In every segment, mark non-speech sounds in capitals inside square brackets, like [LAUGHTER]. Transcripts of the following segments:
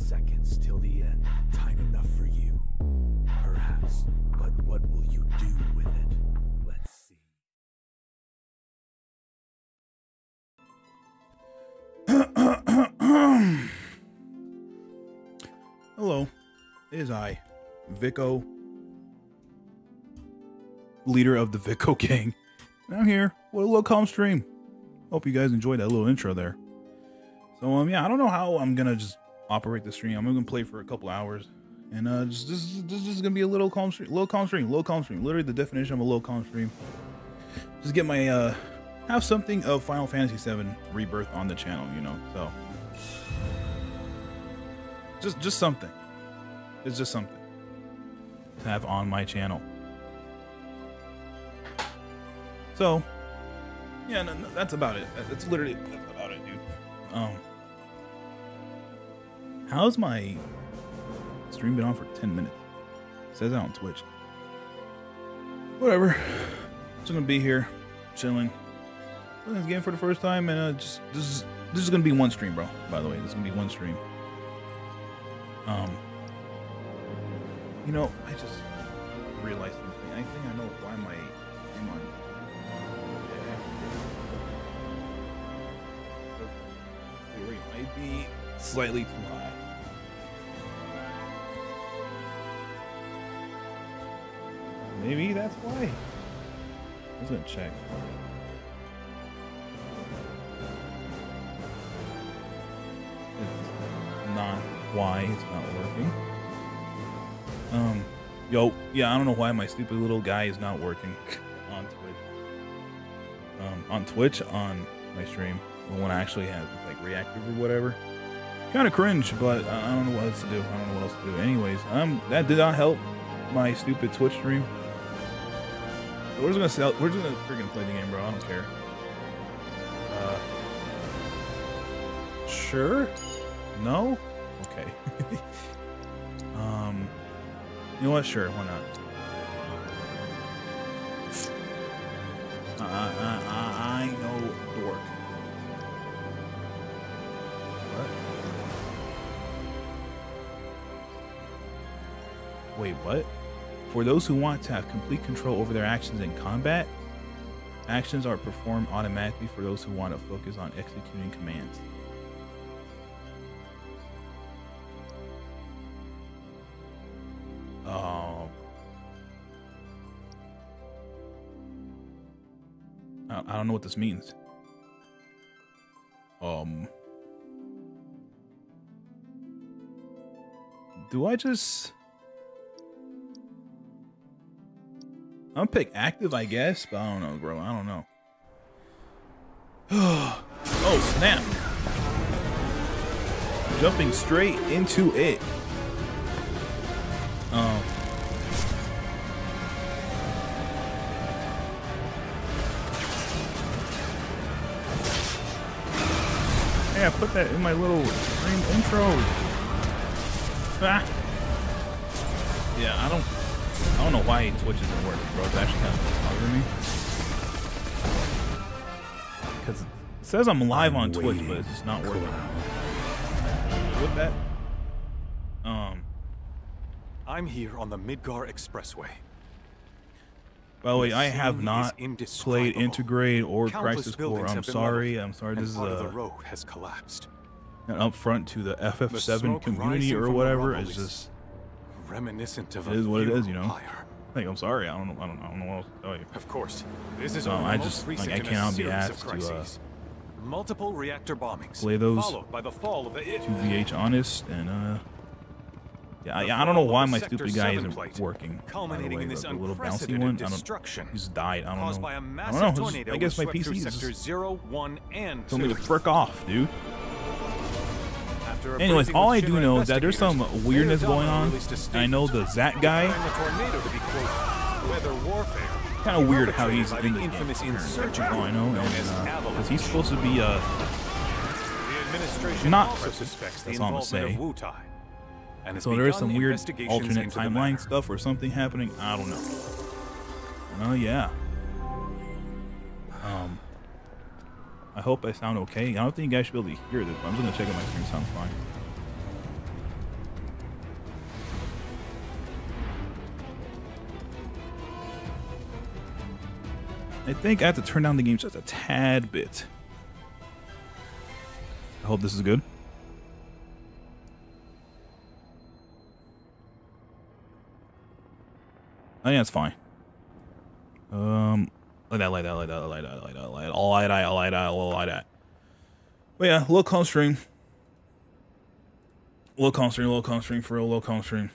seconds till the end. Time enough for you. Perhaps. But what will you do with it? Let's see. [CLEARS THROAT] Hello, it is I, Vicco, leader of the Vicco. [LAUGHS] And I'm here What a little calm stream. Hope you guys enjoyed that little intro there. So um yeah, I don't know how I'm gonna just operate the stream. I'm gonna play for a couple hours, and uh, just this, is- this is gonna be a little calm stream, low calm stream, low calm stream. Literally the definition of a low calm stream. Just get my uh have something of Final Fantasy VII Rebirth on the channel, you know. So just just something. It's just something to have on my channel. So, yeah, no, no, that's about it. That's literally that's about it, dude. Um, how's my stream been on for ten minutes? It says that on Twitch. Whatever. Just gonna be here, chilling. Playing this game for the first time, and uh, just this is this is gonna be one stream, bro. By the way, this is gonna be one stream. Um, you know, I just realized something. I think I know why my stream on. Yeah. The might be slightly too high. Maybe that's why. I was gonna check. It's not why it's not working. Um, yo, yeah, I don't know why my stupid little guy is not working [LAUGHS] on Twitch. Um, on Twitch on my stream, the one I actually have like reactive or whatever. Kind of cringe, but I I don't know what else to do. I don't know what else to do. Anyways, um, that did not help my stupid Twitch stream. We're just gonna sell. We're just gonna freaking play the game, bro. I don't care. Uh, sure. No. Okay. [LAUGHS] um. You know what? Sure. Why not? I, I, I, I know dork. What? Wait, what? For those who want to have complete control over their actions in combat, actions are performed automatically for those who want to focus on executing commands. Um, I, I don't know what this means. Um, do I just? I'm pick active, I guess, but I don't know, bro. I don't know. [SIGHS] oh snap! Jumping straight into it. Um. Hey, I put that in my little intro. Ah. Yeah, I don't. I don't know why Twitch isn't working, bro. It's actually kind of bothering me. Because it says I'm live on Twitch, but it's just not working. With that, um. I'm here on the Midgar Expressway. By the way, I have not played indescribable. Intergrade or Countless Crisis Core. I'm sorry. I'm sorry. This is a the road has collapsed, an upfront to the The FF7 smoke community or whatever. is just reminiscent of It is what it is, you know. like I'm sorry. I don't know. I don't. I don't know what else to tell you. Of course, this is Um, I just- like, I cannot be asked to, uh. Multiple reactor bombings, play those followed by the fall of the To VH honest and uh. Yeah, I, I don't know why my stupid guy isn't plate, working. Culminating way, in this the, the little bouncy one. I don't. He's died. I don't know. I don't know. Just- I guess my PC just 0, 1, and told me 2. to frick off, dude. Anyways, all I do know is that there's some weirdness going on. released a And I know the Zack guy. declaring the tornado to be, quote, weather warfare. Kind of weird how he's in the game. infamous insurgent Oh, I know, group known as because he's supposed to be uh, The administration Not suspects that's all I'm gonna say. And so there's some weird alternate timeline stuff or something happening. I don't know. Oh yeah. Um, I hope I sound okay. I don't think you guys should be able to hear this, but I'm just going to check if my screen sounds fine. I think I have to turn down the game just a tad bit. I hope this is good. I think that's fine. Um, like that, like that, like that, like that, like that, like that, all like that, all like that, all like that. But yeah, little calm stream. Little calm stream, little calm stream for real, little calm stream.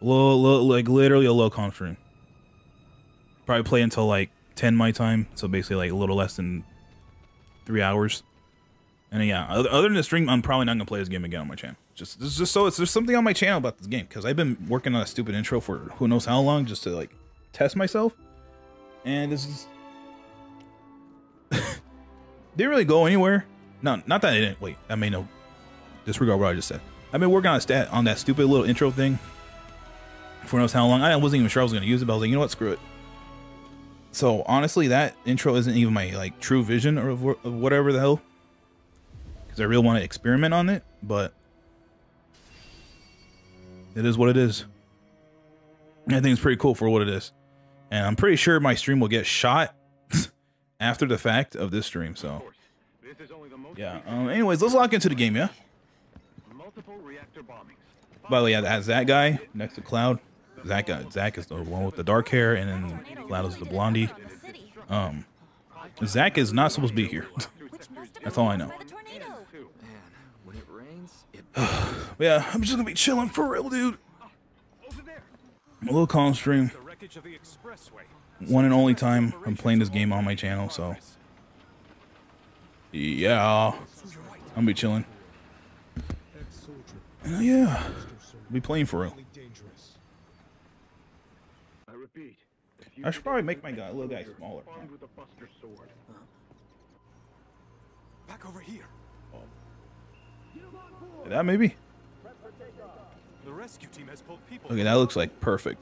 Little, little, like literally a low calm stream. Probably play until like 10 my time, so basically like a little less than three hours. And yeah, other, than the stream, I'm probably not gonna play this game again on my channel. Just, just so it's there's something on my channel about this game because I've been working on a stupid intro for who knows how long just to like test myself, and this is [LAUGHS] didn't really go anywhere. No, not that I didn't. Wait, I may no disregard what I just said. I've been working on a stat on that stupid little intro thing for knows how long. I wasn't even sure I was gonna use it, but I was like, you know what, screw it. So honestly, that intro isn't even my like true vision or of, of whatever the hell, because I really want to experiment on it. But it is what it is. I think it's pretty cool for what it is. And I'm pretty sure my stream will get shot [LAUGHS] after the fact of this stream. So, yeah. Um, anyways, let's lock into the game, yeah? By the way, yeah, that's that guy next to Cloud. Zack, uh, Zack is the one with the dark hair, and then Cloud is the blondie. Um, Zack is not supposed to be here. [LAUGHS] That's all I know. [SIGHS] yeah, I'm just gonna be chilling for real, dude. A little calm stream. One and only time I'm playing this game on my channel, so yeah, I'll be chilling. Uh, yeah, I'll be playing for real. I should probably make my guy, little guy smaller. Back over here. That maybe. The rescue team has pulled people. Okay, that looks like perfect.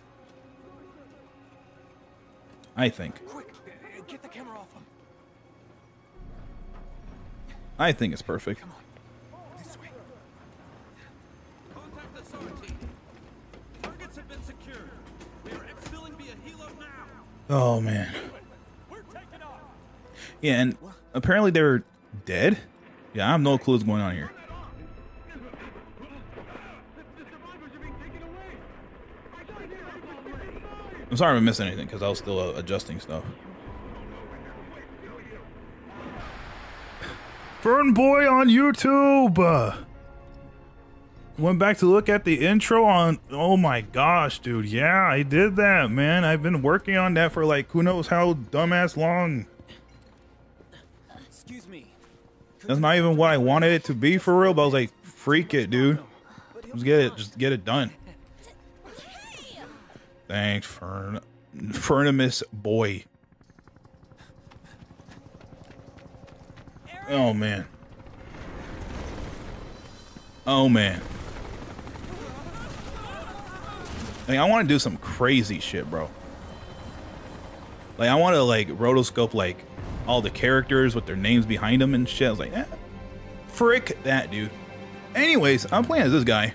I think. Quick, get the camera off him. I think it's perfect. Come on. This way. Contact authority. Targets have been secured. We are exfilling via helo now. Oh man. We're taking off. Yeah, and apparently they're dead. Yeah, I have no clue what's going on here. I'm sorry if I missed anything because I was still uh, adjusting stuff. Fern Boy on YouTube. Went back to look at the intro on. Oh my gosh, dude. Yeah, I did that, man. I've been working on that for like who knows how dumbass long. Excuse me. That's not even what I wanted it to be for real, but I was like, freak it, dude. Let's get it, just get it done. Thanks, Fern. Fernimus boy. Oh man. Oh man. Mean, I want to do some crazy shit, bro. Like, I want to like rotoscope like all the characters with their names behind them and shit. I was like, eh, frick that, dude. Anyways, I'm playing as this guy.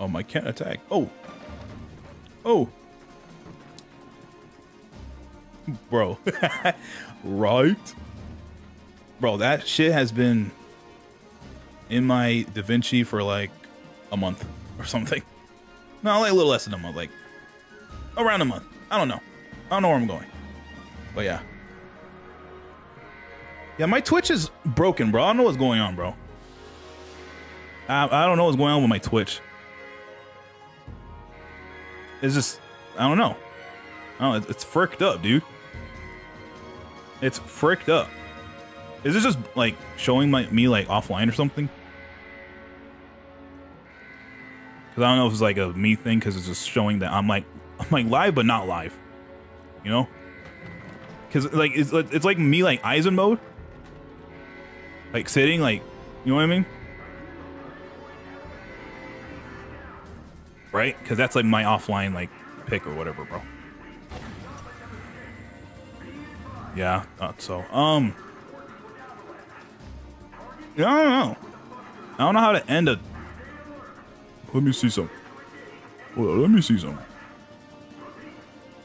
Oh, my can't attack. Oh. Oh. Bro. [LAUGHS] right? Bro, that shit has been in my DaVinci for like a month or something. [LAUGHS] No, like a little less than a month, like around a month. I don't know. I don't know where I'm going. But yeah. Yeah, my Twitch is broken, bro. I don't know what's going on, bro. I, I don't know what's going on with my Twitch. It's just, I don't know. Oh, it's, it's fricked up, dude. It's fricked up. Is this just like showing my me like offline or something? Because I don't know if it's like a me thing because it's just showing that I'm like [LAUGHS] I'm like live but not live. You know? Because like it's it's like me like Aizen mode, like sitting like you know what I mean? Right? Because that's like my offline like pick or whatever, bro. Yeah, thought so. Um. Yeah, I don't know. I don't know how to end a. Let me see some. On, let me see some.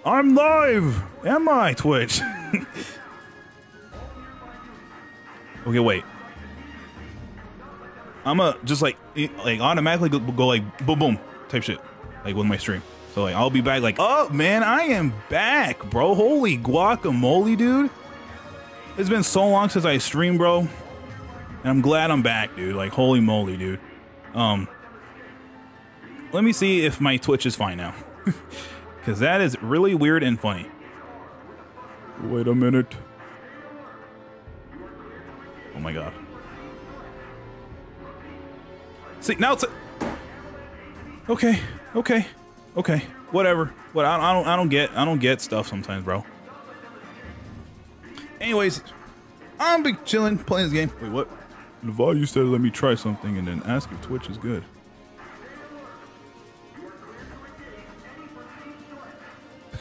I'm live. Am I Twitch? [LAUGHS] okay, wait. I'm a just like like automatically go, go like boom boom type shit like with my stream. So like I'll be back like oh man I am back bro holy guacamole dude. It's been so long since I streamed bro, and I'm glad I'm back dude. Like holy moly dude. Um, let me see if my Twitch is fine now, [LAUGHS] because that is really weird and funny. Wait a minute. Oh my god. See now it's okay, okay, okay, whatever. What I, I don't I don't get I don't get stuff sometimes, bro. Anyways, I'm be chilling playing this game. Wait, what? Naval, you said let me try something and then ask if Twitch is good.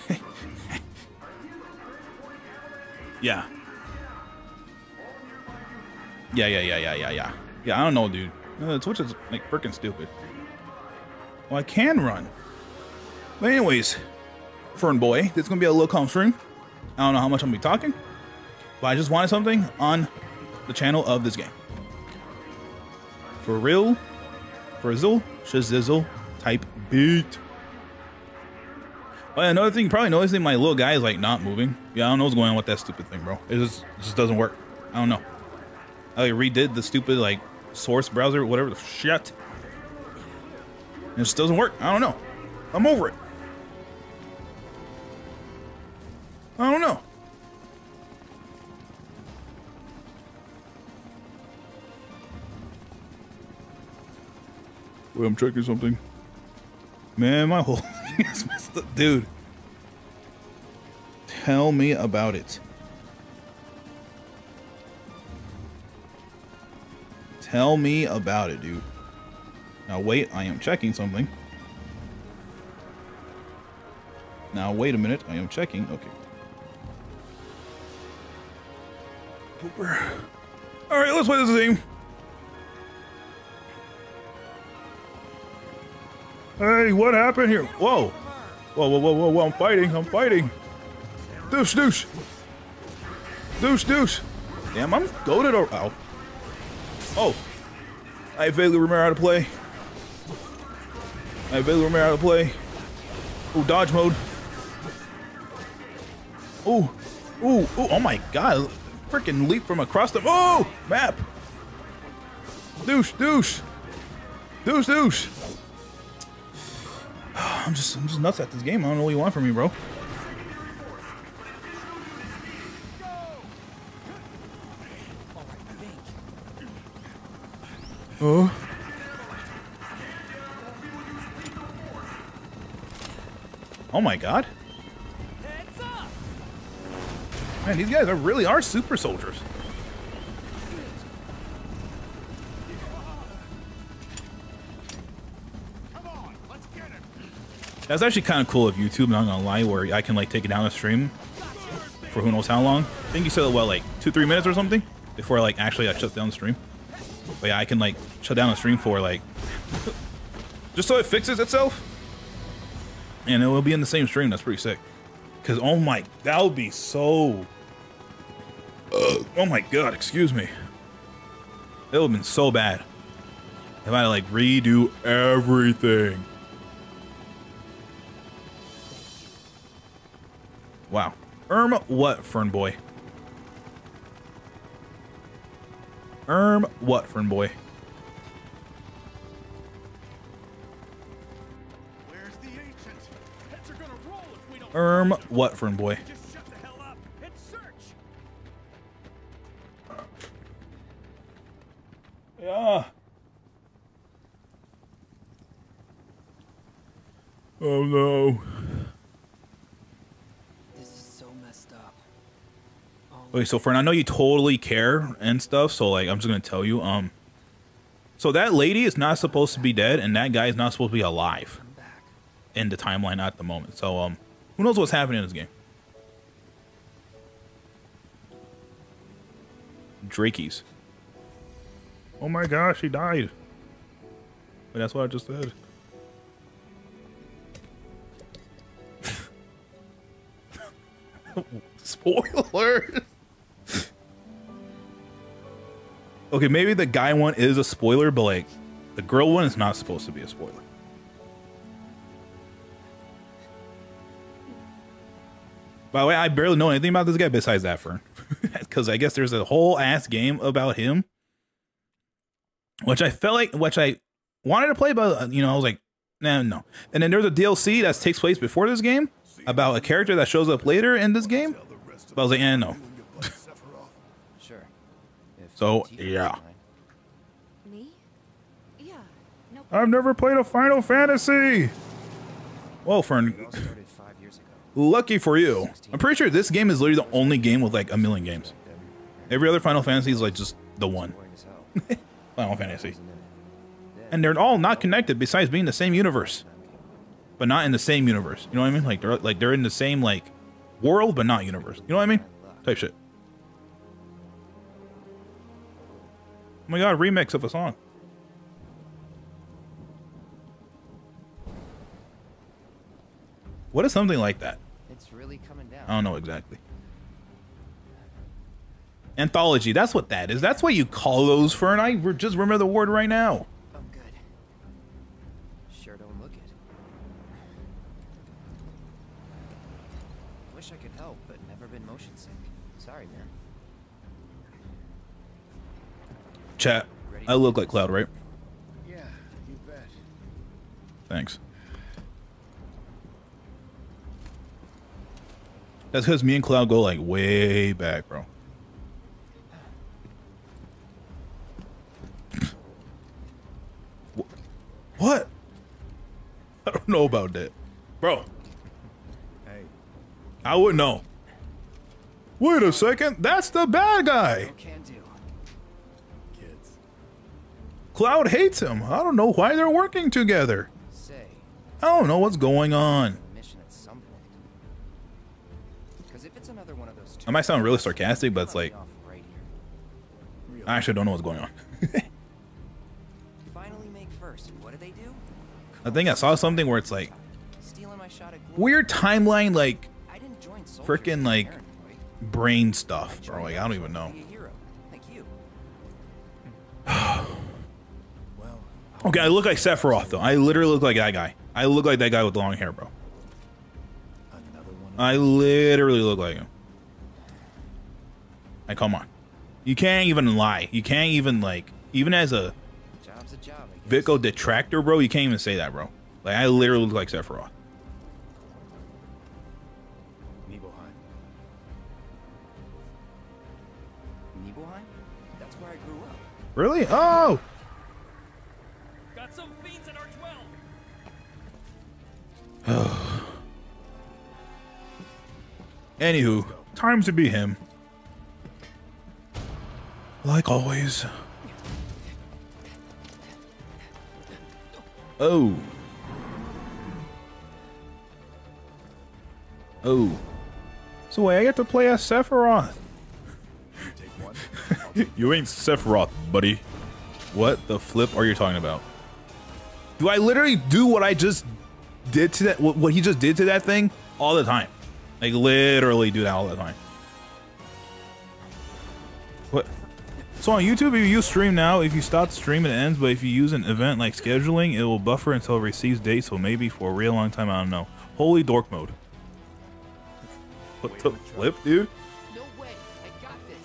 [LAUGHS] yeah. Yeah, yeah, yeah, yeah, yeah, yeah. Yeah, I don't know, dude. Uh, Twitch is like freaking stupid. Well, I can run. But anyways, Fern Boy, this is gonna be a little calm stream. I don't know how much I'm gonna be talking, but I just wanted something on the channel of this game. For real, frizzle, shazizzle type beat. Yeah, another thing, you probably noticing my little guy is like not moving. Yeah, I don't know what's going on with that stupid thing, bro. It just, it just doesn't work. I don't know. I like, redid the stupid like source browser, whatever the shit. It just doesn't work. I don't know. I'm over it. I don't know. Wait, I'm checking something. Man, my whole [LAUGHS] thing is messed up. Dude. Tell me about it. Tell me about it, dude. Now wait, I am checking something. Now wait a minute, I am checking. Okay. Pooper. All right, let's play this game. Hey, what happened here? Whoa. Whoa, whoa, whoa, whoa, whoa, I'm fighting, I'm fighting. Deuce, deuce. Deuce, deuce. Damn, I'm goaded or ow. Oh. I vaguely remember how to play. I vaguely remember how to play. Ooh, dodge mode. Ooh. Ooh, ooh, oh my god. Freaking leap from across the Oh! Map! Douche, douche. Douche, douche. [SIGHS] I'm just I'm just nuts at this game. I don't know what you want from me, bro. Oh. Oh my god. Man, these guys are really are super soldiers. That's actually kind of cool of YouTube, not gonna lie, where I can like take it down a stream for who knows how long. I think you said well, like two, three minutes or something before like actually I shut down the stream. But yeah, I can like shut down a stream for like just so it fixes itself, and it will be in the same stream. That's pretty sick. Cause oh my, that would be so. oh my god, excuse me. It would have been so bad if I had to like redo everything. Wow. Erm what, Fern Boy? Erm what, Fern Boy? Erm what, Fern Boy? just shut the hell up and search. Yeah. Oh no. This is so messed up. Okay, so Fern, I know you totally care and stuff, so like I'm just gonna tell you, um so that lady is not supposed to be dead and that guy is not supposed to be alive in the timeline at the moment. So um who knows what's happening in this game? Drakeys. Oh my gosh, he died. But that's what I just said. [LAUGHS] Spoiler. okay, maybe the guy one is a spoiler, but like the girl one is not supposed to be a spoiler. By the way, I barely know anything about this guy besides that Fern. Because I guess there's a whole ass game about him. Which I felt like which I wanted to play, but you know, I was like, nah, no. And then there's a DLC that takes place before this game about a character that shows up later in this game. But I was like, eh, no. Sure. [LAUGHS] So, yeah. Me? Yeah. No. I've never played a Final Fantasy. Well, Fern, It all started five years ago. Lucky for you. I'm pretty sure this game is literally the only game with like a million games. Every other Final Fantasy is like just the one. [LAUGHS] Final Fantasy. And they're all not connected besides being the same universe. But not in the same universe. You know what I mean? Like they're like they're in the same like world but not universe. You know what I mean? Type shit. Oh my god, remix of a song. What is something like that? It's really coming down. I don't know exactly. Anthology, that's what that is. That's what you call those for, and I re- just remember the word right now. I'm good. Sure don't look it. Wish I could help, but never been motion sick. Sorry, man. Chat, I look like Cloud, right? Yeah, you bet. Thanks. That's because me and Cloud go like way back, bro. What? I don't know about that. Bro, Hey, I wouldn't know. Wait a second, that's the bad guy. No can do. kids. Cloud hates him. I don't know why they're working together. I don't know what's going on. I might sound really sarcastic, but it's like off right here. I actually don't know what's going on. Finally make first. and What do they do? I think I saw something where it's like Stealing my shot at glory. weird timeline, like I didn't join soldiers frickin', as a like, brain stuff, bro. Like I don't even know. could be a hero, like you. Well, [SIGHS] Okay, I look like Sephiroth though. I literally look like that guy. I look like that guy with the long hair, bro. I literally look like him. Like, come on. You can't even lie. You can't even like, even as a Job's a job. Vicco detractor, bro. You can't even say that, bro. Like I literally look like Sephiroth. Nibelheim. Nibelheim? That's where I grew up. Really? Oh, Got some fiends at our 12. [SIGHS] Anywho, time to be him. Like always. Oh. Oh. So wait, I get to play as Sephiroth. [LAUGHS] You ain't Sephiroth, buddy. What the flip are you talking about? Do I literally do what I just did to that? What, what he just did to that thing all the time? Like literally do that all the time. So on YouTube, if you stream now, if you stop the stream, it ends. But if you use an event like scheduling, it will buffer until it receives date. So maybe for a real long time, I don't know. Holy dork mode. What the flip, dude? No. I got this.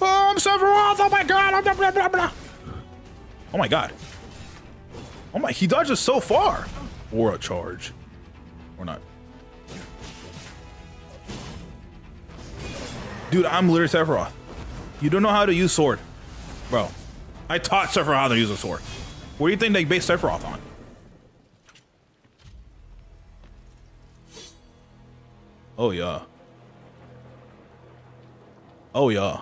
Oh, I'm Sephiroth! Oh my god! Blah, blah, blah, blah. Oh my god. Oh my, he dodges so far. Or a charge. Or not. Dude, I'm literally Sephiroth. You don't know how to use sword. Bro, I taught Sephiroth how to use a sword. What do you think they based Sephiroth on? Oh yeah. Oh yeah.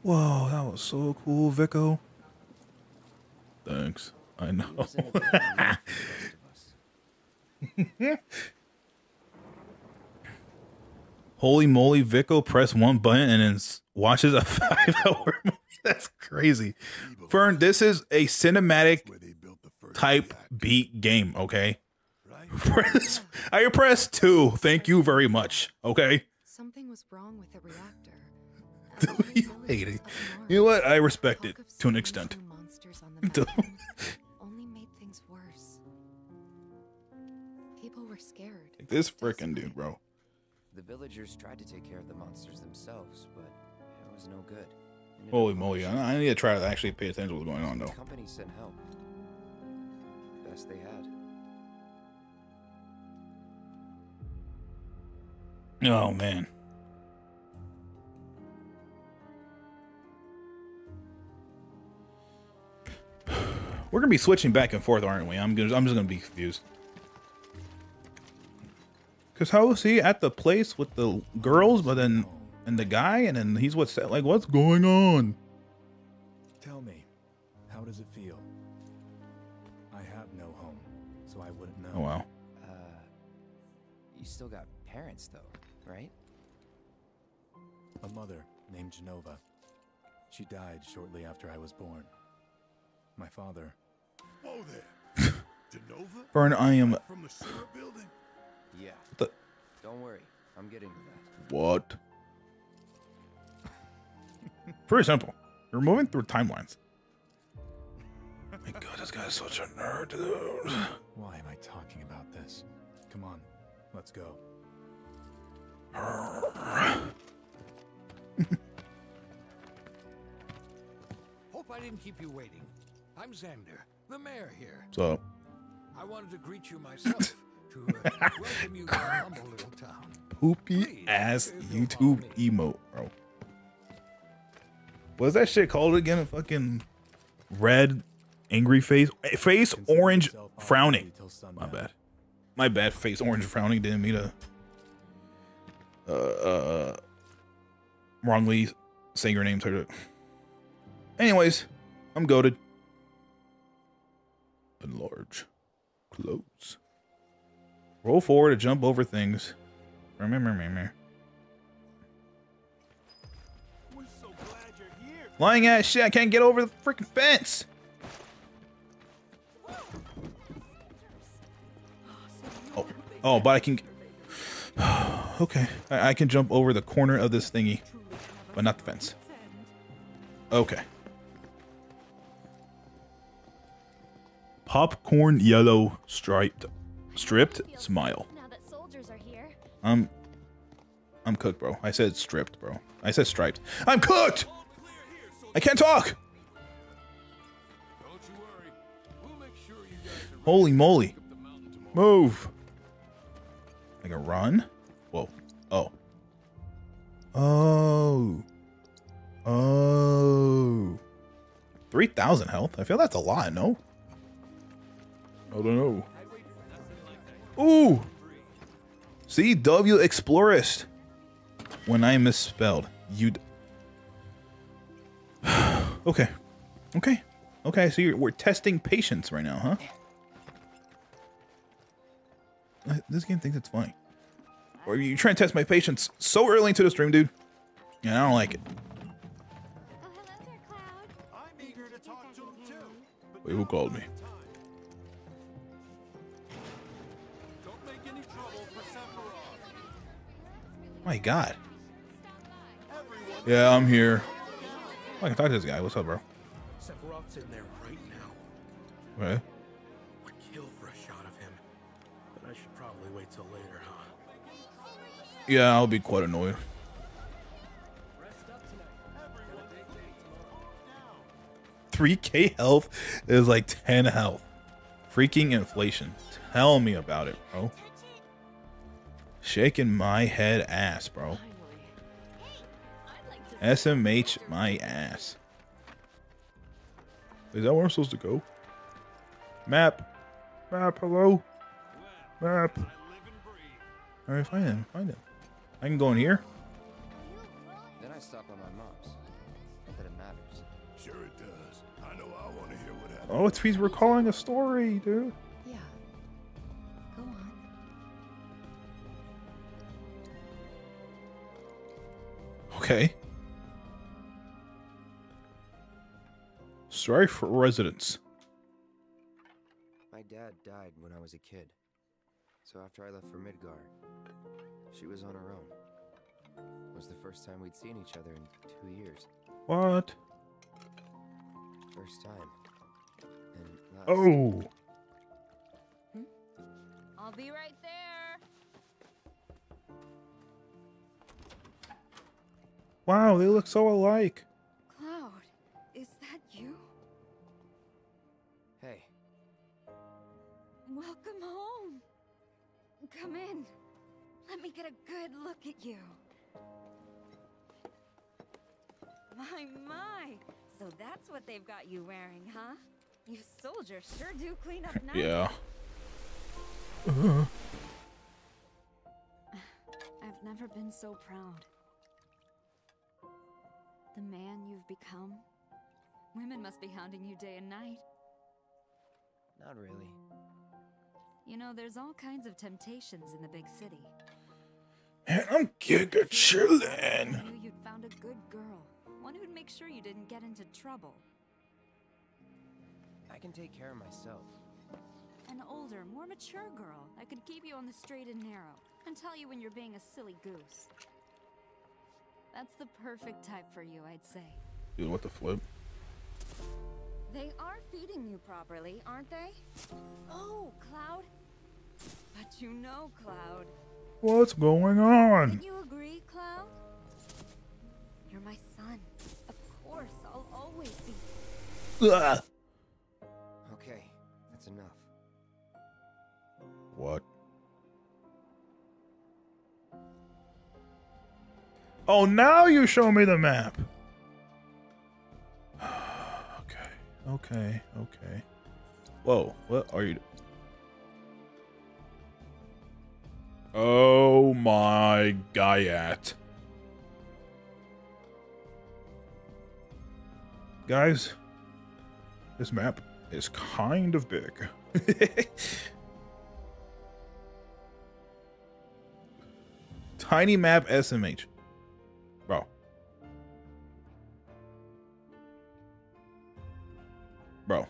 Whoa, that was so cool, Vicco. Thanks. I know. [LAUGHS] [LAUGHS] [LAUGHS] Using it for the rest of us. Holy moly, Vicco press one button and then watches a [LAUGHS] five hour movie. That's crazy. Fern, this is a cinematic Where they built type beat game, okay? Press I press two. Thank you very much. Okay? Something was wrong with the reactor. [LAUGHS] You hate it. You know what? I respect it to an extent. Monsters on the [LAUGHS] Don't- mountain only made things worse. People were scared. This freaking dude, bro. The villagers tried to take care of the monsters themselves, but it was no good. Holy moly. I need to try to actually pay attention to what's going on, The though. company sent help. Best they had. Oh, man. [SIGHS] We're gonna be switching back and forth, aren't we? I'm gonna, I'm just gonna be confused. Cause how is he at the place with the girls, but then and the guy, and then he's what's like, what's going on? Tell me, how does it feel? I have no home, so I wouldn't know. Oh wow. Uh, you still got parents, though, right? A mother named Jenova. She died shortly after I was born. My father. Whoa there. [LAUGHS] Jenova? Fern, I am From the sewer building? Yeah. the Don't worry, I'm getting to that. what? [LAUGHS] Pretty simple. You're moving through timelines. My God, this guy's such a nerd, dude. Why am I talking about this? Come on, let's go. Hope I didn't keep you waiting. I'm Xander, the mayor here. So, I wanted to greet you myself [LAUGHS] to uh, welcome you to our [LAUGHS] humble little town. poopy ass YouTube emote, bro. What's that shit called again? A fucking red, angry face, eh, face orange, frowning. My bad. My bad. Face orange, frowning. Didn't mean to. Uh, uh, wrongly say your name. Sorry. Anyways, I'm goaded. Enlarge. Close. Roll forward to jump over things. Remember. We're so. Lying ass shit, I can't get over the freaking fence. Oh, oh, but I can. [SIGHS] okay, I, I can jump over the corner of this thingy, but not the fence. Okay. Popcorn yellow striped, stripped smile. Now that soldiers are here. I'm, I'm cooked, bro. I said stripped, bro. I said striped. I'm cooked. I can't talk. Don't you worry. We'll make sure you guys are ready Holy moly. up the mountain tomorrow. Move. I can run. Whoa. Oh. Oh. Oh. 3,000 health? I feel that's a lot, no? I don't know. Ooh. See, W Explorist. When I misspelled. You. [SIGHS] okay. Okay. Okay, so you're, we're testing patience right now, huh? Uh, This game thinks it's funny. Or you trying to test my patience so early into the stream, dude. Yeah, I don't like it. Oh, hello there, Cloud. I'm eager to talk to him too. Wait, who called me? My God. Yeah, I'm here. I can talk to this guy. What's up, bro? Sephiroth's in there right now. Okay. Would kill for a shot of him. But I should probably wait till later, huh? Yeah, I'll be quite annoyed. 3k health is like 10 health. Freaking inflation. Tell me about it, bro. Shaking my head ass, bro. SMH my ass. Is that where I'm supposed to go? Map. Map, hello? Map. Alright, find him. Find him. I can go in here. Then I stop by my mom's. Not that it matters. Sure it does. I know I want to hear what happened. Oh, it's he's recalling a story, dude. Okay. Sorry for residents. My dad died when I was a kid. So after I left for Midgar, she was on her own. It was the first time we'd seen each other in two years. What? First time. And last. Oh. Hmm? I'll be right there. Wow, they look so alike. Cloud, is that you? Hey, Welcome home. Come in. Let me get a good look at you. My, my. So that's what they've got you wearing, huh? You soldiers sure do clean up nice. Yeah. I've never been so proud. The man you've become. Women must be hounding you day and night. not really. You know, there's all kinds of temptations in the big city. And I'm giga I chillin'. knew you'd found a good girl. One who'd make sure you didn't get into trouble. I can take care of myself. An older, more mature girl that could keep you on the straight and narrow and tell you when you're being a silly goose. That's the perfect type for you, I'd say. Dude, what the flip? They are feeding you properly, aren't they? Oh, Cloud. But you know, Cloud. What's going on? Don't you agree, Cloud? You're my son. Of course, I'll always be. Ugh. Okay, that's enough. Oh, now you show me the map. [SIGHS] okay, okay, okay. Whoa, what are you? Oh my Gaiat. Guys, this map is kind of big. [LAUGHS] Tiny map SMH. Bro.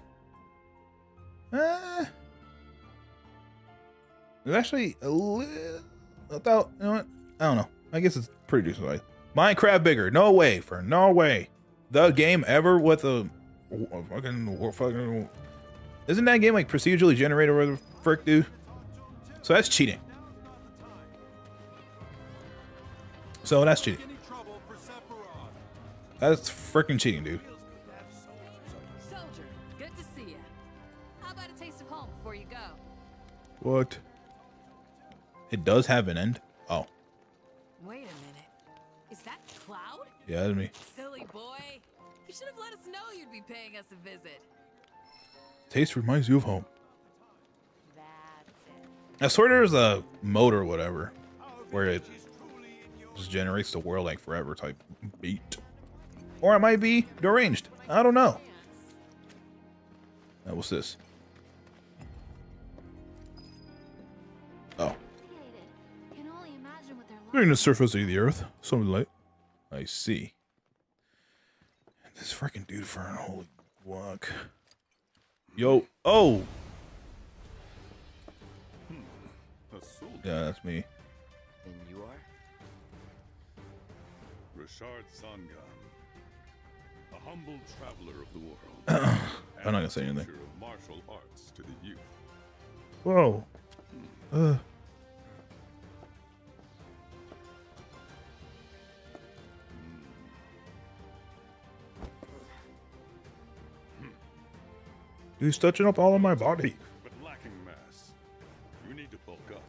Uh, it's actually a little. Without, you know what? I don't know. I guess it's pretty decent. size. Minecraft bigger. No way. For no way. The game ever with a, a fucking fucking. Isn't that game like procedurally generated or the frick, dude? So that's cheating. So that's cheating. That's freaking cheating, dude. What? It does have an end. Oh, Wait a minute. Is that Cloud? yeah, that's me. Silly boy. You should have let us know you'd be paying us a visit. Taste reminds you of home. That's it. I swear there's a mode or whatever where it just generates the world like forever type beat. Or it might be deranged. I don't know. Now, what's this? Oh. Can only imagine what they're like. During the surface of the earth. Something like. I see. This freaking dude Fern, holy guac. Yo, oh! Yeah, that's me. And you are? Rashard Zangan. A humble traveler of the world. [COUGHS] I'm not gonna say anything. martial arts to the youth. Whoa. Uh. He's touching up all of my body. But lacking mass. You need to bulk up.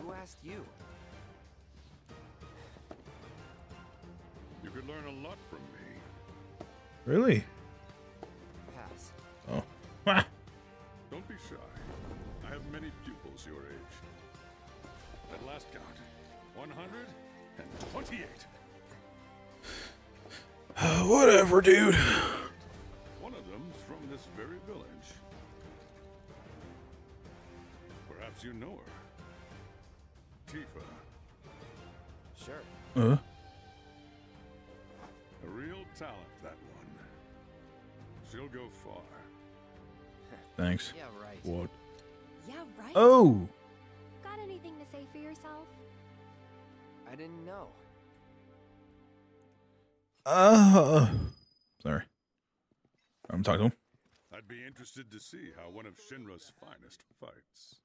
Who asked you? You could learn a lot from me. Really? Pass. Oh. [LAUGHS] last count, 128. [SIGHS] Whatever, dude. One of them's from this very village. Perhaps you know her. Tifa, Sure. Uh. a real talent, that one. She'll go far. Thanks. Yeah, right. What? Yeah, right. Oh. Got anything to say for yourself? I didn't know. Uh. Sorry. I'm talking to him. I'd be interested to see how one of Shinra's finest fights.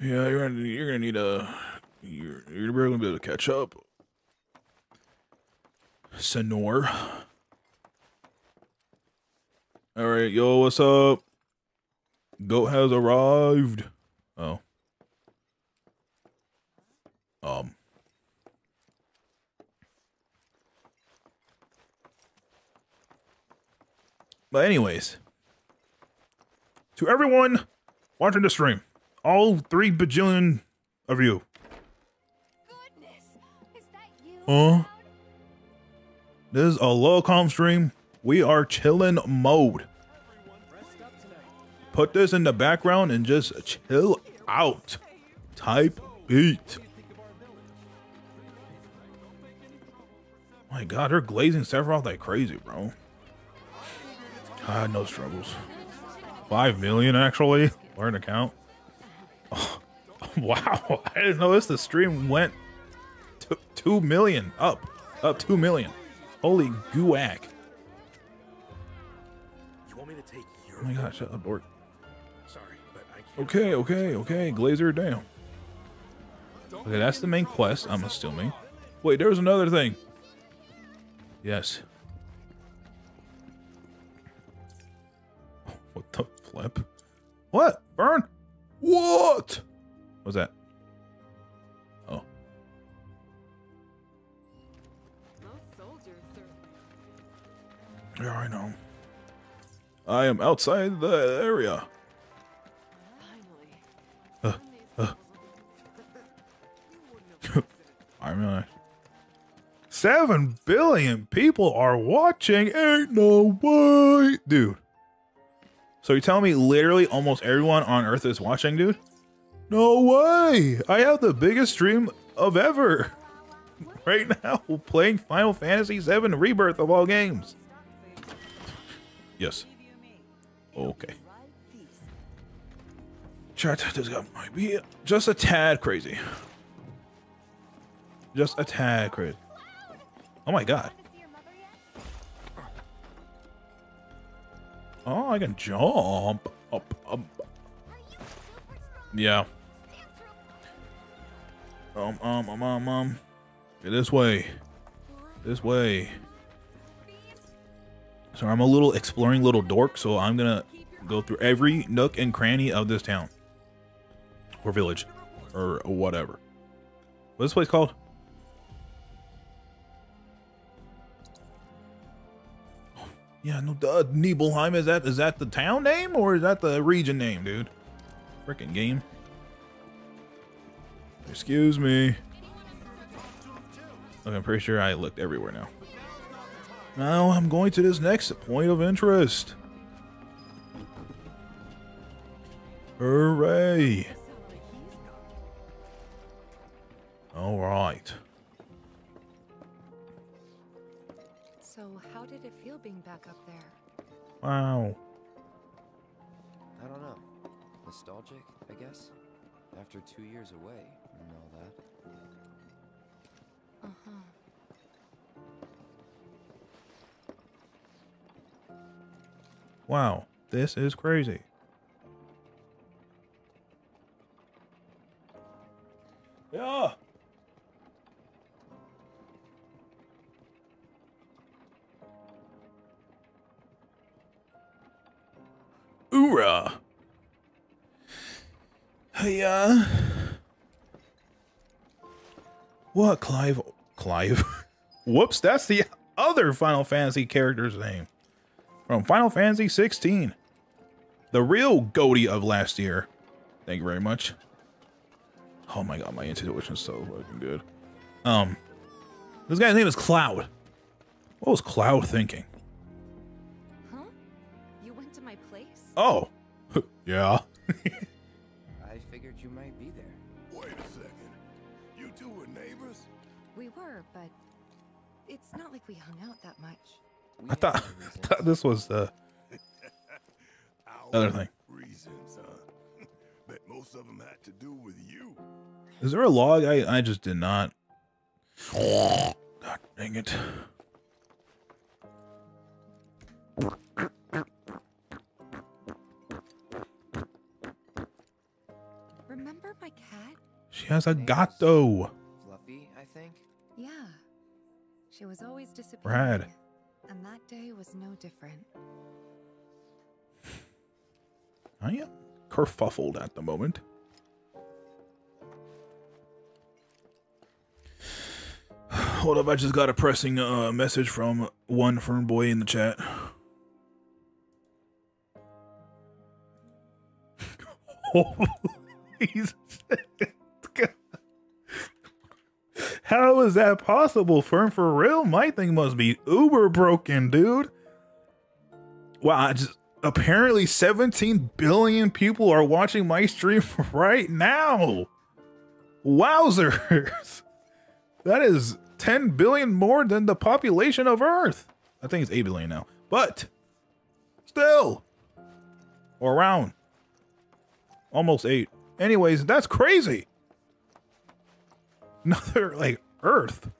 Yeah, you're gonna you're gonna need a you're you're really gonna be able to catch up. Senor. All right, yo, what's up? Goat has arrived. Oh. Um. But anyways, to everyone watching the stream, all three bajillion of you. Goodness, is that you? Huh? This is a low calm stream. We are chilling mode. Put this in the background and just chill out. Type beat. My god, they're glazing Sephiroth like crazy, bro. Ah, no struggles. Five million actually. Learn to count. [LAUGHS] Oh, wow, [LAUGHS] I didn't notice. The stream went to two million up, up two million. Holy guac! You want me to take your Oh my god, shut up, dork. Sorry, but I can't. Okay, okay, okay. Glazer down. Okay, that's the main quest. I'm assuming. Wait, there's another thing. Yes. What the flip? What? Burn? What? What's that? Oh. Yeah, I know. I am outside the area. Uh, uh. I'm not. Seven billion people are watching. Ain't no way, dude. So you're telling me literally almost everyone on Earth is watching, dude? No way! I have the biggest stream of ever [LAUGHS] right now, playing Final Fantasy VII Rebirth of all games. Yes. Okay. Chat, this guy might be just a tad crazy. Just a tad crazy. Oh my god. Oh, I can jump up, up. Yeah. Um, um, um, um, um. This way. This way. So I'm a little exploring little dork, so I'm gonna go through every nook and cranny of this town. Or village. Or whatever. What's this place called? Yeah, no duh. Nibelheim, is that is that the town name or is that the region name, dude? Freaking game. Excuse me. Okay, I'm pretty sure I looked everywhere now. Now I'm going to this next point of interest. Hooray! All it feel being back up there? Wow. I don't know. Nostalgic, I guess? After two years away and all that. Uh huh. Wow. This is crazy. Yeah. Hey, uh. What, Clive? Clive? [LAUGHS] Whoops, that's the other Final Fantasy character's name. From Final Fantasy 16. The real goatee of last year. Thank you very much. Oh my god, my intuition is so fucking good. Um, this guy's name is Cloud. What was Cloud thinking? Huh? You went to my place? Oh, [LAUGHS] yeah. [LAUGHS] We were, but it's not like we hung out that much. I thought, [LAUGHS] I thought this was the Other thing. Reasons, huh? [LAUGHS] Bet most of them had to do with you. Is there a log? I I just did not. God dang it. Remember my cat? She has a gato. Fluffy, I think. Yeah. She was always disappearing. Rad. And that day was no different. I am kerfuffled at the moment. [SIGHS] Hold up, I just got a pressing uh, message from one firm boy in the chat. [LAUGHS] He's- [LAUGHS] How is that possible, Fern? For real? My thing must be uber broken, dude. Wow, just apparently 17 billion people are watching my stream [LAUGHS] right now. Wowzers. [LAUGHS] That is 10 billion more than the population of Earth. I think it's 8 billion now. But still, or around almost 8. Anyways, that's crazy. Another like Earth.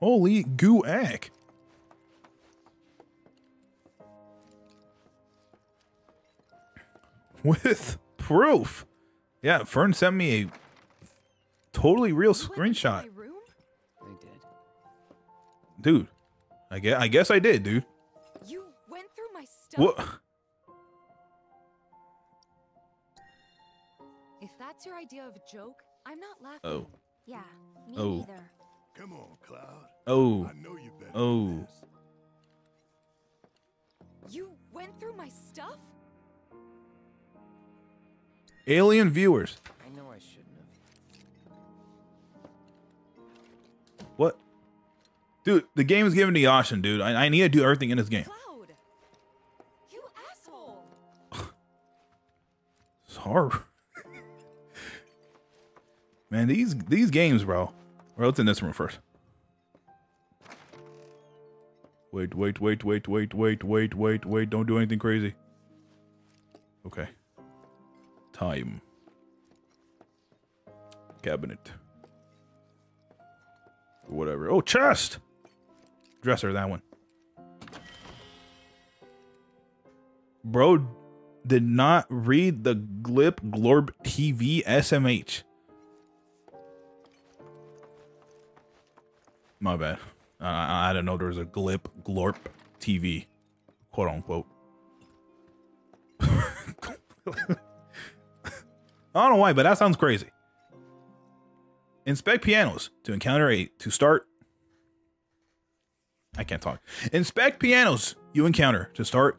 Holy goo ack. With proof. Yeah, Fern sent me a totally real screenshot. I did. Dude, I guess, I guess I did, dude. You went through my stuff. What? If that's your idea of a joke, I'm not laughing. Oh. Yeah, me Oh. neither. Come on, Cloud. Oh. I know you better. Oh. You went through my stuff? Alien viewers. I know I shouldn't have. What? Dude, the game is given to Yashin, dude. I, I need to do everything in this game. Cloud! You asshole! [LAUGHS] Sorry. Man, these these games, bro. Well, let's in this room first. Wait, wait, wait, wait, wait, wait, wait, wait, wait. Don't do anything crazy. Okay. Time. Cabinet. Whatever. Oh, chest! Dresser, that one. Bro did not read the Glip Glorb TV SMH. My bad. I, I didn't know there was a Glip Glorp TV, quote unquote. [LAUGHS] I don't know why, but that sounds crazy. Inspect pianos to encounter a to start. I can't talk. Inspect pianos you encounter to start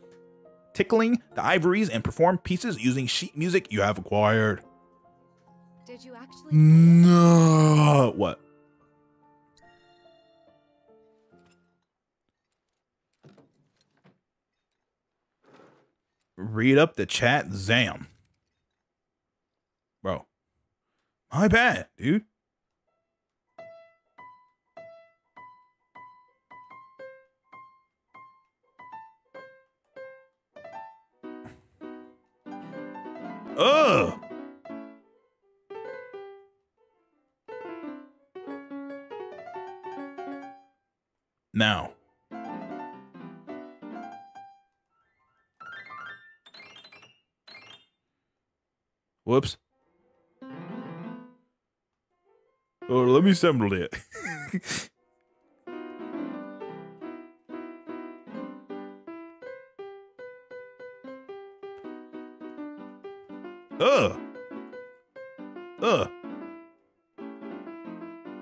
tickling the ivories and perform pieces using sheet music you have acquired. Did you actually? No. What? Read up the chat, Zam. Bro. My bad, dude. Ugh. Now. Whoops. Oh, let me assemble it. Ugh. [LAUGHS] Ugh. Ugh.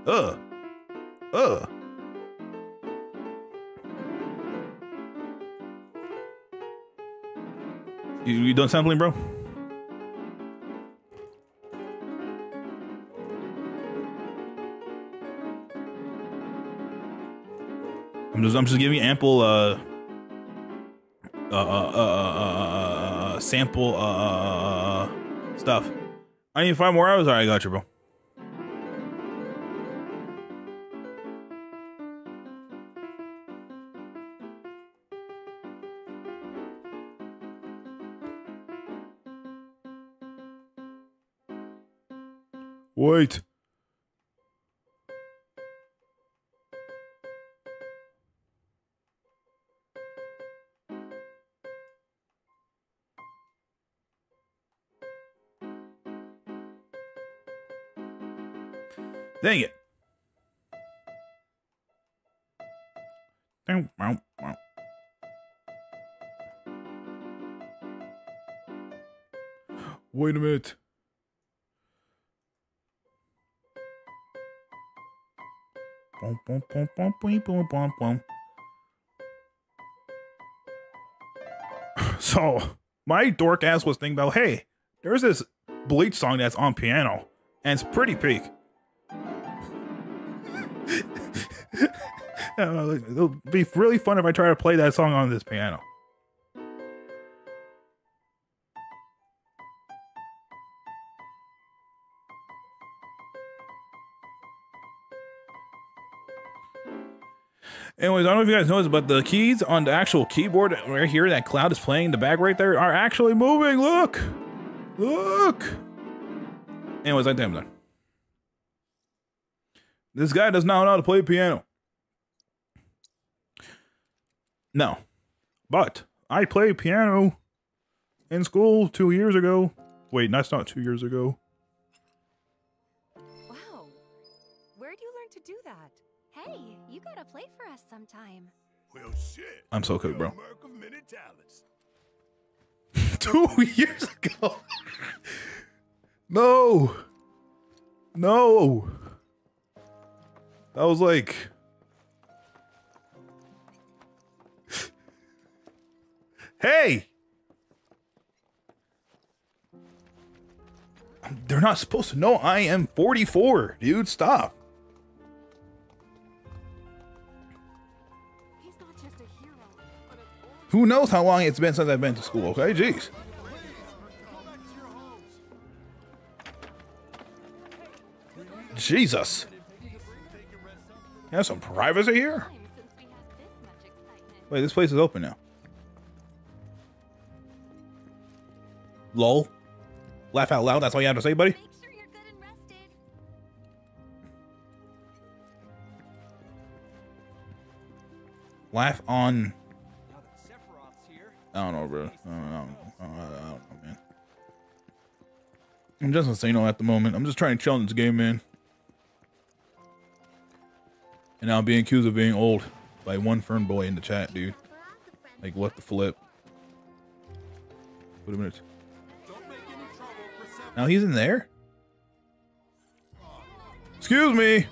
Ugh. Uh. You, you done sampling, bro? I'm just I'm just giving ample uh uh uh, uh uh, uh, uh, uh, sample uh, stuff. I need five more hours. All right, I got you, bro. Wait. Dang it. Wait a minute. [LAUGHS] So, my dork ass was thinking about, hey, there's this Bleach song that's on piano, and it's pretty peak. It'll be really fun if I try to play that song on this piano. Anyways, I don't know if you guys noticed, but the keys on the actual keyboard right here that Cloud is playing in the back right there are actually moving. Look! Look! Anyways, I think I'm done. This guy does not know how to play piano. No. But I played piano in school two years ago. Wait, that's not two years ago. Wow. Where'd you learn to do that? Hey, you gotta play for us sometime. Well, shit. I'm so cooked, bro. Of many [LAUGHS] two years ago. no. No. That was like. Hey! They're not supposed to know I am 44, dude. Stop. Who knows how long it's been since I've been to school, okay? Jeez. Jesus. You have some privacy here? Wait, this place is open now. Lol. Laugh out loud, that's all you have to say, buddy? Sure you're good and rested. Laugh on. Now that Sephiroth's here, I don't know, bro. I don't know, I don't know, I don't know man. I'm just insane at the moment. I'm just trying to chill in this game, man. And now I'm being accused of being old by one fern boy in the chat, dude. Like, what the flip? Wait a minute. Now he's in there? Excuse me.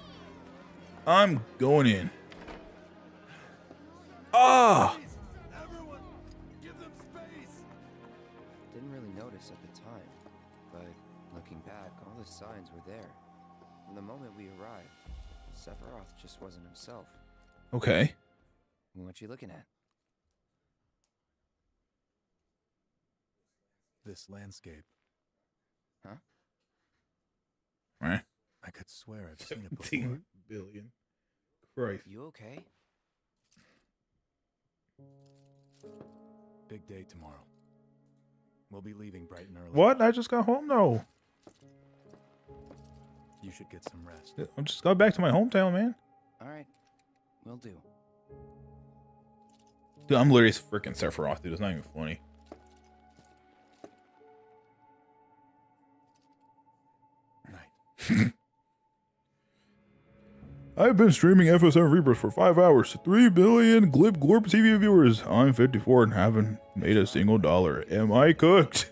I'm going in. Ah! Everyone, give them space. Didn't really notice at the time, but looking back, all the signs were there. From the moment we arrived, Sephiroth just wasn't himself. Okay. What are you looking at? This landscape, Huh? Right. I could swear I've seen it before. 17 billion. Christ. You okay? Big day tomorrow. We'll be leaving bright and early. What? I just got home though. You should get some rest. I'm just going back to my hometown, man. All right, will do. Dude, I'm literally freaking Sephiroth, dude. It's not even funny. [LAUGHS] I've been streaming FS7 Rebirth for five hours. Three billion glip glorp TV viewers. I'm 54 and haven't made a single dollar. Am I cooked?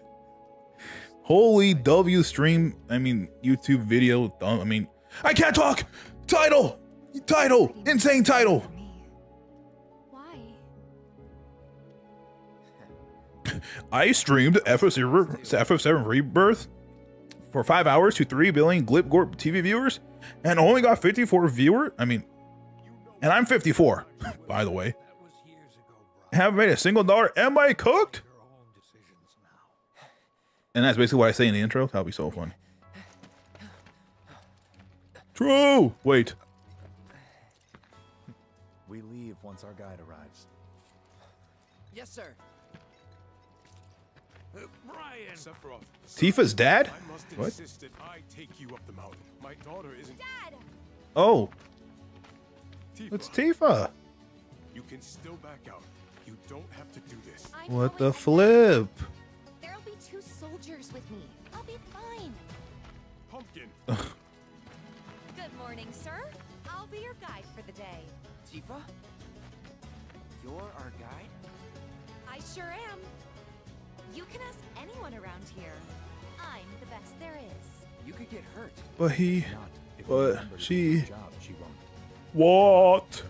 [LAUGHS] Holy W stream. I mean, YouTube video. I mean, I can't talk. Title. Title. Insane title. Why? [LAUGHS] I streamed FF7, FF7 Rebirth for five hours to 3 billion Glip Gorp TV viewers and only got 54 viewer. I mean, and I'm 54, [LAUGHS] by the way. That was years ago, bro. Haven't made a single dollar. Am I cooked? Your own decisions now. And that's basically what I say in the intro. That'll be so funny. True. Wait. We leave once our guide arrives. Yes, sir. Brian! Sephiroth. Tifa's dad? I must What? I take you up the mountain. My daughter isn't. Dad! Oh, Tifa, it's Tifa. you can still back out. You don't have to do this. I'm What the flip? There'll be two soldiers with me. I'll be fine. Pumpkin. [LAUGHS] Good morning, sir. I'll be your guide for the day. Tifa? You're our guide? I sure am. You can ask anyone around here. I'm the best there is. You could get hurt. But he, Not if you but remember to do she, job, she what?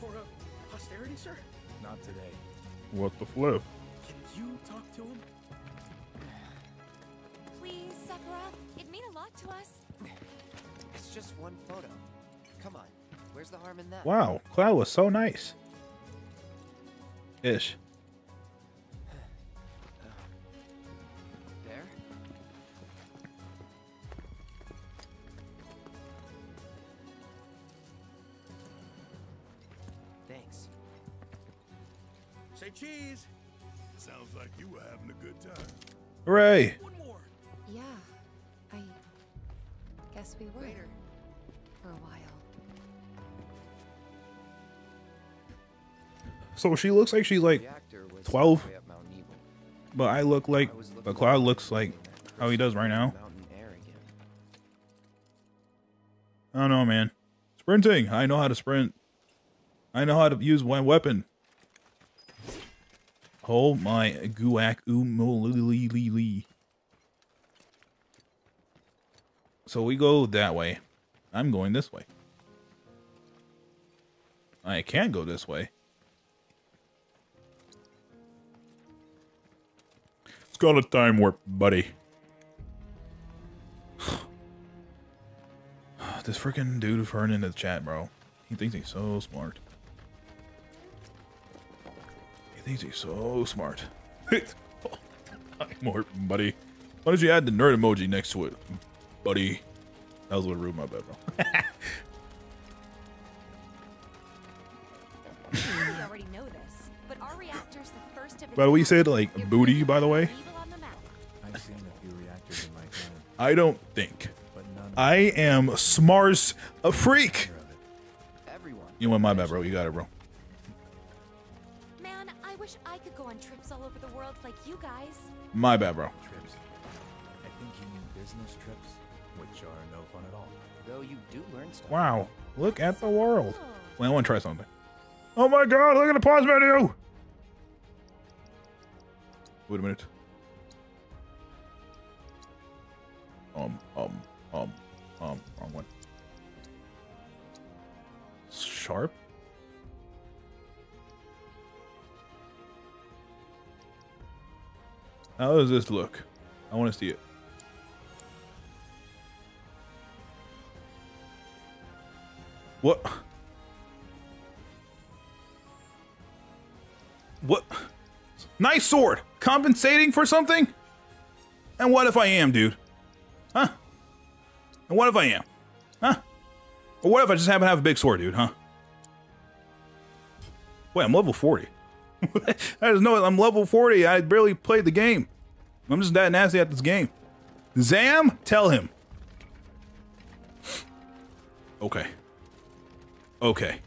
For uh, posterity, sir? Not today. What the flip? Can you talk to him? Please, Sephiroth. It'd mean a lot to us. It's just one photo. Come on. Where's the harm in that? Wow, Cloud was so nice. Ish. There? Thanks. Say cheese. Sounds like you were having a good time. Hooray! One more. Yeah, I guess we were. Later. So she looks like she's like 12, way up Mount Nibel. but I look like, but Cloud looks like how he does right now. I don't know, man. Sprinting. I know how to sprint. I know how to use my weapon. Oh my guac umolili. So we go that way. I'm going this way. I can't go this way. It's got a time warp, buddy. [SIGHS] this freaking dude Fern into the chat, bro. He thinks he's so smart. He thinks he's so smart. [LAUGHS] Time warp, buddy. Why don't you add the nerd emoji next to it, buddy? That was a little rude, my bad, bro. [LAUGHS] You already know this, but our reactor's the first of By the way, you said like booty, by the way. I don't think. I am Smars a freak. of it. Everyone. You went my bad, bro. You got it, bro. Man, I wish I could go on trips all over the world like you guys. My bad, bro. Trips. I think you mean business trips, which are no fun at all. Though you do learn stuff. Wow. Look at the world. Cool. Wait, I want to try something. Oh my god, look at the pause menu! Wait a minute. Um, um, um, um, wrong one. Sharp? How does this look? I want to see it. What? What? Nice sword. Compensating for something? And what if I am, dude? And what if I am? Huh? Or what if I just happen to have a big sword, dude, huh? Wait, I'm level 40. I just know I'm level 40. I barely played the game. I'm just that nasty at this game. Zam, tell him. Okay. Okay.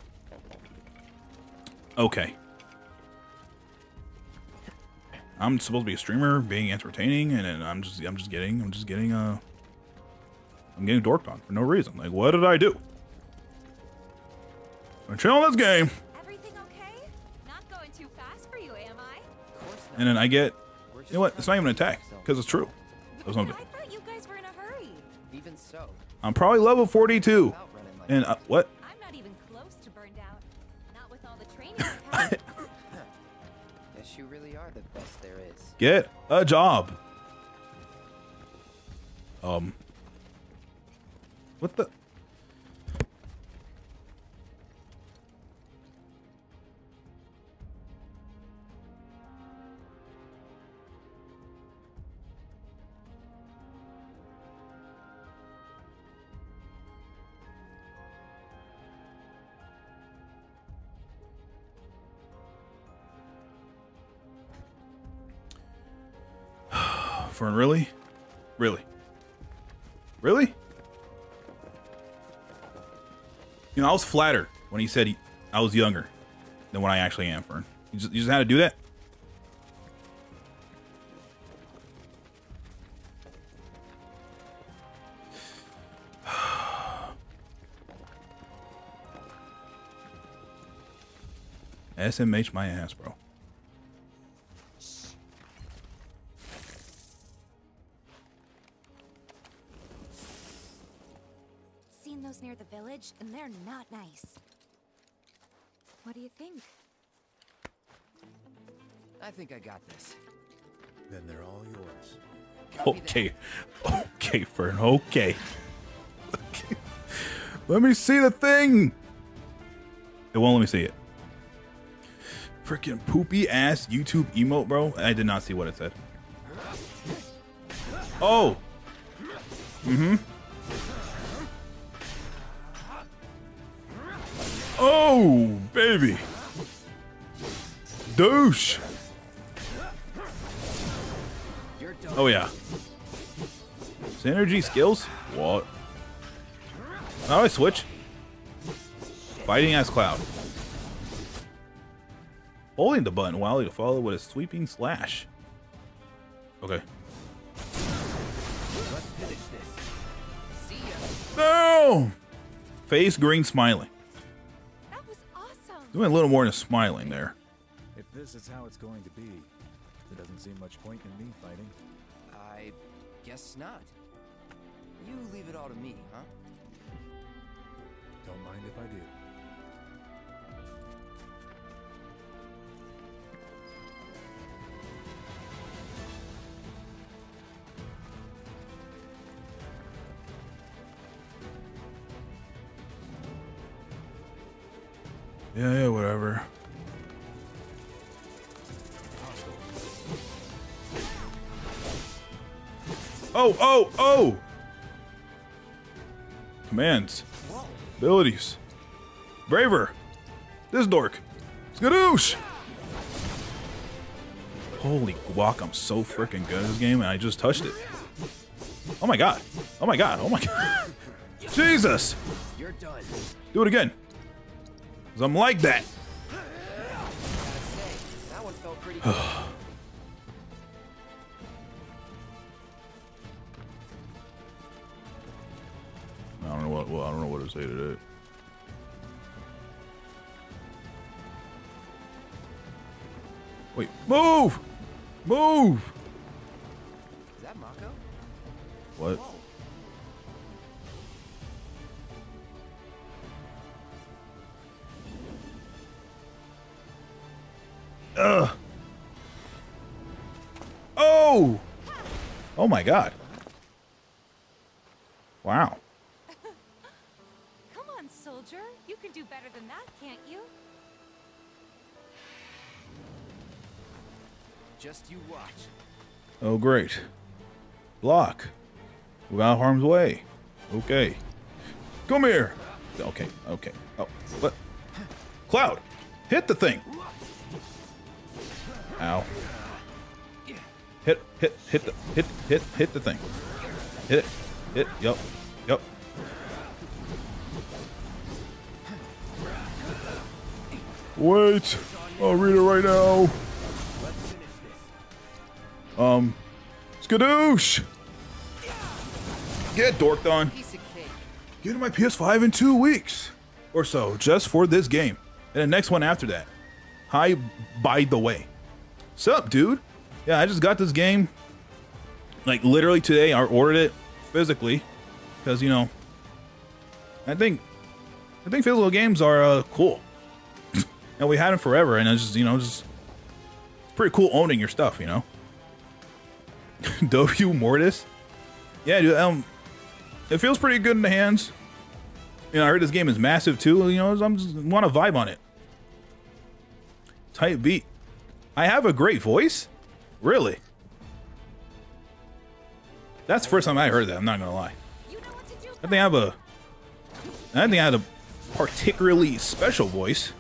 Okay. I'm supposed to be a streamer, being entertaining, and I'm just I'm just getting I'm just getting uh I'm getting dorked on for no reason. Like what did I do? I'm chilling this game, Everything okay? Not going too fast for you, am I? Of course not. and then I get you know what? It's not even an attack because it's true. Or But. I thought you guys were in a hurry. Even so. I'm probably level 42, like and uh, what? I'm not even close to burned out. Not with all the training [LAUGHS] Yes, you really are the best there is. Get a job. Um. What the? [SIGHS] Fern, really? Really? Really? You know, I was flattered when he said he, I was younger than what I actually am, Fern. You just, you just had to do that? [SIGHS] SMH my ass, bro. Village, and they're not nice. What do you think? I think I got this. Then they're all yours. Okay. [LAUGHS] Okay, Fern. Okay. okay. Let me see the thing. It won't let me see it. Freaking poopy ass YouTube emote, bro. I did not see what it said. Oh. Mm-hmm. Oh, baby. Douche. Oh, yeah. Synergy skills? What? How do I switch? Fighting as Cloud. Holding the button while you follow with a sweeping slash. Okay. Let's finish this. See ya. No! Face green smiling. That was. Doing a little more than smiling there. If this is how it's going to be, there doesn't seem much point in me fighting. I guess not. You leave it all to me, huh? Don't mind if I do. Yeah, yeah, whatever. Oh, oh, oh! Commands. Abilities. Braver. This dork. Skadoosh! Holy guac, I'm so freaking good at this game, and I just touched it. Oh my god. Oh my god. Oh my [LAUGHS] god. Jesus! You're done. Do it again. Because I'm like that. That one felt pretty good. I don't know what. Well, I don't know what to say to that. Wait, move, move. Is that Mako? What? Ugh. Oh. Oh my God. Wow. Come on, soldier. You can do better than that, can't you? Just you watch. Oh, great. Block. Move out of harm's way. Okay. Come here. Okay, okay. Oh, what? Cloud, hit the thing. Ow. Hit, hit, hit the, hit, hit, hit the thing. Hit it. Hit, yup, yup. Wait, I'll read it right now. Um, skadoosh! Get dorked on. Get my PS5 in two weeks or so, just for this game. And the next one after that. Hi, by the way. Sup, dude? Yeah, I just got this game. Like, literally today, I ordered it physically. Because, you know, I think, I think physical games are uh, cool. [LAUGHS] and we had them forever, and it's just, you know, just it's pretty cool owning your stuff, you know? [LAUGHS] W Mortis? Yeah, dude, um, it feels pretty good in the hands. You know, I heard this game is massive too. You know, I'm just want to vibe on it. Tight beat. I have a great voice? Really? That's the first time I heard that, I'm not gonna lie. I think I have a... I think I had a particularly special voice.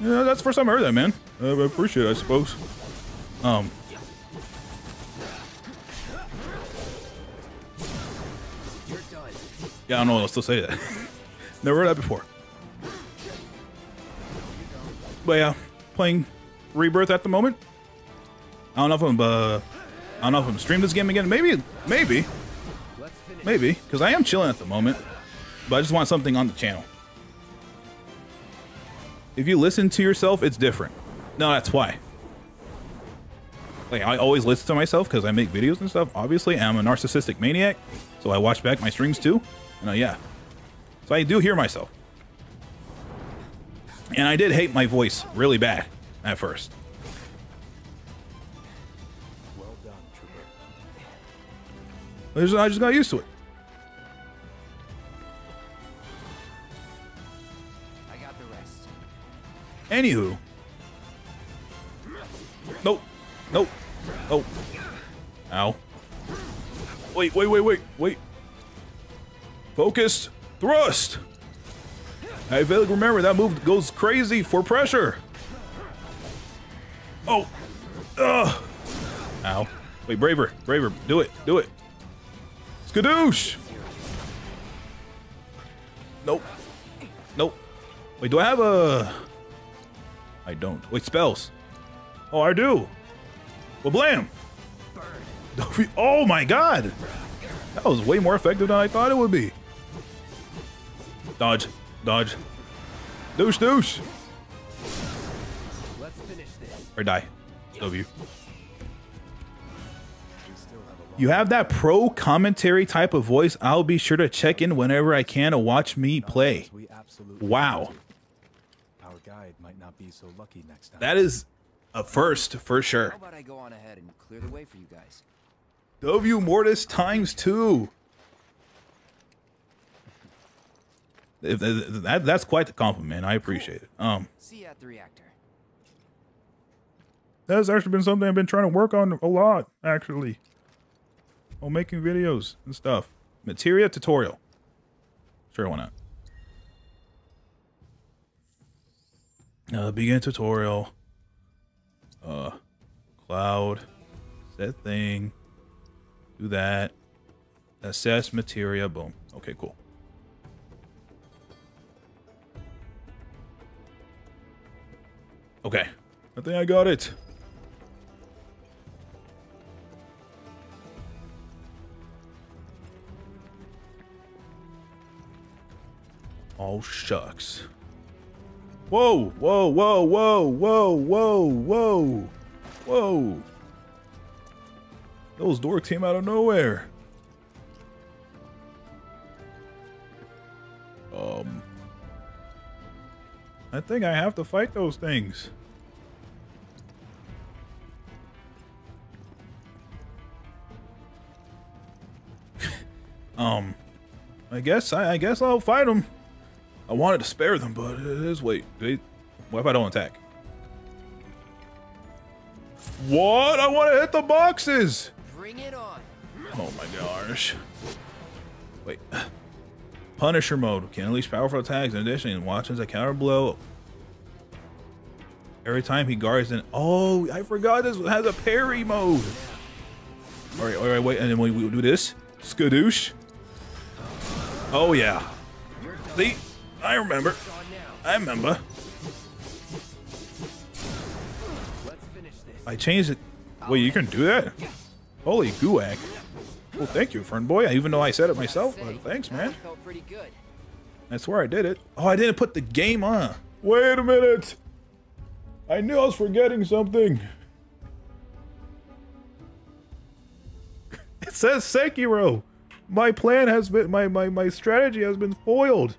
Yeah, that's the first time I heard that, man. I appreciate it, I suppose. Um... Yeah, I don't know, I'll still say that. [LAUGHS] Never heard that before. But yeah, playing Rebirth at the moment. I don't know if I'm uh, I don't know if I'm stream this game again. Maybe, maybe, maybe, because I am chilling at the moment. But I just want something on the channel. If you listen to yourself, it's different. No, that's why. Like I always listen to myself because I make videos and stuff. Obviously, I'm a narcissistic maniac, so I watch back my streams too. And uh, yeah, so I do hear myself. And I did hate my voice really bad at first. Well done, Trooper. I just, I just got used to it. I got the rest. Anywho. Nope. Nope. Oh. Ow. Wait, wait, wait, wait, wait. Focus. Thrust. I vaguely remember that move goes crazy for pressure. Oh. Ugh. Ow. Wait, braver, braver. Do it, do it. Skadoosh. Nope. Nope. Wait, do I have a... I don't. Wait, spells. Oh, I do. Well, blam. [LAUGHS] Oh my god. That was way more effective than I thought it would be. Dodge. Dodge. Douche, douche. Let's finish this. Or die. W. You have that pro commentary type of voice. I'll be sure to check in whenever I can to watch me play. Wow. Our guide might not be so lucky next time. That is a first for sure. How about I go on ahead and clear the way for you guys? W Mortis times two. That, that's quite the compliment. I appreciate it. Um, See you at the reactor. That's actually been something I've been trying to work on a lot, actually. On making videos and stuff. Materia tutorial. Sure, why not? Uh, begin tutorial. Uh, cloud. Set thing. Do that. Assess materia. Boom. Okay, cool. Okay. I think I got it. Oh, shucks. Whoa, whoa, whoa, whoa, whoa, whoa, whoa, whoa. Those dorks came out of nowhere. Um, I think I have to fight those things. [LAUGHS] um, I guess I, I guess I'll fight them. I wanted to spare them, but it is wait. Wait, what if I don't attack? What? I want to hit the boxes. Bring it on. Oh my gosh. Wait. Punisher mode can unleash powerful attacks in addition and watches a counter blow. Every time he guards an oh I forgot this has a parry mode. Alright, alright, wait, and then we, we do this. Skadoosh. Oh yeah. See? I remember. I remember. I changed it. Wait, you can do that? Holy guac. Well, thank you, friend boy. Even though I said it myself, but thanks, man. Felt pretty good. I swear I did it. Oh, I didn't put the game on. Wait a minute. I knew I was forgetting something. [LAUGHS] It says Sekiro. My plan has been my my my strategy has been foiled.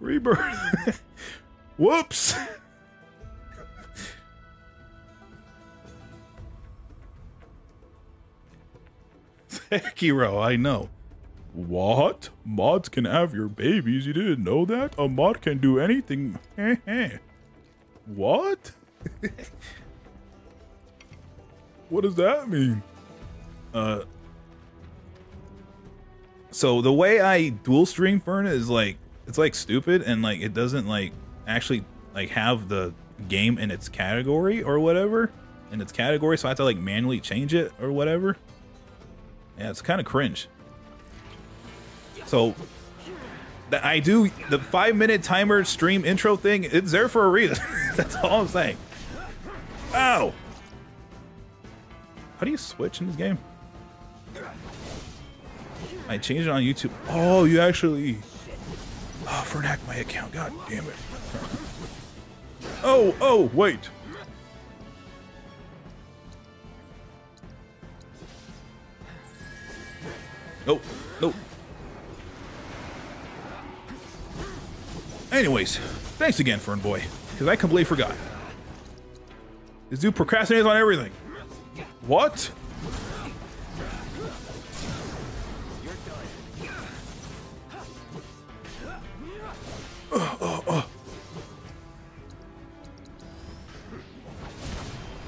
Rebirth. [LAUGHS] Whoops. Sekiro, I know. What? Mods can have your babies? You didn't know that? A mod can do anything. [LAUGHS] what? [LAUGHS] what does that mean? Uh. So the way I dual stream Fern is like it's like stupid and like it doesn't like actually like have the game in its category or whatever in its category, so I have to like manually change it or whatever. Yeah, it's kind of cringe. So I do the five minute timer stream intro thing. It's there for a reason. [LAUGHS] That's all I'm saying. Ow! How do you switch in this game? I changed it on YouTube. Oh, you actually. Oh, for hack my account. God damn it. oh, oh, wait. Nope, nope. Anyways, thanks again, Fern Boy, because I completely forgot. This dude procrastinates on everything. What?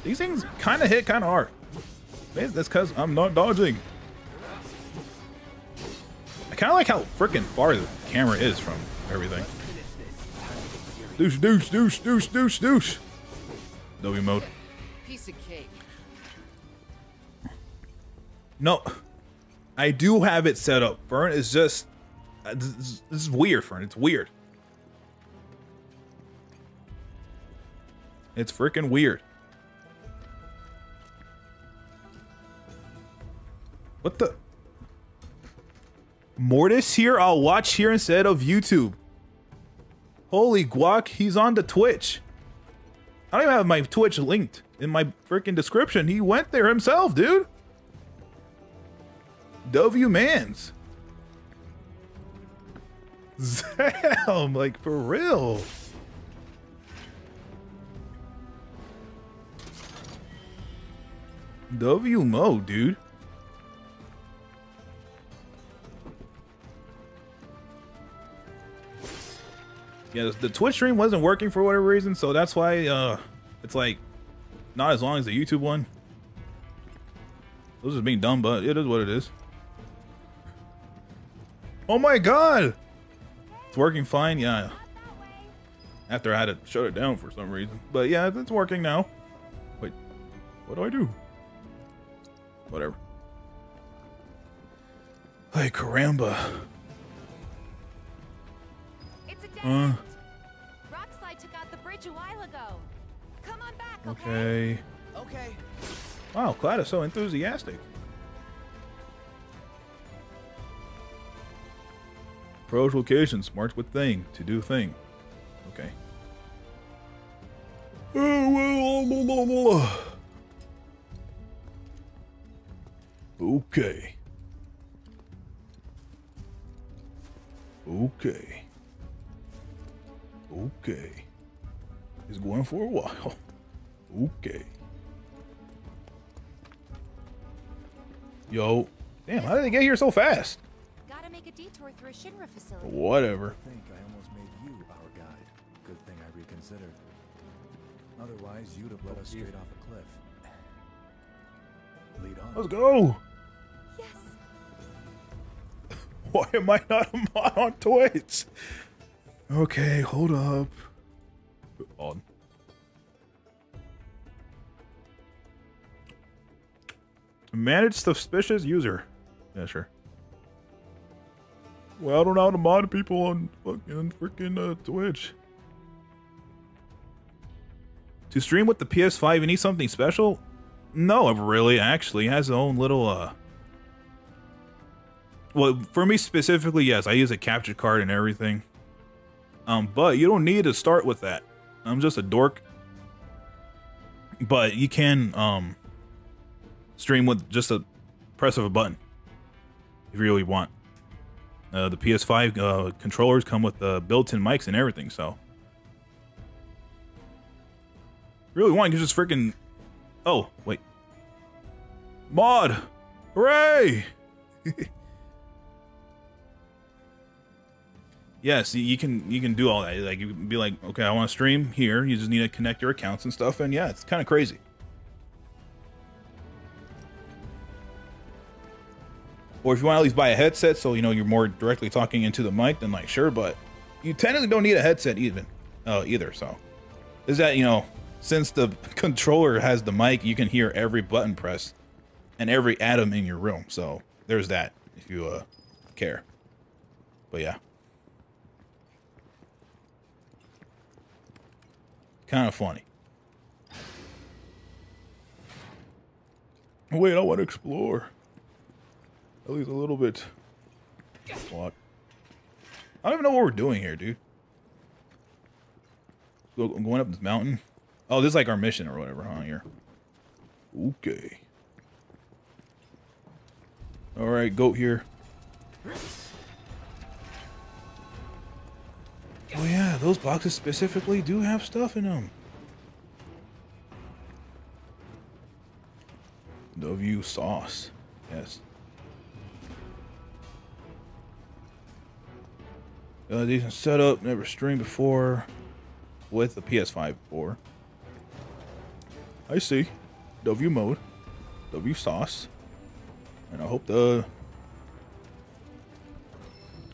These things kind of hit kind of hard. Maybe that's because I'm not dodging. I kind of like how freaking far the camera is from everything. Douche, douche, douche, douche, douche, douche. W mode. Piece of cake. No, I do have it set up. Fern is just uh, this, is- this is weird, Fern. It's weird. It's freaking weird. What the? Mortis here? I'll watch here instead of YouTube. Holy guac, he's on the Twitch. I don't even have my Twitch linked in my freaking description. He went there himself, dude. W Mans. [LAUGHS] Damn, like for real. W Mo, dude. Yeah, the, the Twitch stream wasn't working for whatever reason, so that's why uh it's like not as long as the YouTube one. This is being dumb, but it is what it is. Oh my god! It's working fine, yeah. After I had to shut it down for some reason. But yeah, it's working now. Wait, what do I do? Whatever. Hey, caramba. It's a dead Uh, end. Rockslide took out the bridge a while ago. Come on back, okay? okay. Okay. Wow, Clyde is so enthusiastic. Approach locations, march with thing, to do thing. Okay. Okay. Okay. Okay. It's going for a while. [LAUGHS] Okay. Yo. Damn, how did they get here so fast? Gotta make a detour through a Shinra facility. Whatever. I think I almost made you our guide. Good thing I reconsidered. Otherwise, you'd have led us straight off a cliff. Lead on. Let's go. [LAUGHS] Why am I not a mod on Twitch? Okay, hold up. On. Manage suspicious user. Yeah, sure. Well, I don't know how to mod people on fucking freaking uh, Twitch. To stream with the PS5, you need something special? No, it really. Actually, has its own little uh. Well, for me specifically, yes, I use a capture card and everything. Um, but you don't need to start with that. I'm just a dork. But you can um stream with just a press of a button if you really want. Uh, the PS5 uh, controllers come with uh, built-in mics and everything, so really want you can just freaking. Oh wait, mod, hooray! [LAUGHS] yes, you- can you can do all that. Like you can be like, okay, I want to stream here. You just need to connect your accounts and stuff, and yeah, it's kind of crazy. Or if you want to at least buy a headset, so you know you're more directly talking into the mic, then like sure, but you technically don't need a headset even, uh, either. So is that you know since the [LAUGHS] controller has the mic, you can hear every button press and every atom in your room. So there's that if you uh care. But yeah. Kind of funny. Wait, I want to explore. At least a little bit. What? I don't even know what we're doing here, dude. Go, going up this mountain. Oh, this is like our mission or whatever, huh? Here. Okay. All right, goat here. Oh yeah, those boxes specifically do have stuff in them. W sauce. Yes. Uh, decent setup. Never streamed before with the PS5 before. I see. W mode. W sauce. And I hope the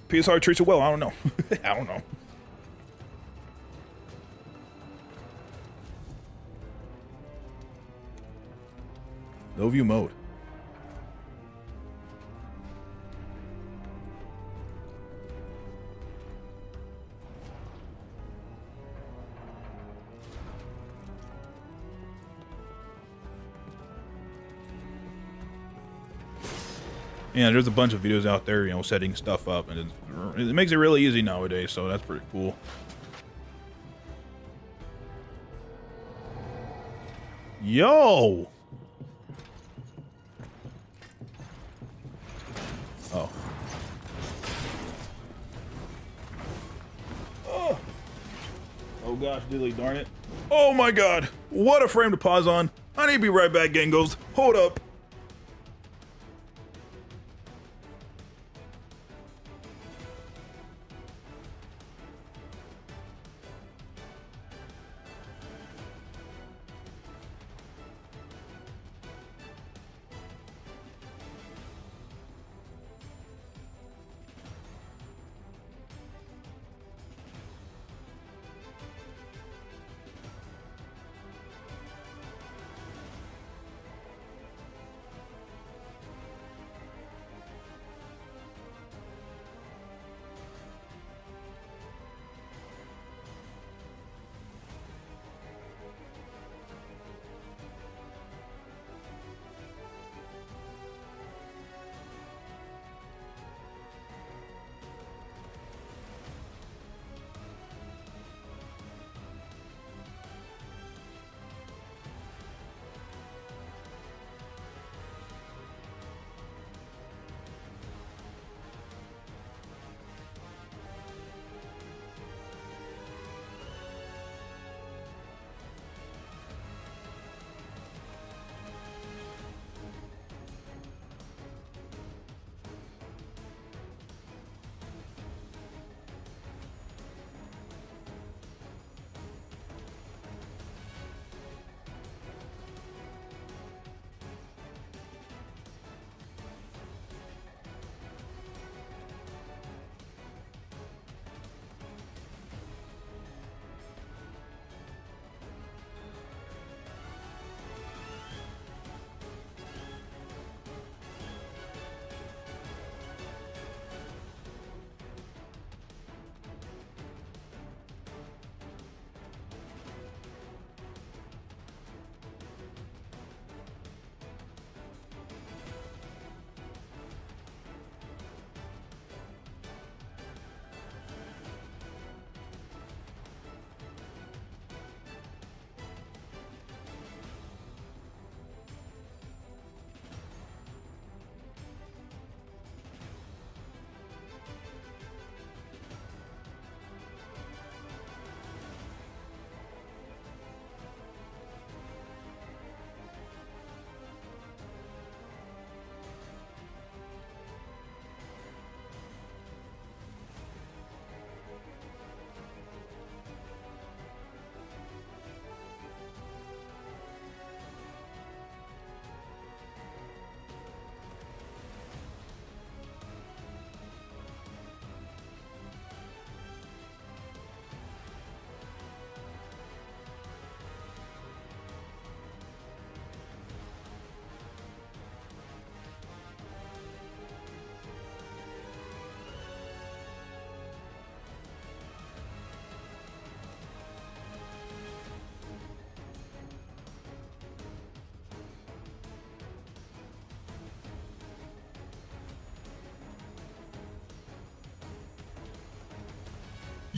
PSR treats it well. I don't know. [LAUGHS] I don't know. No view mode. Yeah, there's a bunch of videos out there, you know, setting stuff up, and it makes it really easy nowadays, so that's pretty cool. Yo! Oh gosh, dilly darn it. Oh my god! What a frame to pause on! I need to be right back, Gangos. Hold up.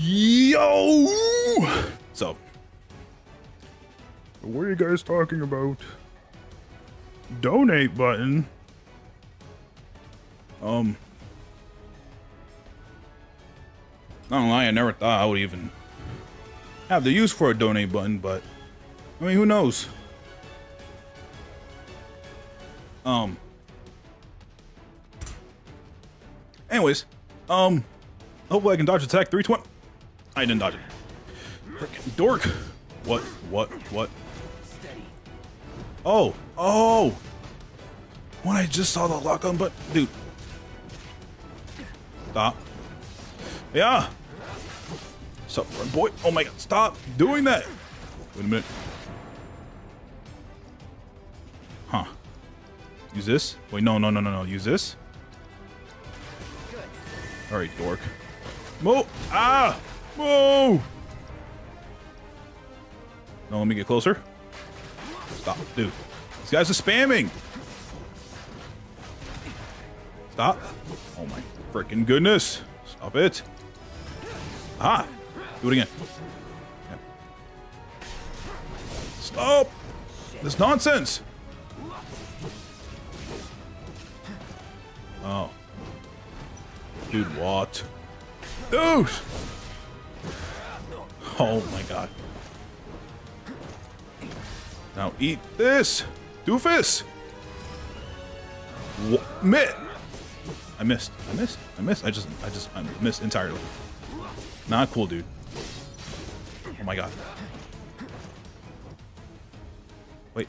Yo! So, what are you guys talking about? Donate button. Um, not gonna lie, I never thought I would even have the use for a donate button, but I mean, who knows? Um. Anyways, um, hopefully I can dodge attack 320. I didn't dodge it. Frickin' dork. What? What? What? Oh, oh! When I just saw the lock on button, dude. Stop. Yeah. Sup, boy? Oh my god! Stop doing that. Wait a minute. Huh. Use this? Wait, no, no, no, no, no. Use this. All right, dork. Mo- Ah! Move! No, let me get closer. Stop, dude. These guys are spamming. Stop. Oh my freaking goodness. Stop it. Ah! Do it again. Yeah. Stop! This nonsense! Oh. Dude, what? Dude! Oh my god. Now eat this! Doofus! Wha- Mitt! I missed. I missed. I missed. I just, I just, I missed entirely. Not cool, dude. Oh my god. Wait.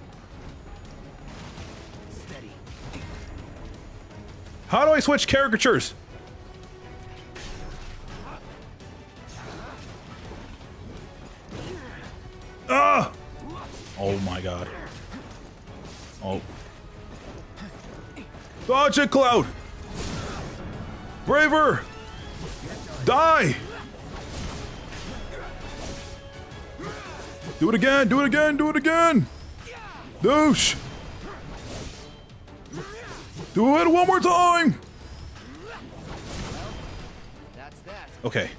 How do I switch caricatures? Dodge it, Cloud! Braver! Die! Do it again, do it again, do it again! Douche! Do it one more time! Okay.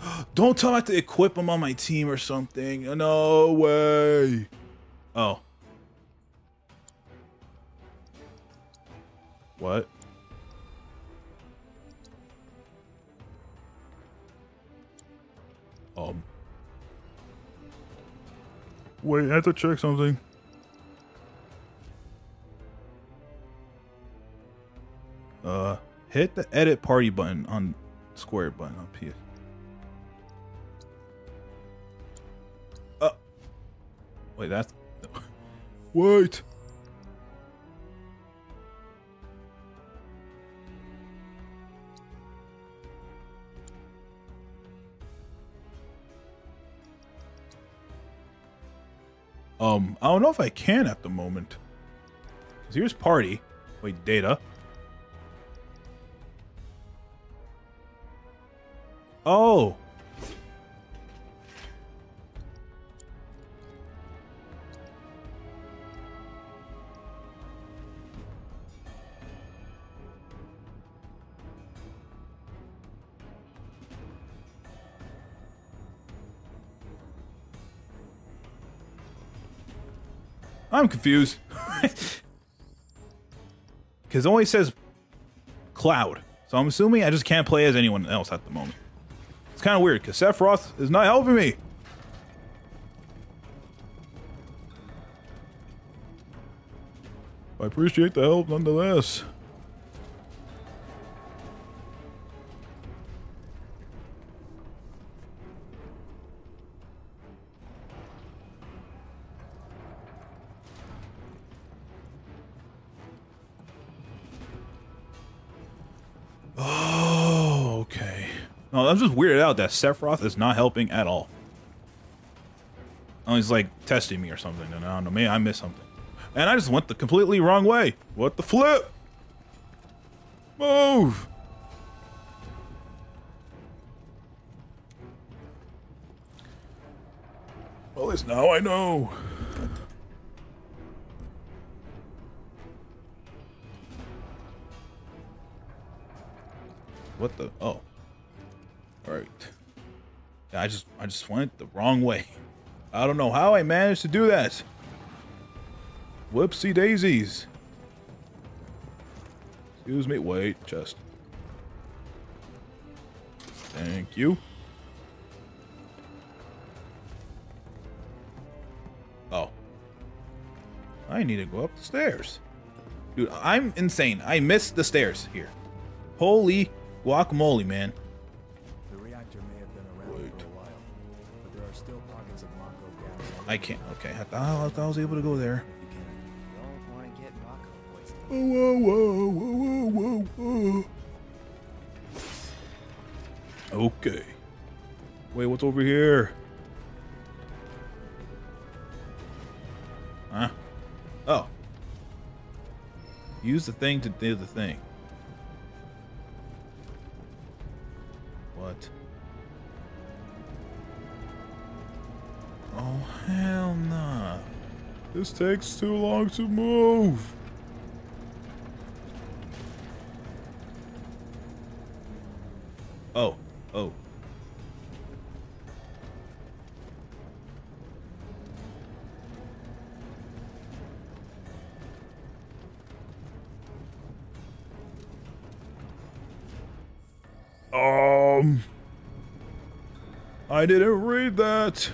[GASPS] Don't tell me I have to equip him on my team or something. No way. Oh. Have to check something. Uh, hit the edit party button on square button on PS. Uh, wait, that's [LAUGHS] wait. Um, I don't know if I can at the moment. 'Cause here's party. Wait, data. I'm confused. [LAUGHS] Because it only says Cloud. So I'm assuming I just can't play as anyone else at the moment. It's kind of weird because Sephiroth is not helping me. I appreciate the help nonetheless. I'm just weirded out that Sephiroth is not helping at all. Oh, he's like testing me or something, and I don't know, maybe I missed something. And I just went the completely wrong way. What the flip? Move! Well, at least now I know. What the? Oh. Right. I just I just went the wrong way. I don't know how I managed to do that. Whoopsie daisies. Excuse me. Wait, chest. Thank you. Oh. I need to go up the stairs. Dude, I'm insane. I missed the stairs here. Holy guacamole, man. I can't. Okay, I thought, I was able to go there. Poisoned. Whoa, whoa, whoa, whoa, whoa, whoa. Okay. Wait, what's over here? Huh? Oh. Use the thing to do the thing. This takes too long to move. Oh, oh. Um, I didn't read that.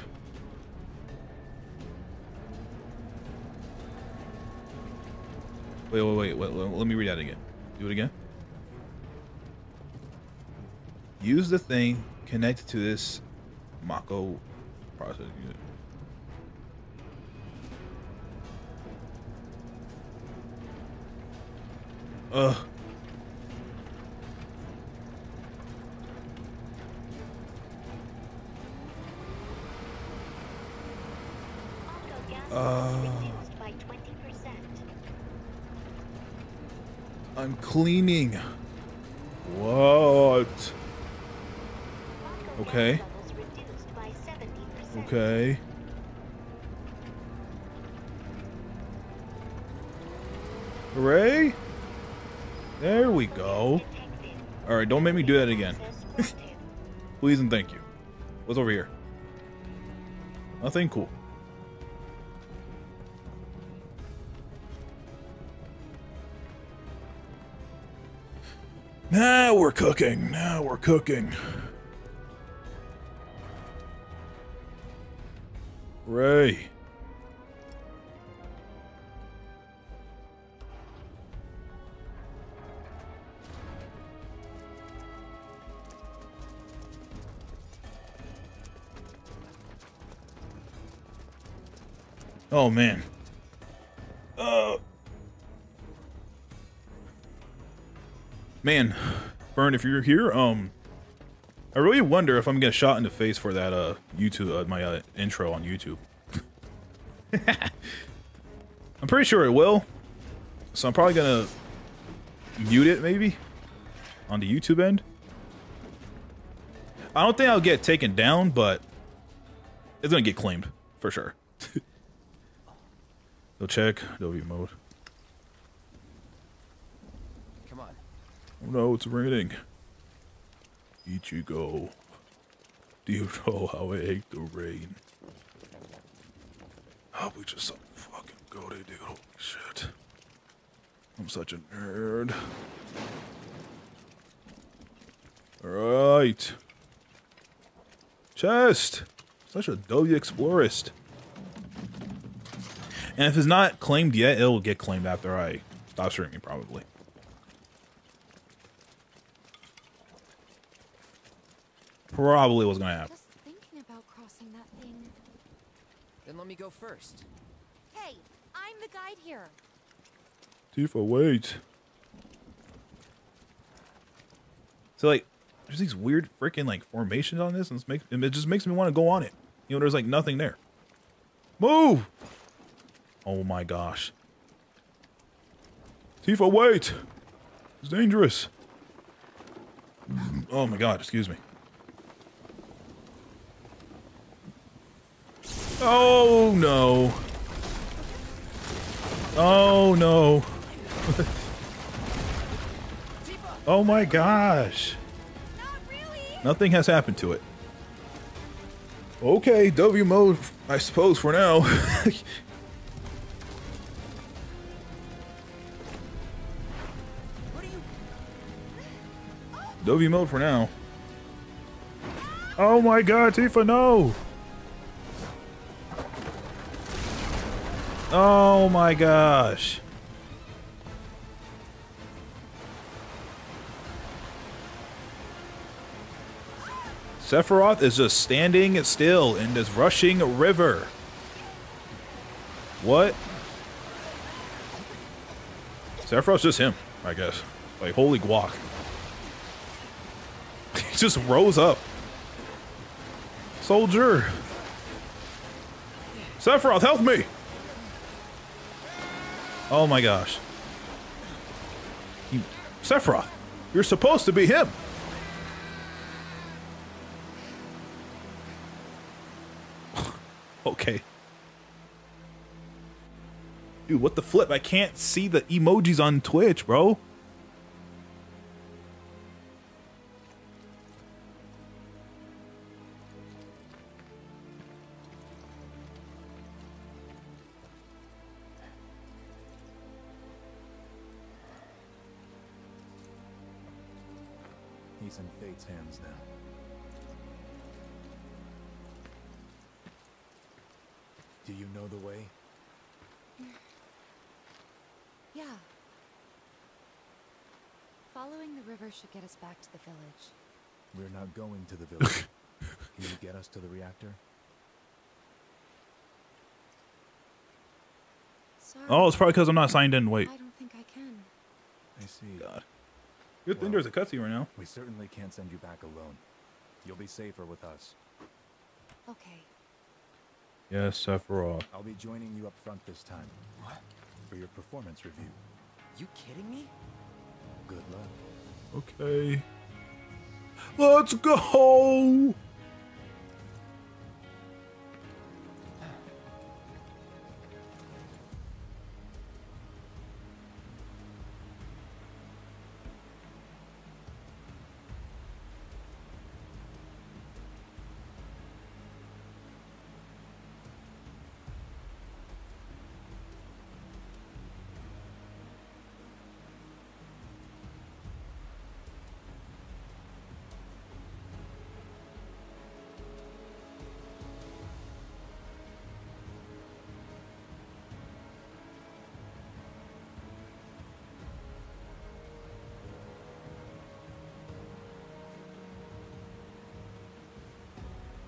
Wait, wait, wait, let me read that again. Do it again. Use the thing connected to this Mako process unit. Ugh. Uh, I'm cleaning. What? Okay. Okay. Hooray! There we go. Alright, don't make me do that again. [LAUGHS] Please and thank you. What's over here? Nothing cool. Now we're cooking. Now we're cooking. Ray. Oh man. Uh Man, Fern, if you're here, um I really wonder if I'm gonna get shot in the face for that uh YouTube uh, my uh, intro on YouTube. [LAUGHS] I'm pretty sure it will. So I'm probably gonna mute it maybe on the YouTube end. I don't think I'll get taken down, but it's gonna get claimed for sure. [LAUGHS] Go check W mode. Come on. Oh no, it's raining. Ichigo. Do you know how I hate the rain? How we just so fucking goated, dude. Holy shit. I'm such a nerd. Alright. Chest! Such a W explorist. And if it's not claimed yet, it'll get claimed after I stop streaming, probably. Probably what's gonna happen. Just thinking about crossing that thing. Then let me go first. Hey, I'm the guide here. Tifa, wait. So like, there's these weird freaking like formations on this, and it's make, and it just makes me want to go on it. You know, there's like nothing there. Move! Oh my gosh. Tifa, wait! It's dangerous. Oh my god, excuse me. Oh no. Oh no. [LAUGHS] oh my gosh. Nothing has happened to it. Okay, W mode, I suppose, for now. [LAUGHS] W mode for now. Oh my god, Tifa, no! Oh my gosh. Sephiroth is just standing still in this rushing river. What? Sephiroth's just him, I guess. Like, holy guac. [LAUGHS] he just rose up. Soldier. Sephiroth, help me! Oh my gosh. He, Sephiroth, you're supposed to be him. [LAUGHS] okay. Dude, what the flip? I can't see the emojis on Twitch, bro. Should get us back to the village. We're not going to the village. [LAUGHS] Can you get us to the reactor? Sorry. Oh, it's probably because I'm not signed in. Wait. I don't think I can. I see. God. Good thing there's a cutscene right now. We certainly can't send you back alone. You'll be safer with us. Okay. Yes, Sephiroth. I'll be joining you up front this time. What? For your performance review. You kidding me? Good luck. Okay. Let's go!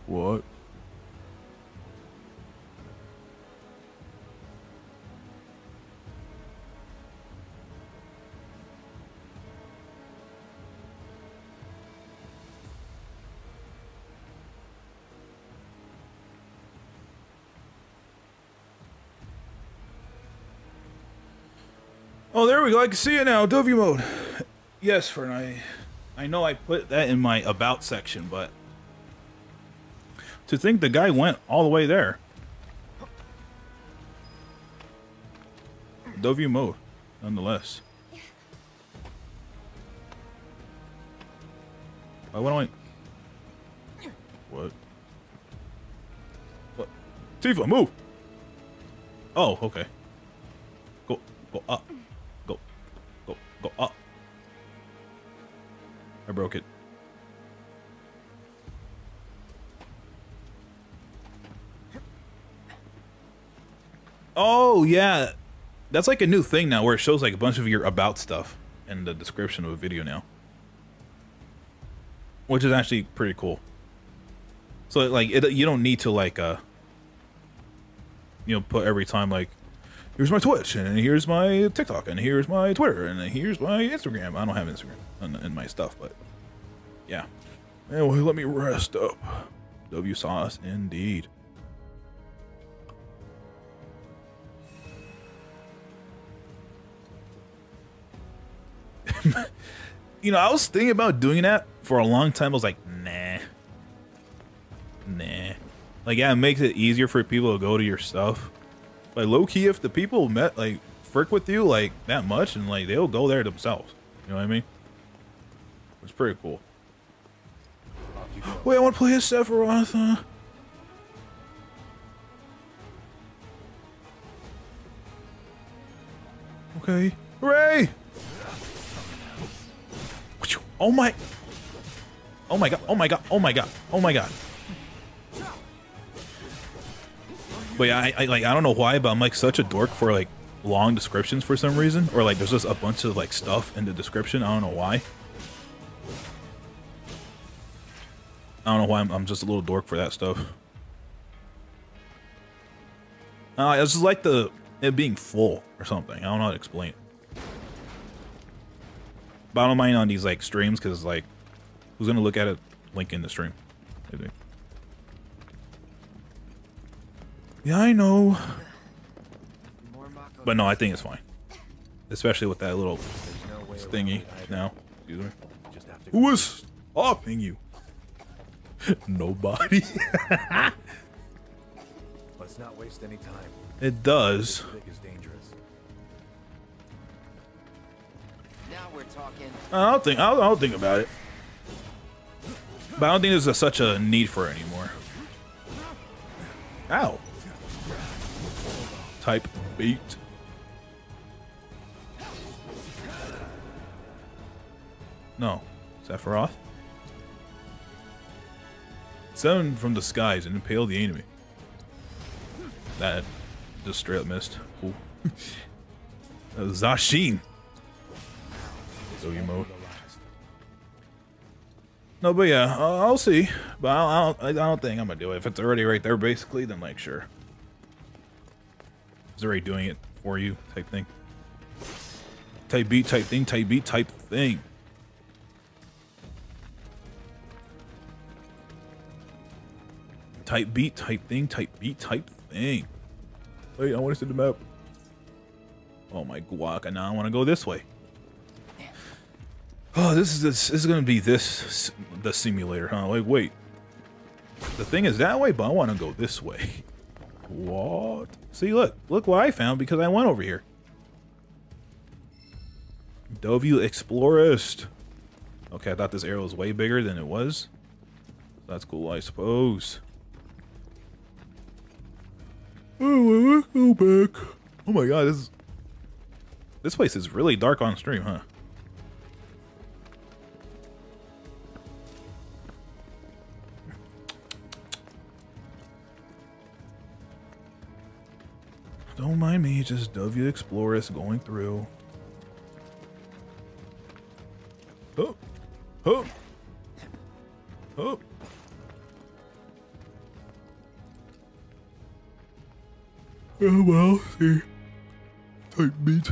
What? Oh, there we go. I can see it now. W mode. Yes, Fern. I, I know I put that in my about section, but to think the guy went all the way there. W mode, nonetheless. Why don't I? What? What? Tifa, move! Oh, okay. Oh yeah, that's like a new thing now, where it shows like a bunch of your about stuff in the description of a video now, which is actually pretty cool. So like, it, you don't need to like uh, you know, put every time like, here's my Twitch and here's my TikTok and here's my Twitter and here's my Instagram. I don't have Instagram in, in my stuff, but yeah. Anyway, let me rest up. W sauce indeed. You know, I was thinking about doing that for a long time. I was like, nah. Nah. Like, yeah, it makes it easier for people to go to your stuff. Like, low key, if the people met, like, frick with you, like, that much, and, like, they'll go there themselves. You know what I mean? It's pretty cool. Wait, I want to play as Sephiroth. Huh? Okay. Hooray! Oh my. Oh my god. Oh my god. Oh my god. Oh my god. But yeah, I, I like I don't know why, but I'm like such a dork for like long descriptions for some reason, or like there's just a bunch of like stuff in the description. I don't know why. I don't know why I'm, I'm just a little dork for that stuff. Uh, it's just like the it being full or something. I don't know how to explain. But I don't on these like streams because like, who's gonna look at it? Link in the stream. Maybe. Yeah, I know. But no, I think it's fine. Especially with that little thingy now. Excuse me. Who is stopping you? [LAUGHS] Nobody. [LAUGHS] Let's not waste any time. it does. Vic is dangerous. Now we're talking. I don't think I'll, I'll think about it. But I don't think there's a, such a need for it anymore. Ow. Type beat. No. Sephiroth? Seven from the skies and impale the enemy. That just straight up missed. Cool. [LAUGHS] Zashin. No, but yeah, uh, I'll see. But I don't, I don't think I'm gonna do it. If it's already right there, basically, then like sure. It's already doing it for you, type thing. Type beat, type thing, type beat, type thing. Type beat, type thing, type beat, type thing. Wait, I want to see the map. Oh my guac, and now I want to go this way. Oh, this is this, this is gonna be this the simulator, huh? Like, wait, the thing is that way, but I want to go this way. What? See, look, look what I found because I went over here. W Explorist. Okay, I thought this arrow was way bigger than it was. That's cool, I suppose. Oh, let's go back. Oh my god, this is, this place is really dark on stream, huh? Don't mind me, just W Explorers going through. Oh, oh, oh. Oh well, see. Type beat.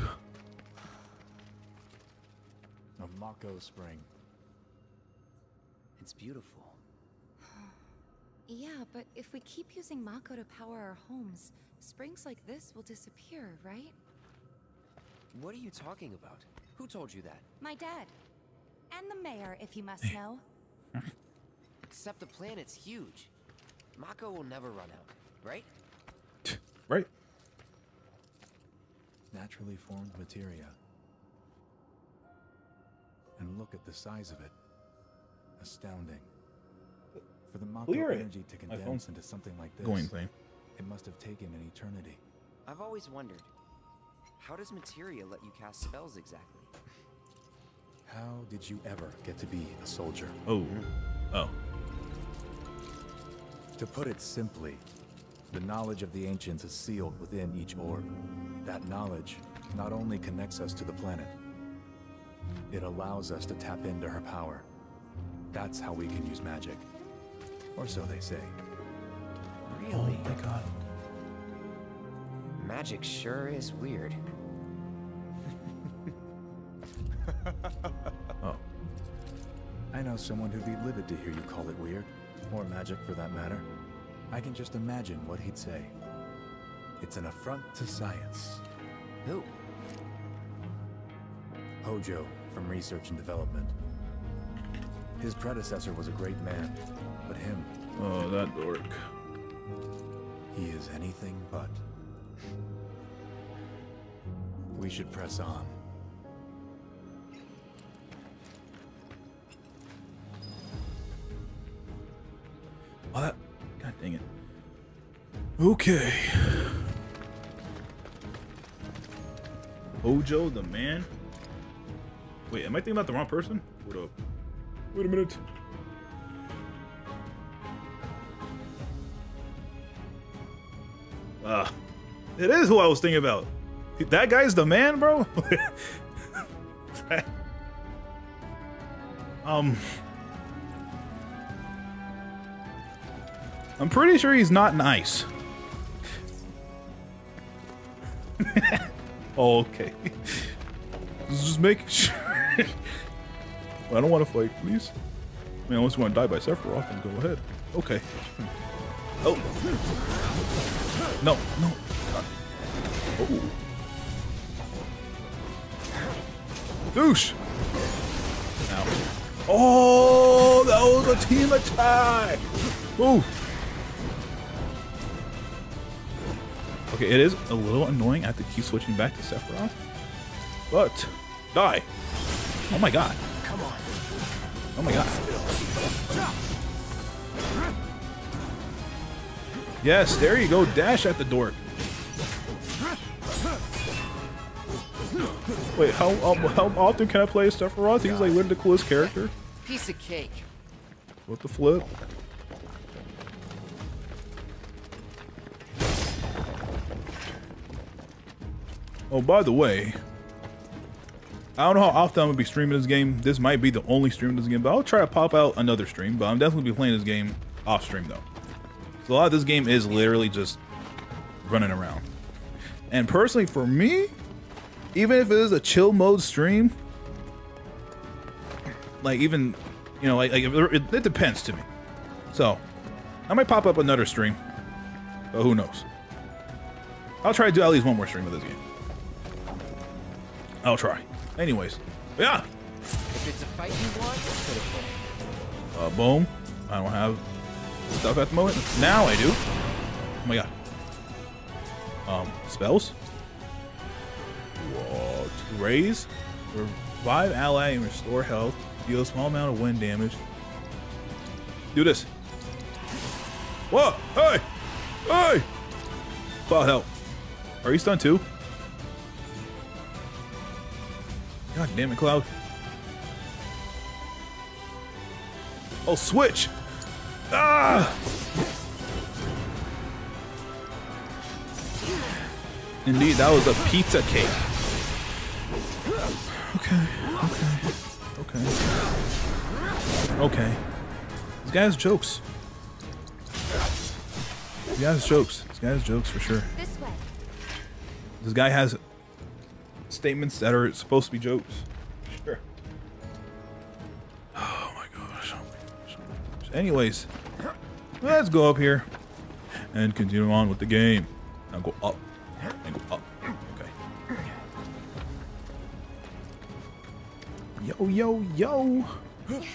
A Mako Spring. It's beautiful. [SIGHS] Yeah, but if we keep using Mako to power our homes, springs like this will disappear, right? What are you talking about? Who told you that? My dad. And the mayor, if you must know. [LAUGHS] Except the planet's huge. Mako will never run out, right? [LAUGHS] Right. Naturally formed materia. And look at the size of it. Astounding. For the Mako Clear it. energy to My condense phone's into something like this, going thing. It must have taken an eternity. I've always wondered. How does materia let you cast spells exactly? How did you ever get to be a soldier? Oh. Oh. To put it simply, the knowledge of the ancients is sealed within each orb. That knowledge not only connects us to the planet, it allows us to tap into her power. That's how we can use magic. Or so they say. Really? Oh my god. Magic sure is weird. [LAUGHS] Oh. I know someone who'd be livid to hear you call it weird, or magic for that matter. I can just imagine what he'd say. It's an affront to science. Who? Hojo from Research and Development. His predecessor was a great man, but him, Oh, that dork. He is anything but. We should press on. That, God dang it. Okay. Hojo the man? Wait, am I thinking about the wrong person? Hold up. Wait a minute. Uh, it is who I was thinking about. That guy's the man, bro. [LAUGHS] um, I'm pretty sure he's not nice. [LAUGHS] okay. Just making sure. [LAUGHS] I don't want to fight, please. I mean, unless you want to die by Sephiroth, then go ahead. Okay. Oh. No, no. Oh. Douche. Ow. Oh, that was a team attack. Ooh. Okay, it is a little annoying. I have to keep switching back to Sephiroth. But, die. Oh my god. Come on. Oh my god. Yes, there you go. Dash at the dork. Wait, how um, how often can I play Sephiroth? He's like literally the coolest character. Piece of cake. What the flip? Oh, by the way, I don't know how often I'm gonna be streaming this game. This might be the only stream of this game, but I'll try to pop out another stream. But I'm definitely be playing this game off stream though. So a lot of this game is literally just running around. And personally, for me, even if it is a chill mode stream, like even, you know, like, like it, it depends to me. So I might pop up another stream, but who knows? I'll try to do at least one more stream of this game. I'll try. Anyways, yeah. If it's a fight you want, pitiful. Uh, boom. I don't have stuff at the moment. Now I do. Oh my god. Um, spells. Whoa, two raise. Revive ally and restore health. Deal a small amount of wind damage. Do this. Whoa! Hey! Hey! Cloud help. Are you stunned too? God damn it, Cloud. Oh, switch! Ah! Indeed, that was a pizza cake. Okay, okay, okay. Okay. This guy has jokes. This guy has jokes. This guy has jokes for sure. This. This guy has statements that are supposed to be jokes. Anyways, let's go up here and continue on with the game. Now go up and go up. Okay. Yo, yo, yo. Okay.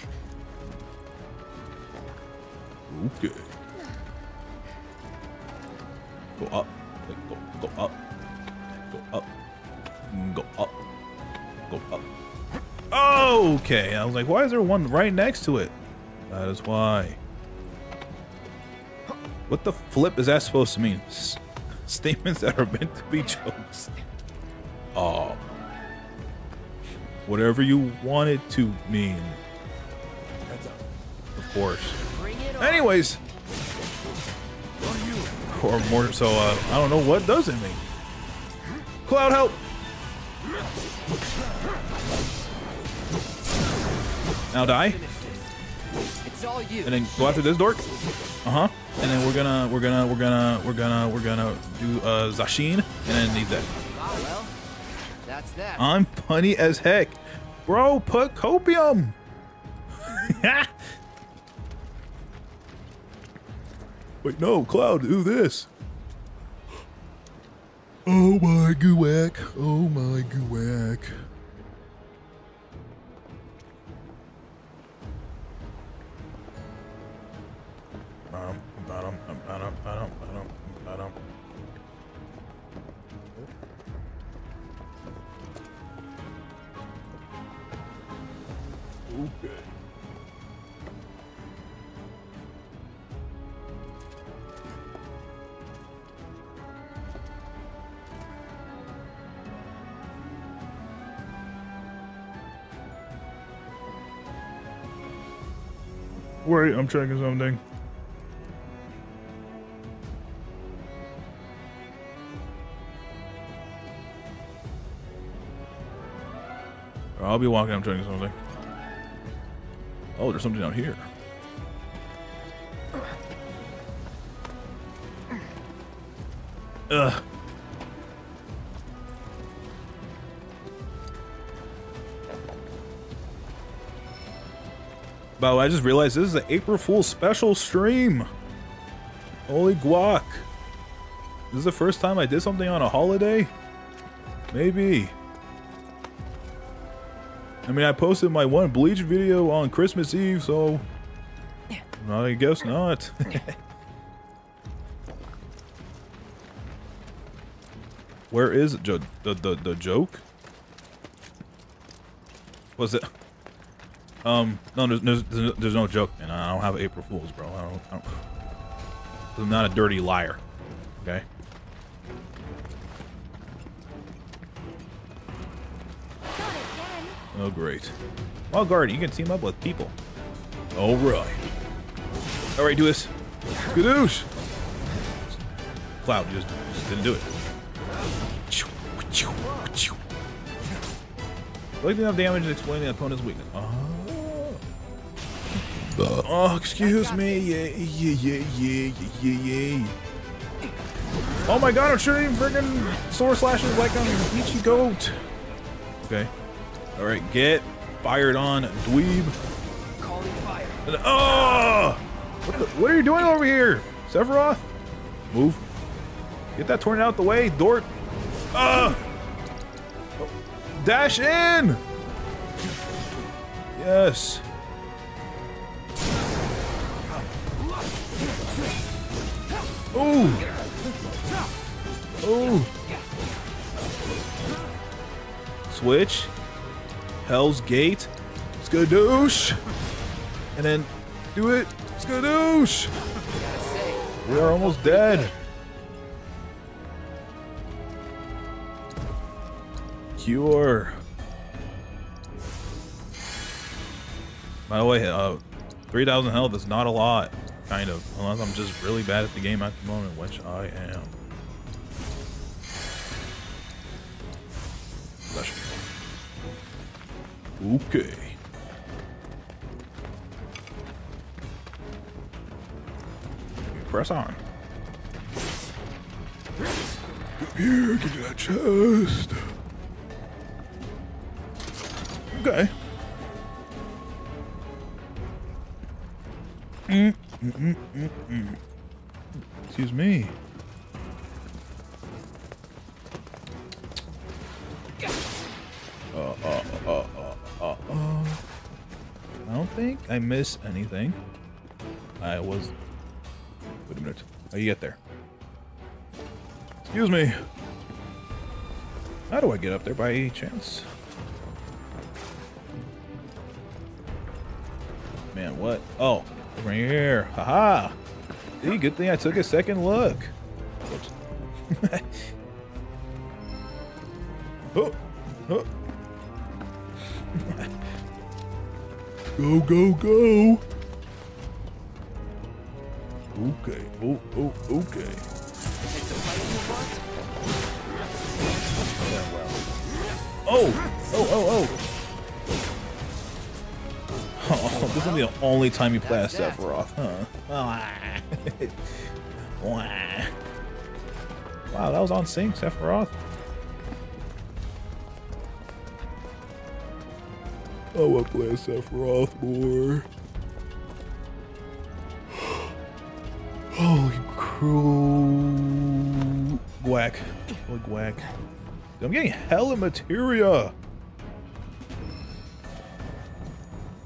Go up. Wait, go, go up. Go up. Go up. Go up. Okay. I was like, why is there one right next to it? That is why. What the flip is that supposed to mean? S statements that are meant to be jokes. Oh. Whatever you want it to mean. Of course. Anyways. Or more so, uh, I don't know what does it mean. Cloud help! Now die. It's all you. And then go after this dork. Uh huh. And then we're gonna we're gonna we're gonna we're gonna we're gonna do uh Zashin and then he's dead. Ah, well, that's that. I'm funny as heck, bro. Put copium. [LAUGHS] Wait, no, Cloud, do this. [GASPS] Oh my guac. Oh my guac. don't, I don't, I don't, I don't. Okay. Wait, I'm checking something. I'll be walking, I'm checking something. Oh, there's something out here. Ugh. By the way, I just realized this is an April Fool's special stream. Holy guac. This is the first time I did something on a holiday? Maybe. I mean, I posted my one Bleach video on Christmas Eve, so... I guess not. [LAUGHS] Where is the, the, the joke? Was it... Um, no, there's, there's, there's no joke, man. I don't have April Fools, bro. I don't, I don't, I'm not a dirty liar, okay? Oh, great. Well, guard, you can team up with people. All right. All right, do this. Skadoosh! Cloud just, just didn't do it. Like enough damage to explain the opponent's weakness. Oh. oh, excuse me. Yeah, yeah, yeah, yeah, yeah, yeah. Oh my god, I'm shooting freaking sword slashes like I'm Ichi Goat. Okay. Alright, get fired on, dweeb. Calling fire. Oh! What, the, what are you doing over here? Sephiroth? Move. Get that torn out the way, Dort. Ah! Dash in! Yes. Ooh! Ooh! Switch. Hell's Gate. Skadoosh! And then do it. Skadoosh! We are almost dead. Cure. By the way, uh, 3,000 health is not a lot, kind of, unless I'm just really bad at the game at the moment, which I am. Okay. Press on. Here, give me that chest. Okay. Mm, mm, mm, mm, Excuse me. Uh, uh, uh, uh, uh, uh. I don't think I miss anything. I was. Wait a minute. How you get there? Excuse me. How do I get up there by chance? Man, what? Oh, over here. Haha. See, good thing I took a second look. oh, [LAUGHS] oh. Go, go, go. Okay. Oh, oh, okay. Oh, oh, oh, oh. Oh, this is the only time you play as Sephiroth, huh? [LAUGHS] wow, that was on sync, Sephiroth. I want to play as Sephiroth more. [SIGHS] Holy. Gwack. Holy gwack. I'm getting hella materia.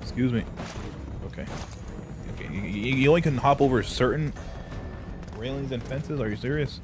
Excuse me. Okay. Okay. You, only can hop over certain railings and fences? Are you serious?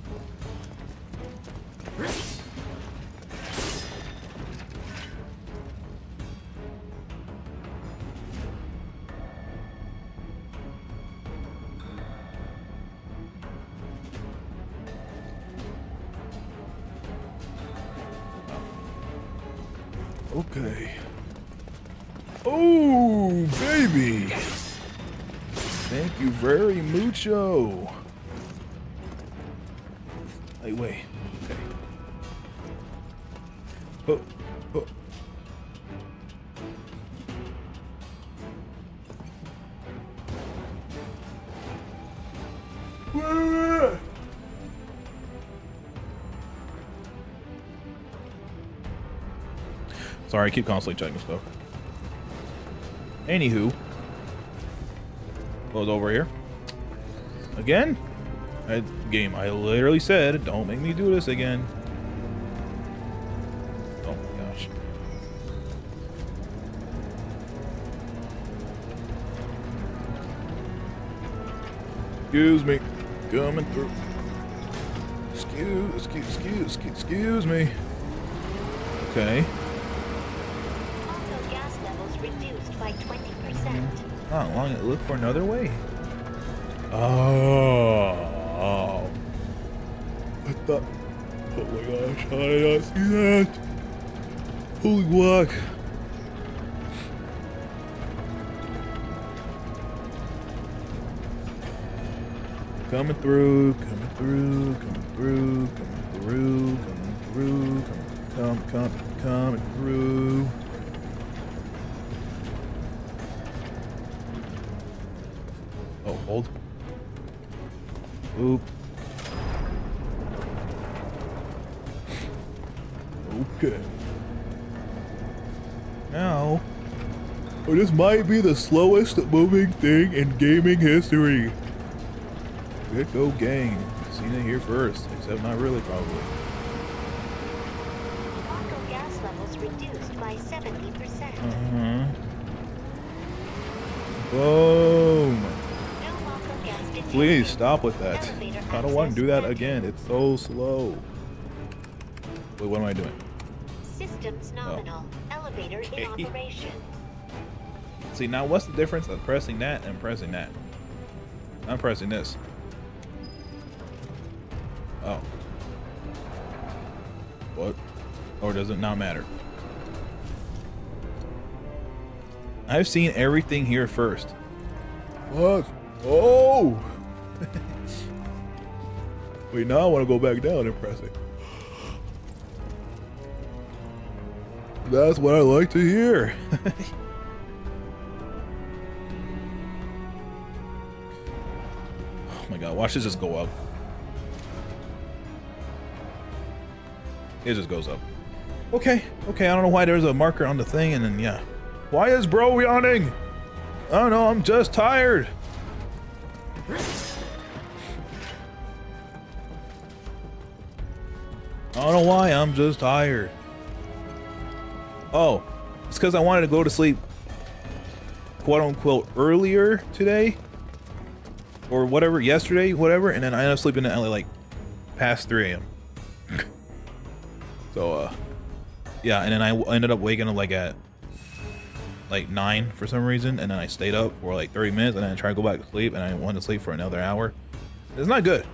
Sorry, I keep constantly checking stuff. Anywho, goes over here. Again? I, game, I literally said, don't make me do this again. Oh my gosh. Excuse me. Coming through. Excuse, excuse, excuse, excuse, excuse me. Okay. Also, gas levels reduced by 20%. Oh, long look for another way. Oh. I thought. Oh my gosh, how did I not see that? Holy guac. Coming through, coming through, coming through, coming through, coming through, coming, come, come, coming through. Oop. Okay. Now, oh, this might be the slowest moving thing in gaming history. Good go gang. Seen it here first, except not really probably. Auto gas levels reduced by 70%. Uh-huh. Boom. No auto gas detected. Please stop with that. I don't want to do that again. It's so slow. Wait, what am I doing? Systems oh. nominal. Elevator in operation. See, now what's the difference of pressing that and pressing that? I'm pressing this. Oh. What? Or does it not matter? I've seen everything here first. What? Oh! [LAUGHS] Wait, now I want to go back down and press it. That's what I like to hear. [LAUGHS] oh my god, watch this just go up. It just goes up. Okay, okay, I don't know why there's a marker on the thing and then yeah. Why is bro yawning? I don't know, I'm just tired. Know why, I'm just tired. Oh, it's because I wanted to go to sleep quote unquote earlier today or whatever, yesterday, whatever, and then I ended up sleeping at like past 3 a.m. [LAUGHS] so, uh, yeah, and then I ended up waking up like at like 9 for some reason, and then I stayed up for like 30 minutes, and then I tried to go back to sleep, and I went to sleep for another hour. It's not good.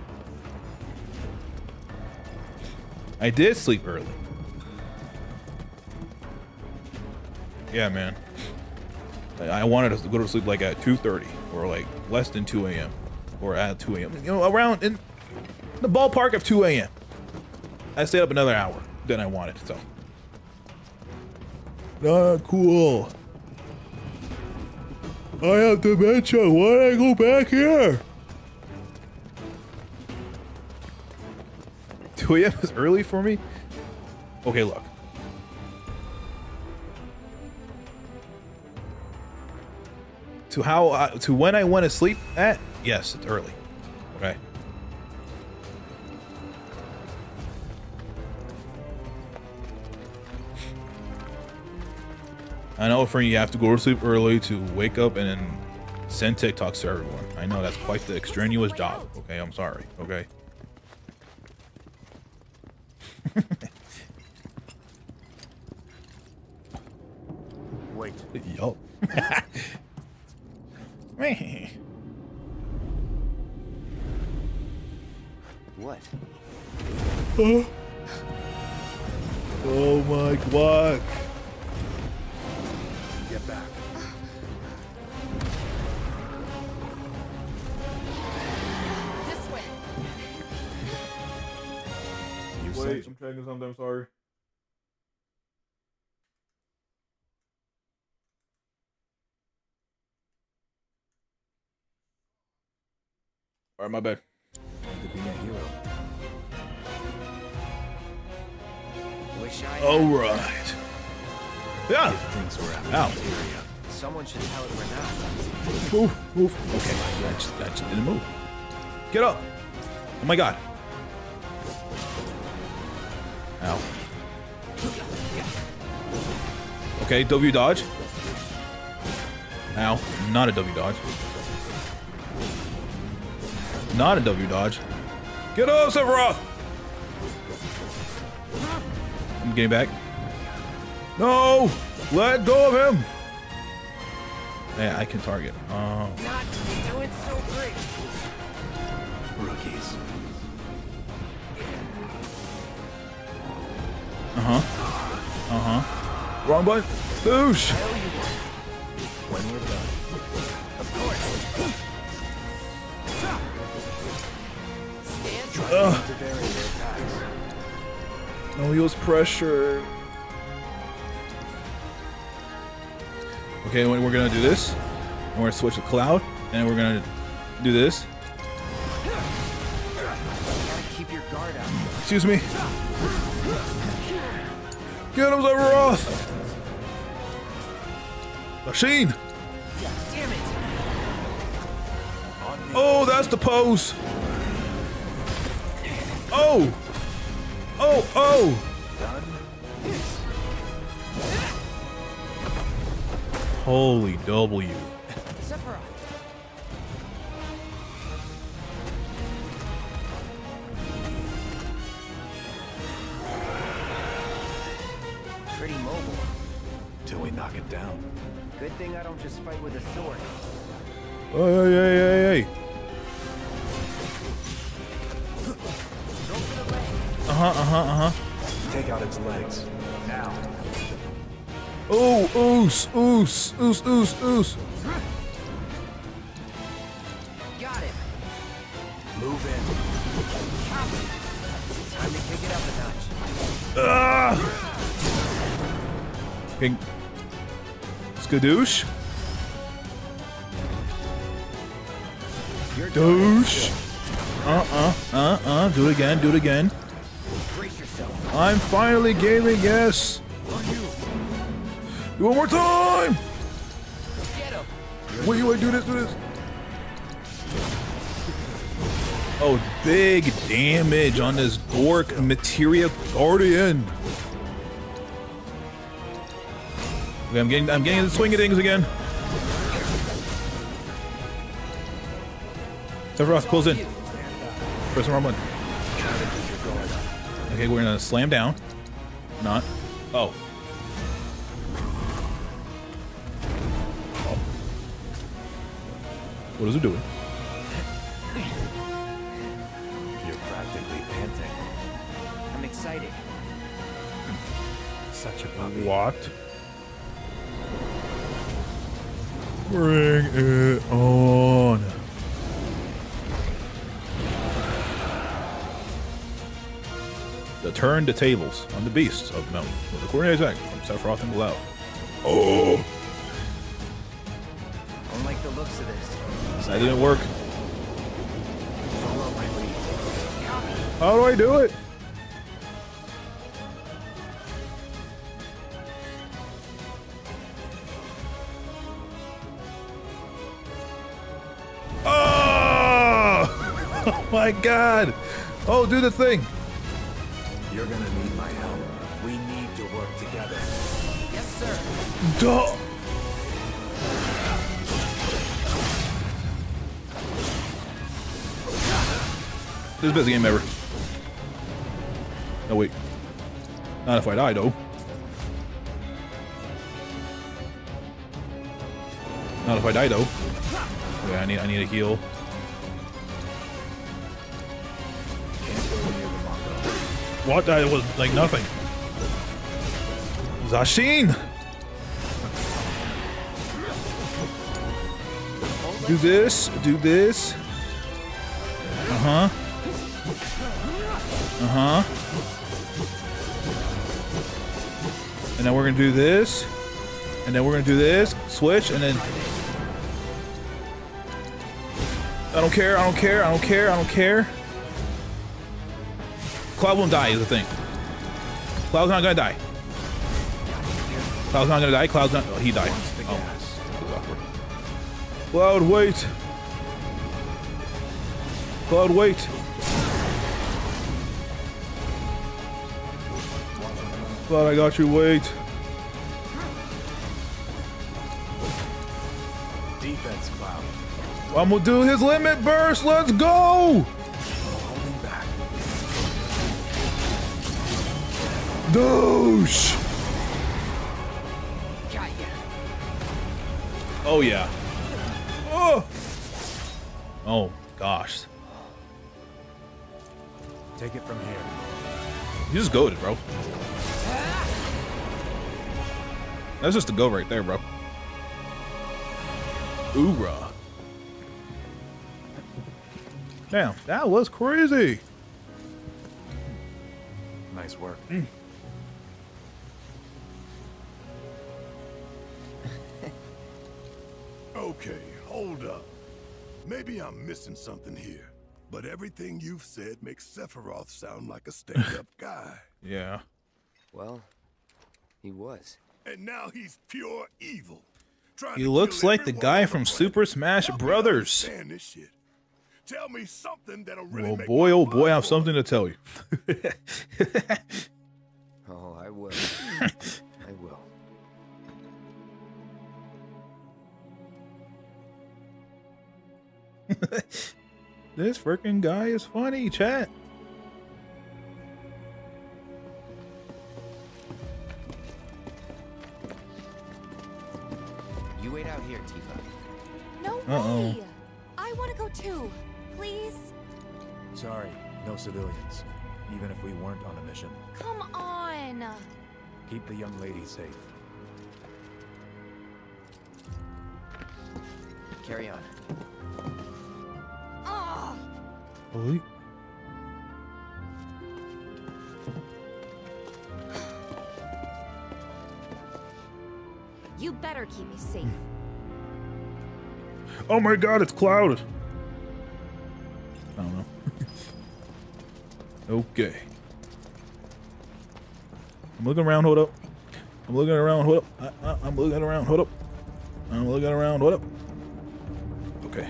I did sleep early. Yeah, man. I wanted to go to sleep like at 2.30 or like less than 2 a.m. or at 2 a.m. You know, around in the ballpark of 2 a.m. I stayed up another hour than I wanted, so. Not cool. I have dementia. Why did I go back here? 2 a.m. is early for me? Okay, look. To how I, to when I went to sleep at? Yes, it's early. Okay. I know for you have to go to sleep early to wake up and then send TikToks to everyone. I know that's quite the extraneous job. Okay, I'm sorry. Okay. Wait. [LAUGHS] Yup. [LAUGHS] What? oh. oh my god. Get back. Wait, I'm checking something. I'm sorry. All right, my bad. To be a hero. Wish I. All right. Yeah. Things were at Ow. Someone should tell it we're not. Move, move. Okay, that just, that just didn't move. Get up. Oh my god. Ow. Okay, W dodge. Ow. Not a W dodge. Not a W dodge. Get up, Sephiroth! I'm getting back. No! Let go of him! Yeah, I can target. Oh. Uh huh. Uh huh. Wrong button. Boosh. When we're done. Of course. Stand try Ugh. to vary their attacks. No, he was pressured. Okay, we're gonna do this, and we're gonna switch to cloud, and we're gonna do this. Keep your guard up. Excuse me. Get him, Sephiroth! Machine! Oh, that's the pose! Oh! Oh, oh! Holy W. down. Good thing I don't just fight with a sword. Hey, hey, hey, hey, hey. Uh-huh, uh-huh, uh-huh. Take out its legs. Now. Oh, oos, oos, oos, oos, oos. Got it. Move in. Time to kick it up a notch. Ah! Okay. Skadoosh. Douche. Uh-uh, uh-uh. Do it again, do it again. I'm finally gaming, yes. Do one more time. Wait, wait, do this, do this. Oh, big damage on this Gork Materia Guardian. Okay, I'm getting, I'm getting the swing of things again. Sephiroth, pulls in. Press the wrong button. Okay, we're gonna slam down. Not. Oh. Oh. What is it doing? You're practically panting. I'm excited. Such a puppy. What? Bring it on. The turn the tables on the beasts of the mountain with a coordinated attack from Sephiroth and Blau. Oh, I Don't like the looks of this. that didn't work. Follow my lead. Copy. How do I do it? Oh! my god! Oh, do the thing! You're gonna need my help. We need to work together. Yes, sir. Duh! This is the best game ever. No, wait. Not if I die, though. Not if I die, though. Yeah, I need, I need a heal. What? That was like nothing. Zashin! Do this, do this. Uh huh. Uh huh. And then we're gonna do this. And then we're gonna do this. Switch, and then. I don't care, I don't care, I don't care, I don't care. Cloud won't die is the thing. Cloud's not gonna die. Cloud's not gonna die, Cloud's not... Oh, he died. Oh. Cloud, wait. Cloud, wait. Cloud, I got you, wait. Defense, Cloud. I'm gonna do his limit burst, let's go! Douche! Got ya. Oh, yeah. Oh! Oh, gosh. Take it from here. You just goaded, bro. That's just a go right there, bro. Oorah. Damn, that was crazy. Nice work. Okay, Maybe I'm missing something here, but everything you've said makes Sephiroth sound like a stand-up [LAUGHS] guy. Yeah. Well, he was. And now he's pure evil. He looks like the guy from the Super Smash Help me Brothers. understand this shit. Tell me something that'll really Well, make boy, oh boy, I have something to tell you. [LAUGHS] [LAUGHS] Oh, I will. I will. [LAUGHS] this freaking guy is funny, chat. You wait out here, Tifa. No Uh-oh. way! I want to go too. Please? Sorry, no civilians. Even if we weren't on a mission. Come on! Keep the young lady safe. Carry on. Holy. You better keep me safe. Oh my god, it's clouded. I don't know. [LAUGHS] okay. I'm looking around, hold up. I'm looking around, hold up. I, I, I'm looking around, hold up. I'm looking around, hold up. Okay.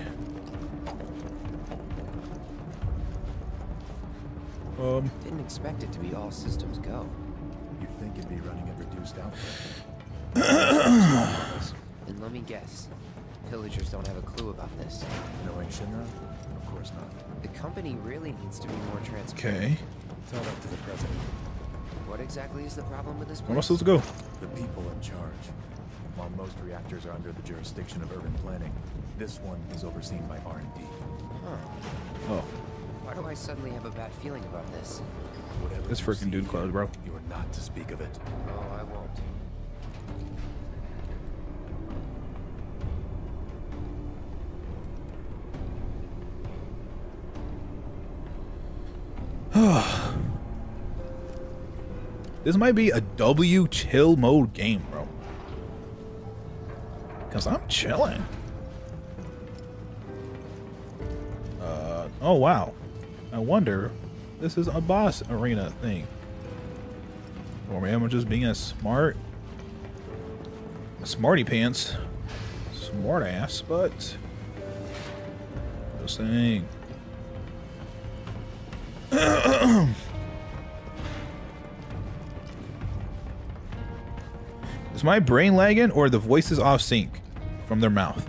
Um, Didn't expect it to be all systems go. You think it'd be running at reduced output? [COUGHS] And let me guess. Pillagers don't have a clue about this. Knowing Shinra? Of course not. The company really needs to be more transparent. okay. Tell that to the president. What exactly is the problem with this place? Where am I supposed to go? The people in charge. While most reactors are under the jurisdiction of urban planning, this one is overseen by R&D. Huh. Oh, Why do I suddenly have a bad feeling about this? Whatever this freaking dude here, cloud, bro. You are not to speak of it. Oh, I won't. [SIGHS] This might be a W chill mode game, bro. Cause I'm chilling. Uh oh wow. I wonder this is a boss arena thing. Or maybe I'm just being a smart a smarty pants. Smart ass, but just saying. [COUGHS] Is my brain lagging or the voices off sync from their mouth?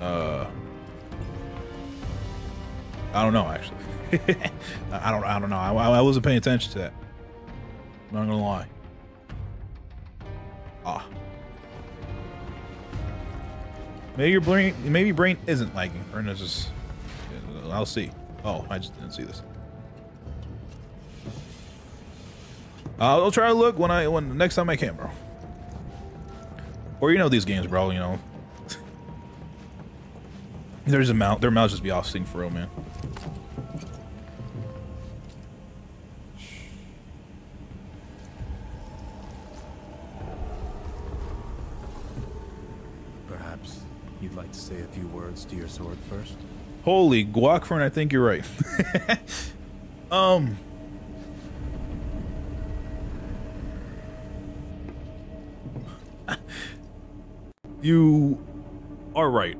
Uh, I don't know actually. [LAUGHS] I don't. I don't know. I, I wasn't paying attention to that. I'm Not gonna lie. Ah. Maybe your brain. Maybe brain isn't lagging, or just. I'll see. Oh, I just didn't see this. I'll try to look when I when next time I can, bro. Or you know these games, bro. You know, there's a mount. Their mouths just be off sync for real, man. Perhaps you'd like to say a few words to your sword first. Holy guacfern, I think you're right. [LAUGHS] um. [LAUGHS] you are right.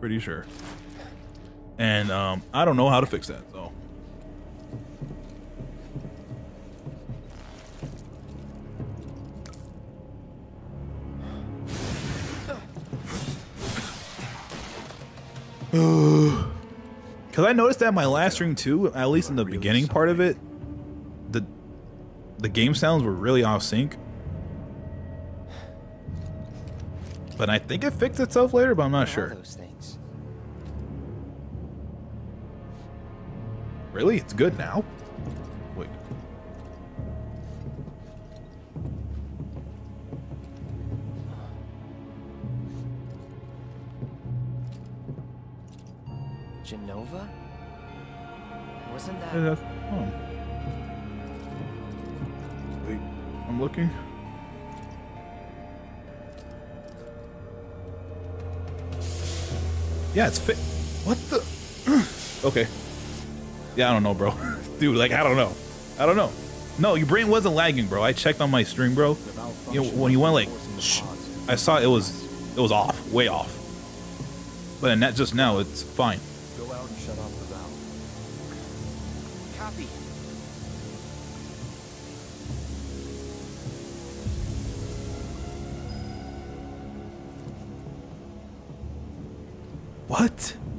Pretty sure. And um, I don't know how to fix that, so. [SIGHS] Because I noticed that my last stream too, at least in the beginning part of it, the the game sounds were really off sync. But I think it fixed itself later, but I'm not sure. Those things. Really? It's good now? Wait. Jenova? Wasn't that? That's- oh. Wait, I'm looking. Yeah, it's fit. What the? [CLEARS THROAT] okay. Yeah, I don't know, bro. [LAUGHS] Dude, like, I don't know. I don't know. No, your brain wasn't lagging, bro. I checked on my stream, bro. You know, when you went like, shh, I saw it was, it was off, way off. But then that just now, it's fine.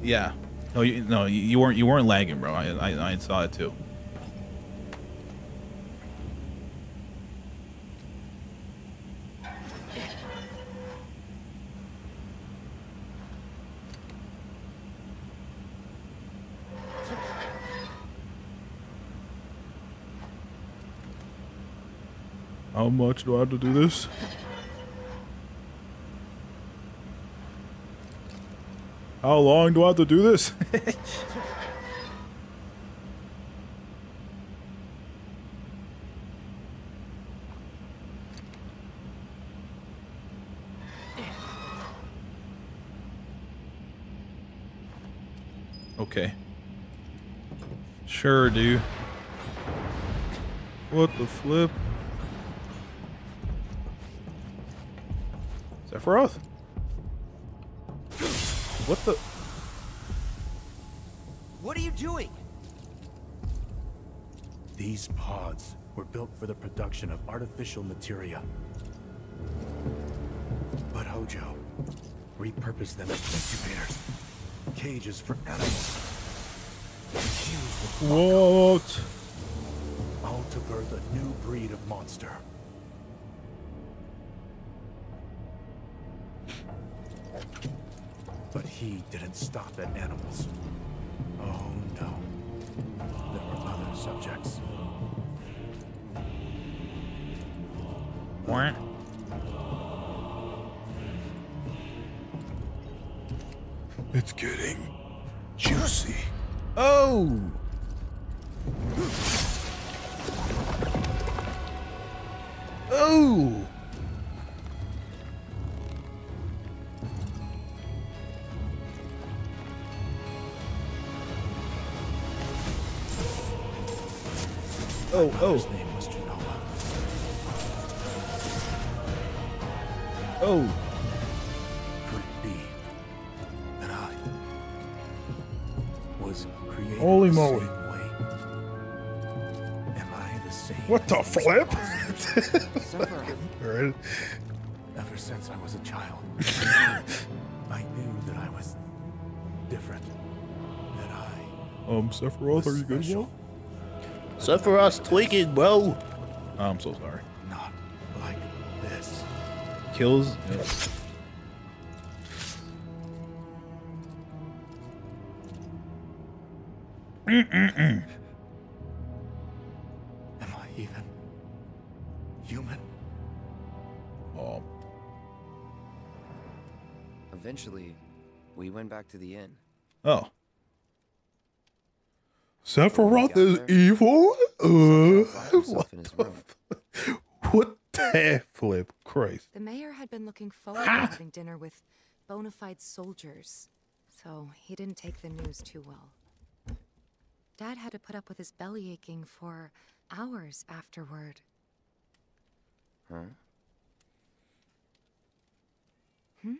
Yeah. No, you, no, you, weren't. You weren't lagging, bro. I, I, I saw it too. How much do I have to do this? How long do I have to do this? [LAUGHS] okay. Sure, dude. What the flip? Sephiroth? What the? What are you doing? These pods were built for the production of artificial materia. But Hojo repurposed them as incubators, cages for animals, infused with What? all to birth a new breed of monster. But he didn't stop at animals. Oh no. There were other subjects. What? Oh, oh. His name was Jenova. Oh. Could it be that I was created Holy the moly. same way? Am I the same? What the flip? [LAUGHS] Right. Ever since I was a child, I knew that I was different. That I Um, Sephiroth, are you good, bro? Sephiroth's tweaking, bro. Oh, I'm so sorry. not like this. Kills. Yeah. Mm-mm-mm. Am I even human? Oh. Eventually, we went back to the inn. Oh. Sephiroth is evil? Uh, himself in what the flip? Christ. The mayor had been looking forward to having dinner with bona fide soldiers, so he didn't take the news too well. Dad had to put up with his belly aching for hours afterward. Huh? Hmm?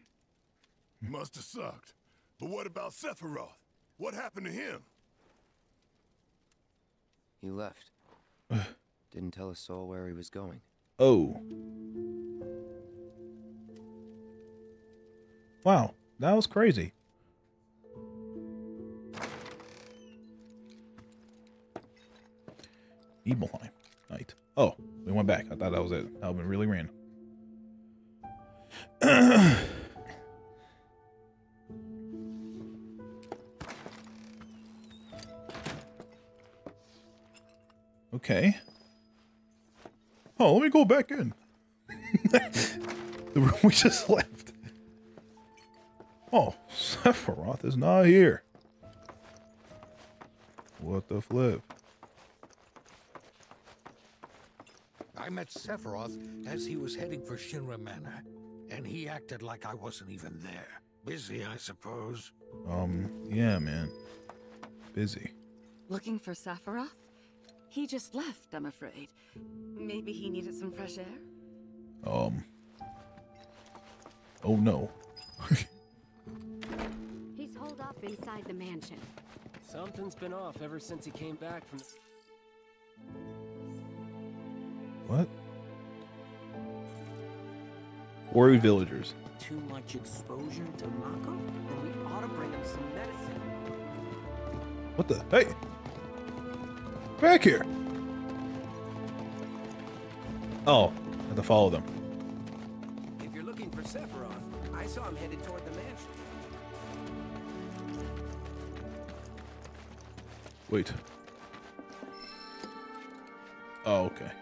Must have sucked. But what about Sephiroth? What happened to him? He left. Didn't tell a soul where he was going. Oh. Wow, that was crazy. Nibelheim. Night. Oh, we went back. I thought that was it. That would have been really random. [CLEARS THROAT] okay. Oh, let me go back in. [LAUGHS] the room we just left. Oh, Sephiroth is not here. What the flip? I met Sephiroth as he was heading for Shinra Manor, and he acted like I wasn't even there. Busy, I suppose. Um, yeah, man. Busy. Looking for Sephiroth? He just left, I'm afraid. Maybe he needed some fresh air? Um. Oh no. [LAUGHS] He's holed up inside the mansion. Something's been off ever since he came back from. What? Worried villagers. Too much exposure to Mako? Then we ought to bring him some medicine. What the? Hey! Back here! Oh, I have to follow them. If you're looking for Sephiroth, I saw him headed toward the mansion. Wait. Oh, okay.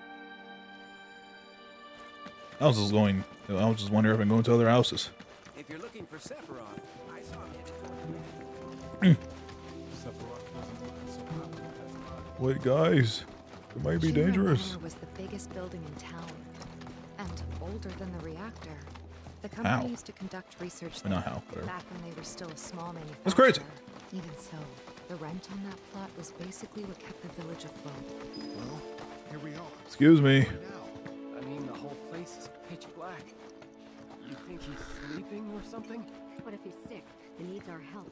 I was just going. I was just wondering if I'm going to other houses. If you're looking for Sephiroth, Wait, guys. It might be Shinra dangerous. Manor was the biggest building in town, and older than the reactor. The company How? used to conduct research Not there how, back when they were still a small manufacturer. That's crazy. Even so, the rent on that plot was basically what kept the village afloat. Well, here we are. Excuse me. I mean, the whole place is pitch black. You think he's sleeping or something? What if he's sick and needs our help?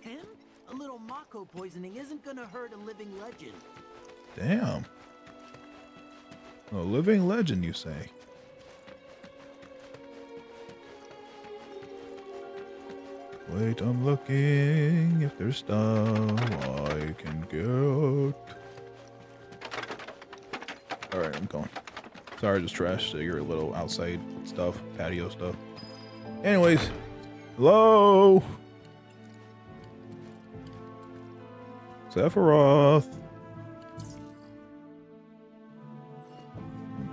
Him? A little Mako poisoning isn't gonna hurt a living legend. Damn. A living legend, you say? Wait, I'm looking if there's stuff I can get. Alright, I'm going. Sorry, just trash your little outside stuff, patio stuff. Anyways, hello? Sephiroth.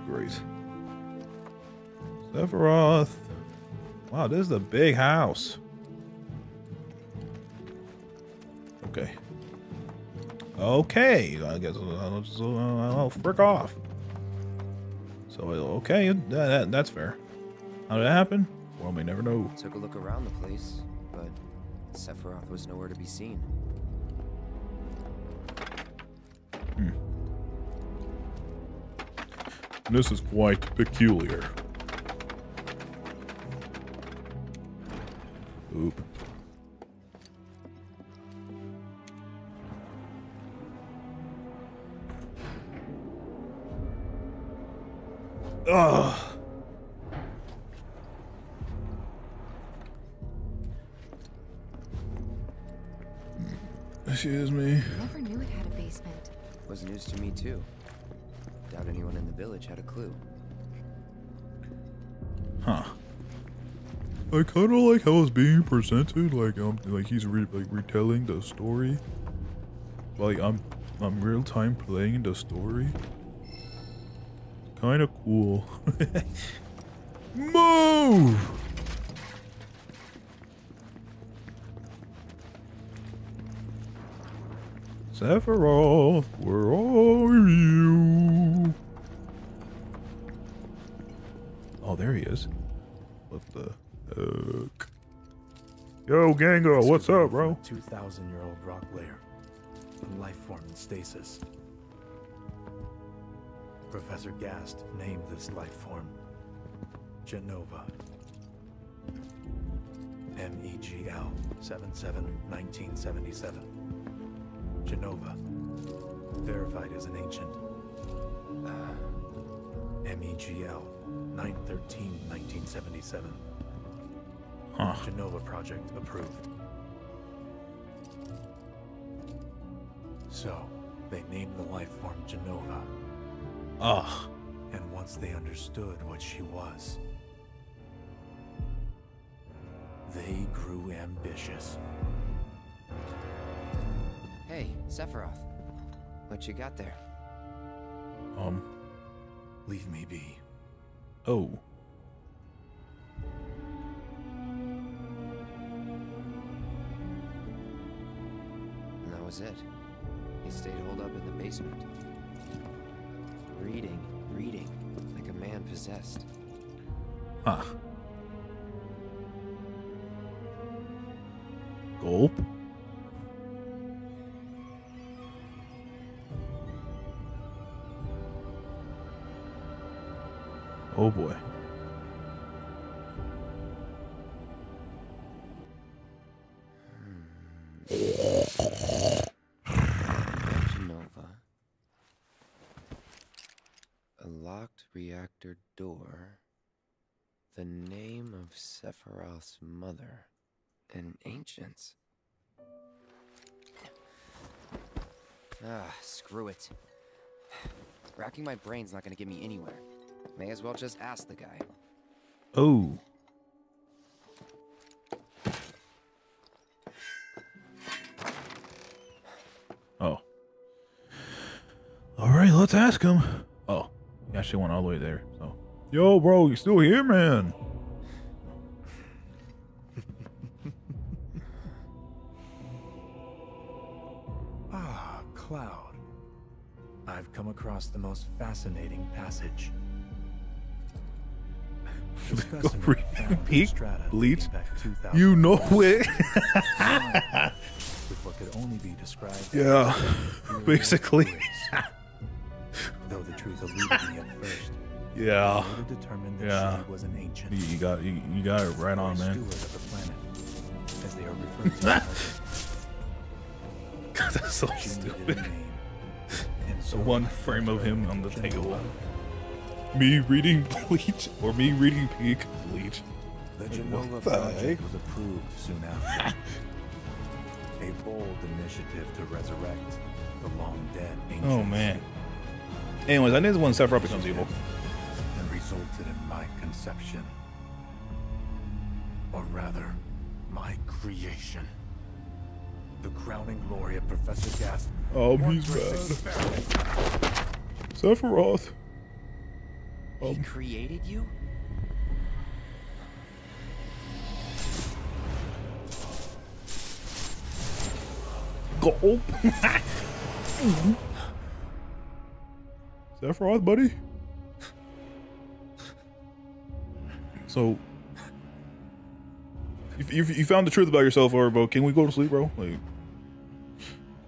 Great. Sephiroth. Wow, this is a big house. Okay. Okay, I guess uh, uh, uh, I'll, just, uh, I'll frick off. So, okay, that, that, that's fair. How did that happen? Well, we never know. Took a look around the place, but Sephiroth was nowhere to be seen. Hmm. This is quite peculiar. Oop. Ugh. To me too. Doubt anyone in the village had a clue. Huh. I kind of like how it's being presented, like um, like he's re- like retelling the story. Like I'm, I'm real time playing the story. Kind of cool. [LAUGHS] Move. Sephiroth, where are you? Oh, there he is. What the heck? Yo, Gango, what's up, bro? 2,000 year old rock layer. A life form in stasis. Professor Gast named this life form Jenova. MEGL 77 1977. Jenova. Verified as an ancient. Uh, MEGL 913 1977. Huh. Jenova project approved. So, they named the life form Jenova. Ugh. And once they understood what she was, they grew ambitious. Hey, Sephiroth. What you got there? Um. Leave me be. Oh. And that was it. He stayed holed up in the basement. Reading, reading, like a man possessed. Huh. Gulp. Oh boy. Jenova. A locked reactor door. The name of Sephiroth's mother. An ancient's. Ah, screw it. [SIGHS] Racking my brain's not gonna get me anywhere. May as well just ask the guy. Oh. Oh. All right, let's ask him. Oh, he actually went all the way there. So, yo, bro, you still here, man? [LAUGHS] Ah, Cloud. I've come across the most fascinating passage. Peak Bleach. dating back 2,000 You know it. [LAUGHS] With what could only be described Yeah, basically. Though the truth eluded me at first. Yeah. Determined Yeah. she was an ancient. You, you got you, you got it right on, man. Planet, as they are referred [LAUGHS] to. God, that's so She needed a stupid. name, and The so one frame of him on the table. Me reading [LAUGHS] Bleach or me reading Peak Bleach. The Jenova project was approved soon after. [LAUGHS] a bold initiative to resurrect the long dead ancient Oh man. Anyways, I is when Sephiroth becomes evil. and resulted in my conception. Or rather, my creation. The crowning glory of Professor Gast. Oh, he's bad. Sephiroth. He Um, created you? Gulp. [LAUGHS] Sephiroth, buddy. So, you, you, you found the truth about yourself, or bro? Can we go to sleep, bro? Like,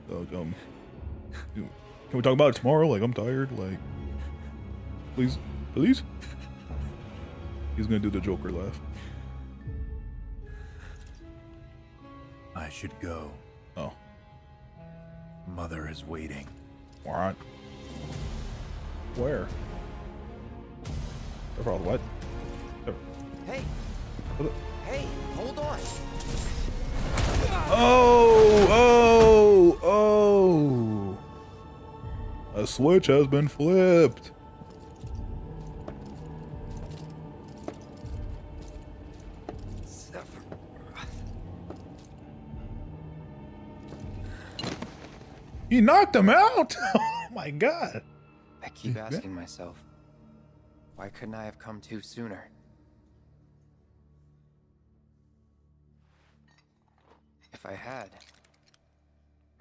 like, um, can we talk about it tomorrow? Like, I'm tired. Like, please, please. He's gonna do the Joker laugh. I should go. Oh, Mother is waiting. what? Where? Sephiroth, what? Hey, What hey, hold on. Oh, oh, oh. A switch has been flipped. He knocked him out. [LAUGHS] Oh my god. I keep asking myself, why couldn't I have come to sooner? If I had,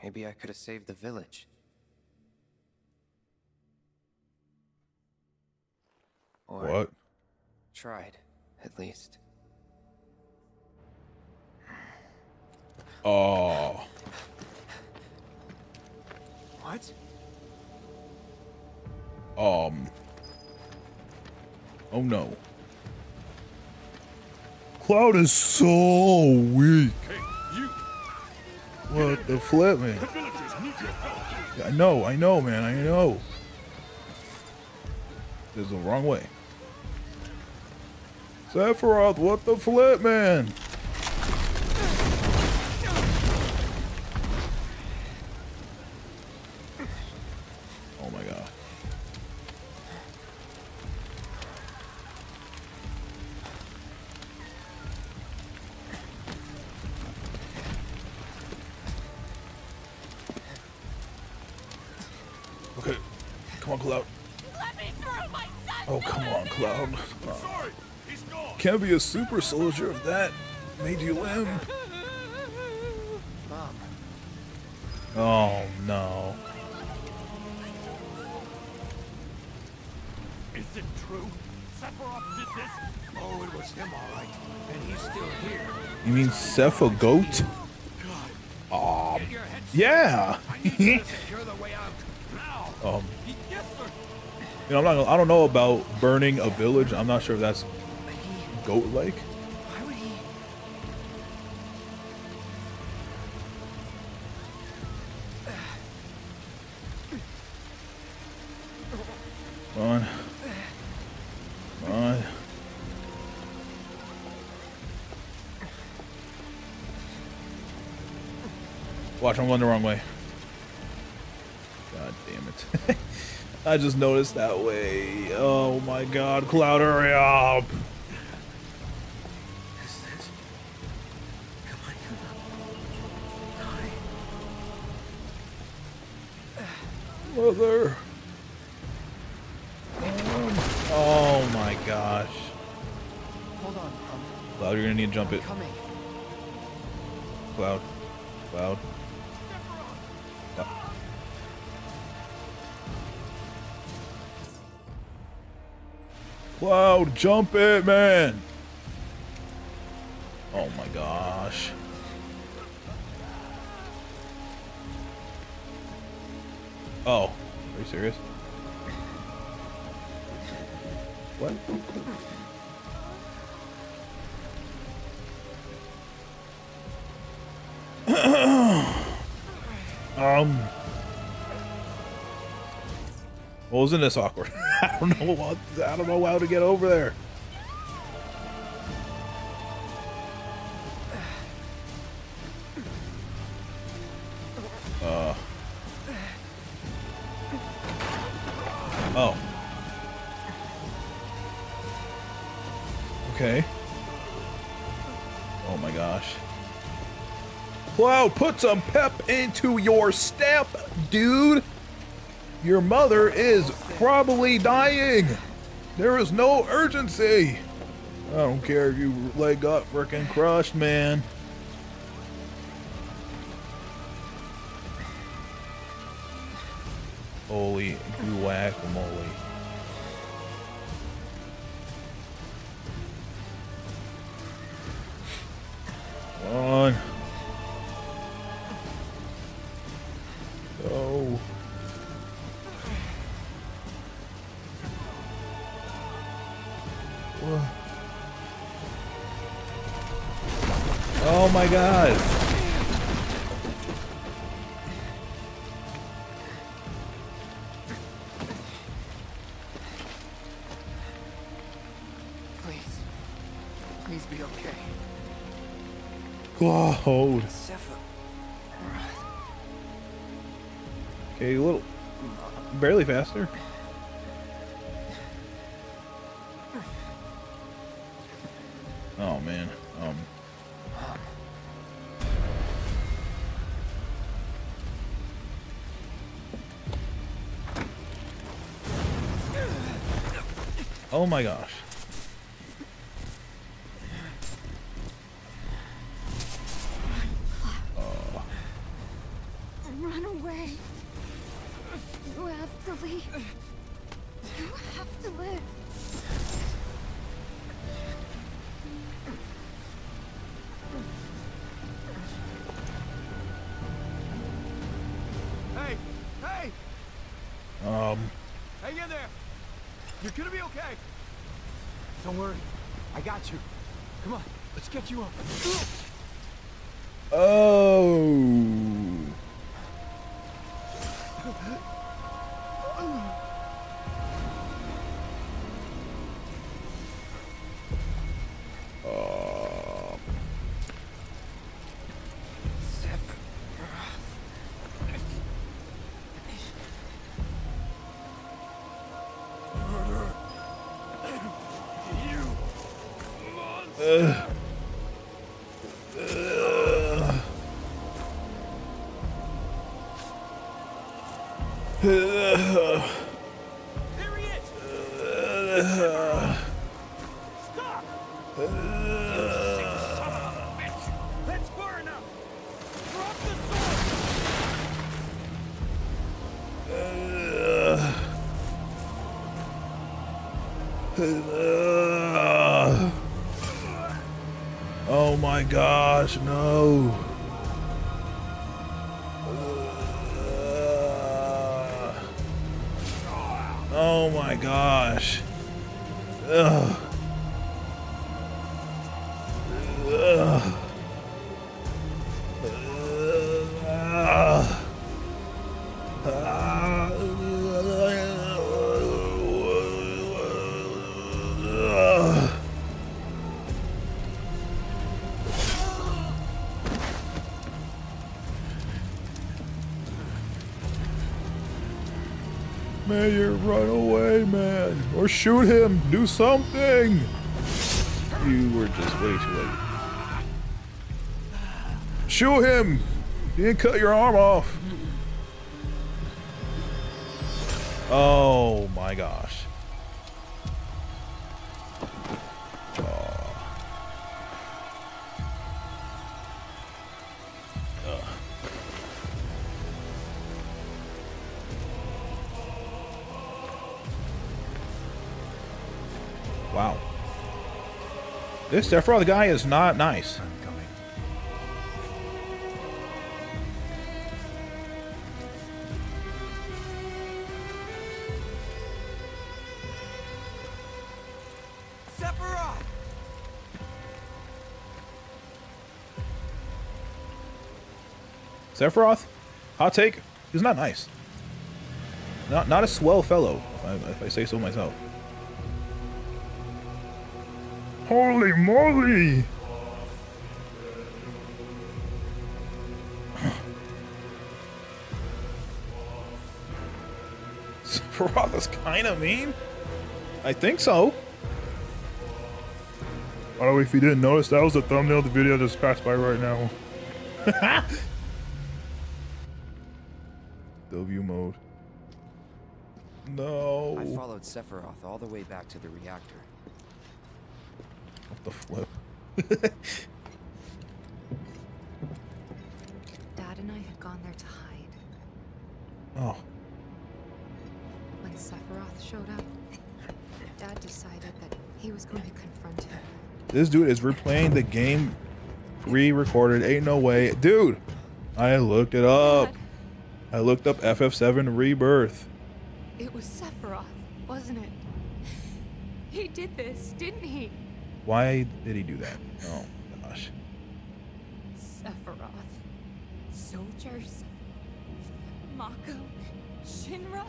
maybe I could have saved the village. Or What? tried, at least. Oh. What? Um. Oh no. Cloud is so weak. What the flip, man? I know, I know, man, I know. This is the wrong way. Sephiroth, what the flip, man? Be a super soldier if that made you limp. Mom. Oh, no. Is it true? Sephiroth did this? Oh, it was him, all right. And he's still here. You mean Cepha Goat? Um, yeah. [LAUGHS] Secure the way out. Now. um, you know, I'm not. I don't know about burning a village. I'm not sure if that's goat-like. Why would he? Come on. Come on. Watch, I'm going the wrong way. God damn it. [LAUGHS] I just noticed that way. Oh my god, Cloud, hurry up! Mother. Um, oh my gosh. Hold on. Um, Cloud, you're gonna need to jump it. coming. Cloud. Cloud. Cloud. Cloud, jump it, man! Serious? What? um. Well, wasn't this awkward? [LAUGHS] I don't know what. I don't know how to get over there. Put some pep into your step, dude. Your mother is probably dying. There is no urgency. I don't care if your leg got freaking crushed, man. Sephiroth. Okay, a little. Barely faster. Oh man. Um. Oh my gosh. Lee, you have to live. Hey, hey. Um. Hang in there. You're gonna be okay. Don't worry, I got you. Come on, let's get you up. Oh. Run away, man. Or shoot him. Do something. You were just way too late. Shoot him. You didn't cut your arm off. Oh my gosh. This Sephiroth guy is not nice. Sephiroth! Sephiroth, hot take, he's not nice. Not not a swell fellow, if I, if I say so myself. Holy moly! Sephiroth kind of mean. I think so. By the way, if you didn't notice, that was the thumbnail of the video just passed by right now. [LAUGHS] W mode. No. I followed Sephiroth all the way back to the reactor. The flip? [LAUGHS] Dad and I had gone there to hide. Oh. When Sephiroth showed up, Dad decided that he was going to confront him. This dude is replaying the game re-recorded. Ain't no way. Dude, I looked it up. I looked up FF7 Rebirth. It was Sephiroth, wasn't it? He did this, didn't he? Why did he do that? Oh gosh. Sephiroth. Soldiers. Mako. Shinra.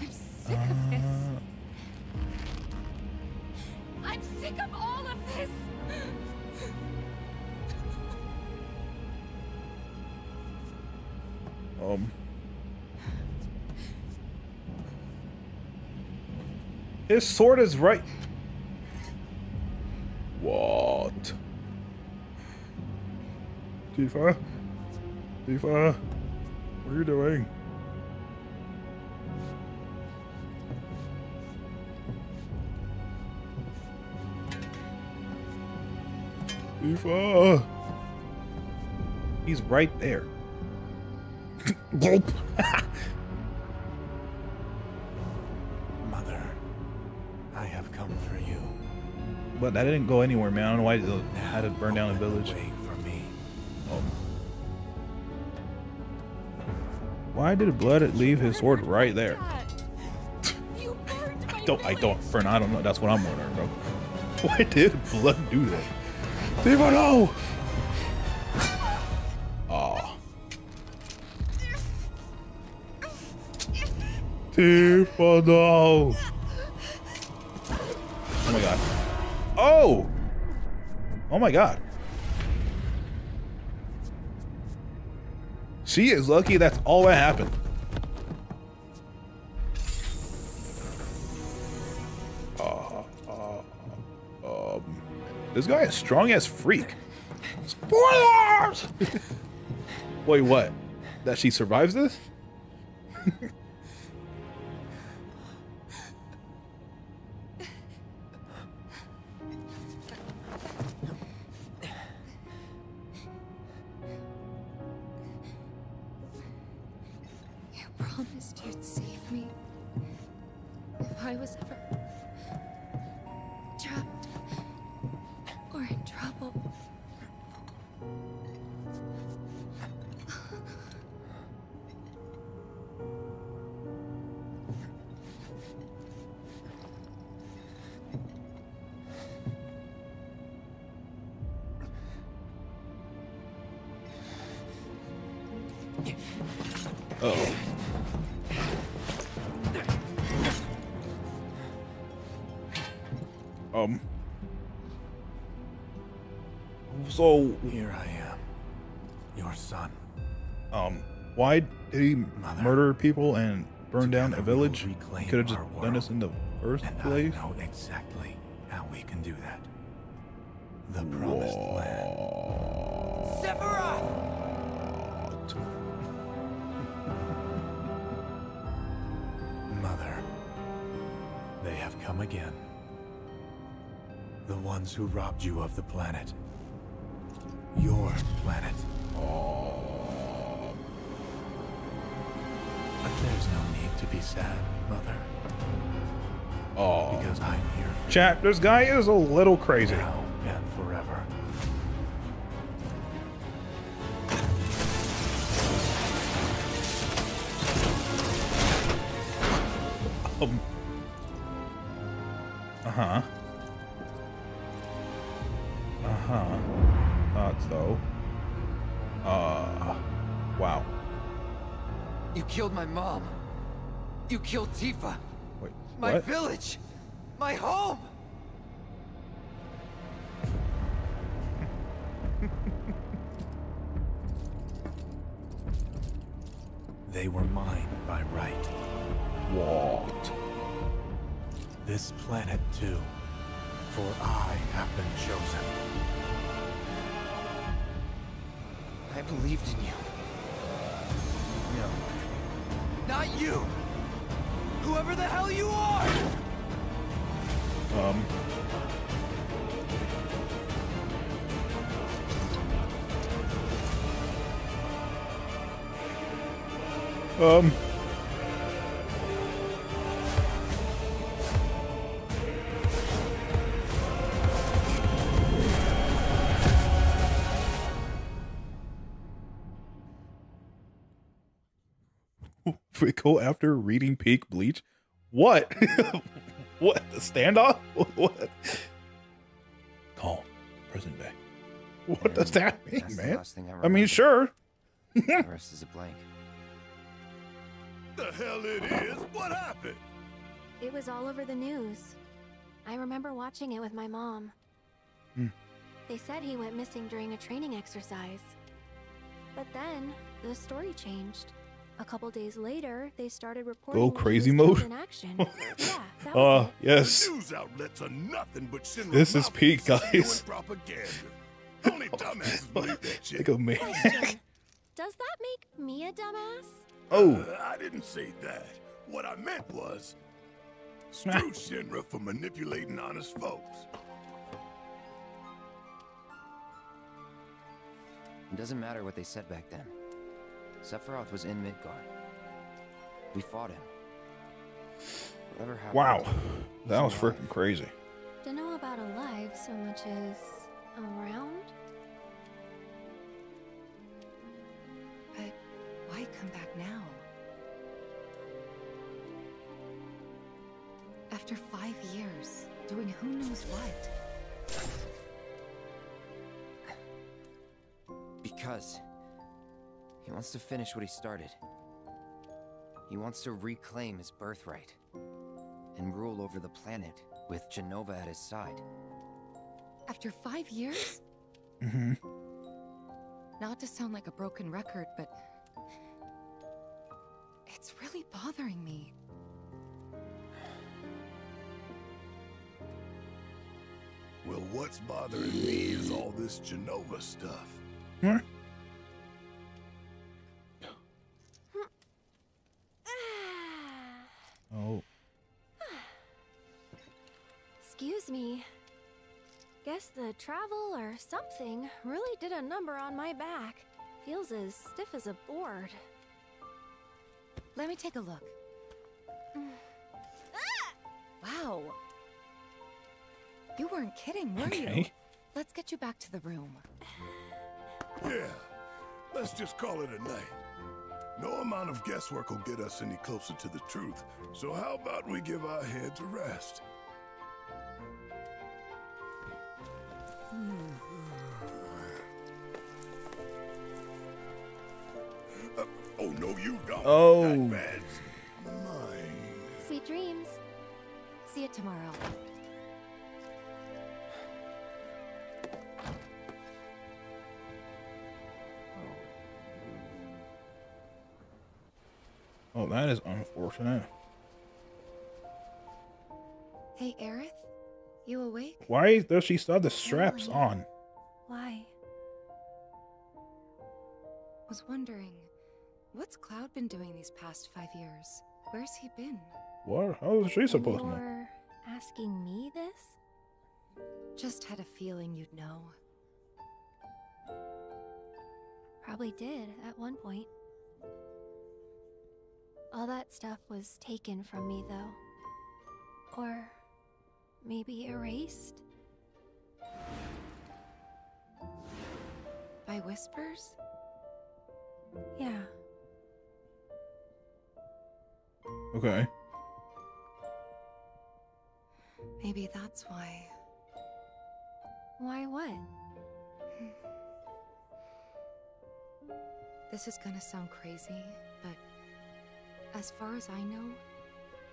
I'm sick of this. Uh, I'm sick of all of this. um. His sword is right. Tifa? Tifa? What are you doing? Tifa! He's right there. Gulp. [LAUGHS] Mother, I have come for you. But that didn't go anywhere, man. I don't know why it had to burn down a village. Why did Blood leave his sword right there? [LAUGHS] I don't. I don't. Fern, I don't know. That's what I'm wondering, bro. [LAUGHS] Why did blood do that? No! Oh. Tifa, no! Oh my god. Oh! Oh my god. She is lucky that's all that happened. Uh, uh, um, this guy is strong as freak. Spoilers! [LAUGHS] Wait, what? That she survives this? Murder people and burn down a village? Could have just done this in the first And place. I know exactly how we can do that. The promised land. Sephiroth! [LAUGHS] Mother, they have come again. The ones who robbed you of the planet. Your planet. To be sad, Mother. Oh. Because I'm here for Chat, this guy is a little crazy. now Tifa. Wait. My what? village. My home. [LAUGHS] They were mine by right. What? This planet too. For I have been chosen. I believed in you. Um. [LAUGHS] We go after reading Peak Bleach? What? [LAUGHS] what? The standoff? [LAUGHS] What? Calm. Prison day What does that mean, man? I I mean, sure. the rest is a blank. The hell it is? What happened? It was all over the news. I remember watching it with my mom. Hmm. They said he went missing during a training exercise. But then, the story changed. A couple days later, they started reporting Go that he crazy mode? in action. [LAUGHS] yeah, that was Uh, it. yes. News outlets are nothing but Shinra This is peak, guys. propaganda. Only [LAUGHS] dumbasses believe that shit. [LAUGHS] Like a man. Does that make me a dumbass? Oh. Uh, I didn't say that. What I meant was, screw [LAUGHS] Shinra for manipulating honest folks. It doesn't matter what they said back then. Sephiroth was in Midgar. We fought him. Whatever happened. Wow. That was freaking crazy. To know about alive so much as around? But why come back now? After five years, doing who knows what. Because he wants to finish what he started. He wants to reclaim his birthright and rule over the planet with Jenova at his side. After five years? Mm-hmm. Not to sound like a broken record, but it's really bothering me. What's bothering me is all this Jenova stuff. Huh? [SIGHS] Oh. Excuse me. Guess the travel or something really did a number on my back. Feels as stiff as a board. Let me take a look. Mm. Ah! Wow. You weren't kidding, were you? Let's get you back to the room. Yeah, let's just call it a night. No amount of guesswork will get us any closer to the truth, so how about we give our heads a rest? Uh, oh, no, you don't. Oh. That bed's mine. Sweet dreams. See you tomorrow. Oh, that is unfortunate. Hey, Aerith? You awake? Why does she still have the straps on? Why? Was wondering, what's Cloud been doing these past five years? Where's he been? What? How is she supposed to know? Asking me this? Just had a feeling you'd know. Probably did at one point. All that stuff was taken from me, though. Or maybe erased? By whispers? Yeah. Okay. Maybe that's why. Why what? This is gonna sound crazy, but as far as I know,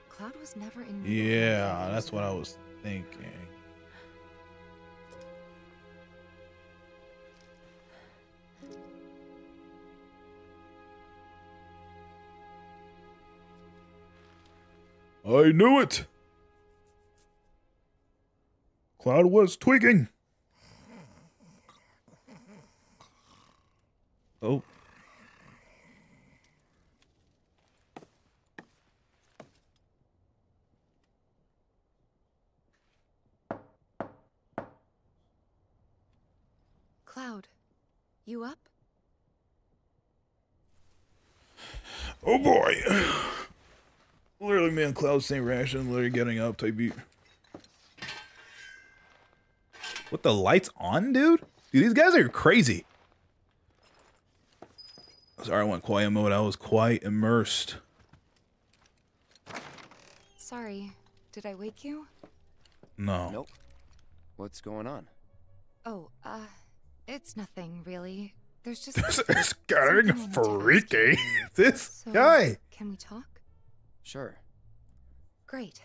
Cloud was never in. Yeah, that's what I was thinking. I knew it. Cloud was tweaking. Oh. Cloud, you up? Oh boy. Literally, man, Cloud St. Ration, literally getting up type beat. With the lights on, dude? Dude, these guys are crazy. Sorry, I went quiet mode. I was quite immersed. Sorry, did I wake you? No. Nope. What's going on? Oh, uh, it's nothing really. There's just. [LAUGHS] This is getting freaky. This guy. Can we talk? Sure. Great.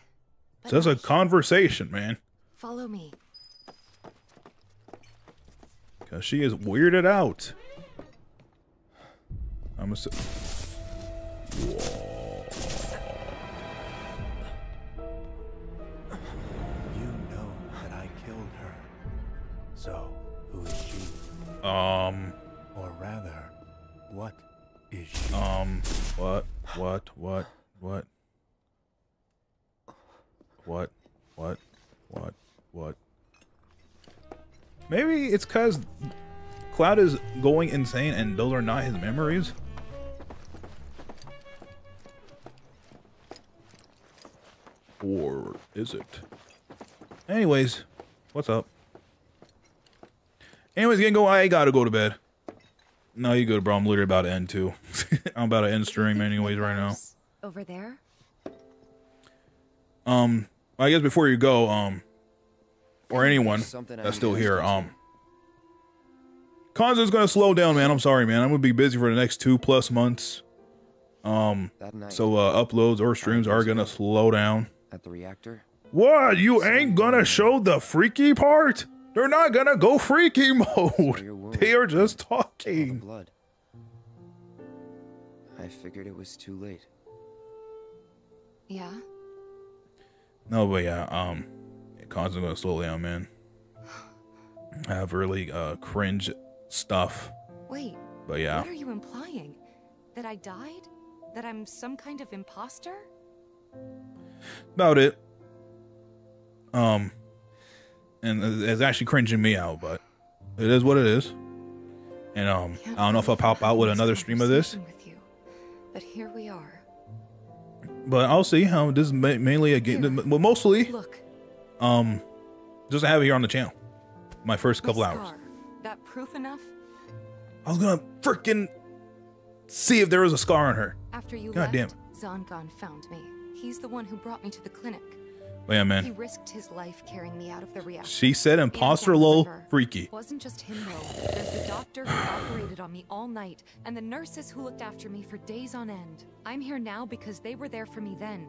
But Just a conversation, man. Follow me. Because she is weirded out. I'm a. You know that I killed her. So, who is she? Um. What is? Um, what, what, what, what? What, what, what, what? Maybe it's because Cloud is going insane and those are not his memories? Or is it? Anyways, what's up? Anyways, getting go. I gotta go to bed. No, you good, bro. I'm literally about to end too. [LAUGHS] I'm about to end stream anyways right now. Over there? Um, I guess before you go, um, or anyone that's still here, ask um, Conzo's gonna slow down, man. I'm sorry, man. I'm gonna be busy for the next two plus months. Um, so uh, uploads or streams are gonna slow down. At the reactor? What? You ain't gonna show the freaky part? They're not gonna go freaky [LAUGHS] mode. They are just talking. Blood. I figured it was too late. Yeah? No, but yeah, um, Conzo's gonna slow down, man. I have really uh cringe stuff, Wait. but yeah. What are you implying? That I died? That I'm some kind of imposter? about it. Um, and it's actually cringing me out, but it is what it is. And um, I don't know if I'll pop out with another stream of this, But here we are. but I'll see. how this is ma- mainly a game, well, mostly, Look, um, just have it here on the channel. My first couple hours. That proof enough? I was gonna freaking see if there was a scar on her. After you God damn left, Zangan found me. He's the one who brought me to the clinic. But yeah, He man. risked his life carrying me out of the reactor. She said And imposter down the lol freaky. Wasn't just him though. There's the doctor who [SIGHS] operated on me all night, and the nurses who looked after me for days on end. I'm here now because they were there for me then.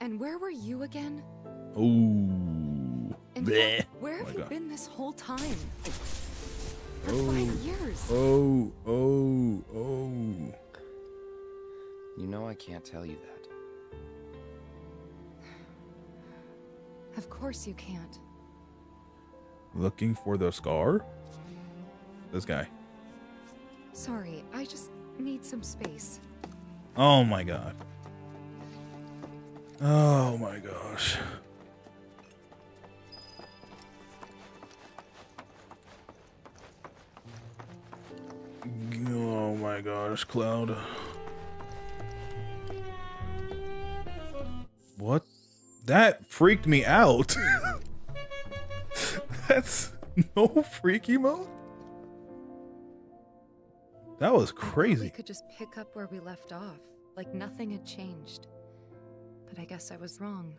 And where were you again? Ooh. And Bleh. where oh, have Oh you God. been this whole time? For Oh. five years. Oh, oh, oh. You know I can't tell you that. Of course you can't. Looking for the scar? This guy. Sorry, I just need some space. Oh my god. Oh my gosh. Oh my gosh, Cloud. What? That freaked me out. [LAUGHS] That's no freaky mode? That was crazy. We could just pick up where we left off, like nothing had changed. But I guess I was wrong.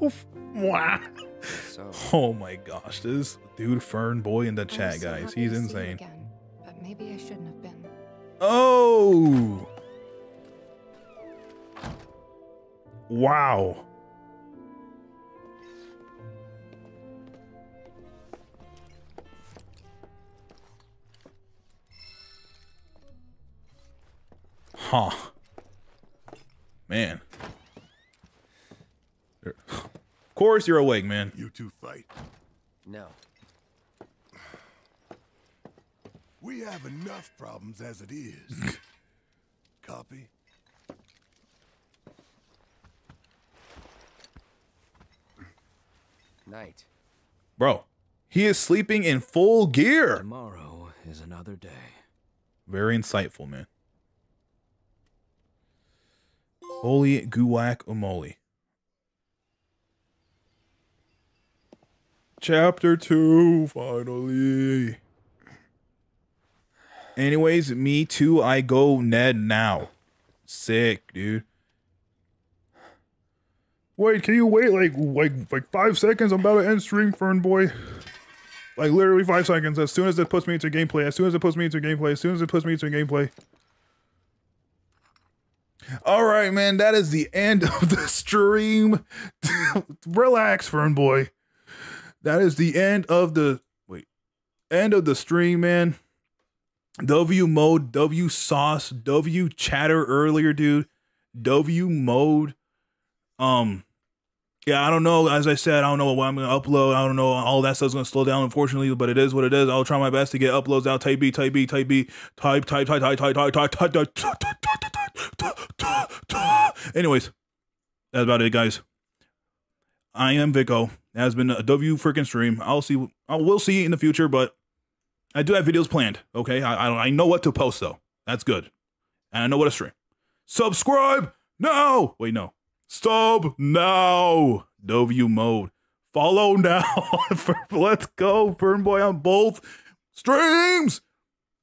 [LAUGHS] Wow. So, Oh my gosh, this dude Fern Boy in the I chat, guys. He's to see you insane. Again, but maybe I shouldn't have been. Oh. Wow. Huh. Man. Of course you're awake, man. You two fight. no. We have enough problems as it is. [LAUGHS] Copy. Night. Bro, he is sleeping in full gear. Tomorrow is another day. Very insightful, man. Holy guac umoli. Chapter 2, finally. Anyways, me too. I go Ned now. Sick, dude. Wait, can you wait like like like five seconds? I'm about to end stream, Fern Boy. Like literally five seconds. As soon as it puts me into gameplay. As soon as it puts me into gameplay. As soon as it puts me into gameplay. All right, man. That is the end of the stream. [LAUGHS] Relax, Fern Boy. That is the end of the wait. End of the stream, man. W mode, W sauce, W chatter earlier, dude. W mode. Um, yeah, I don't know. As I said, I don't know what I'm gonna upload. I don't know. All that stuff's gonna slow down, unfortunately, but it is what it is. I'll try my best to get uploads out. Type B, type B, type B, type, type, type, type, type, type, type, type, type, type, type. Anyways, that's about it, guys. I am Vicco. It has been a W freaking stream. I'll see. I will see in the future, but I do have videos planned. Okay, I I, I know what to post though. That's good, and I know what to stream. Subscribe now. Wait, no. Sub now. W mode. Follow now. [LAUGHS] Let's go, Fern Boy on both streams.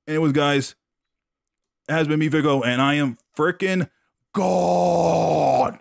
Anyways, guys, it has been me, Vicco, and I am freaking gone.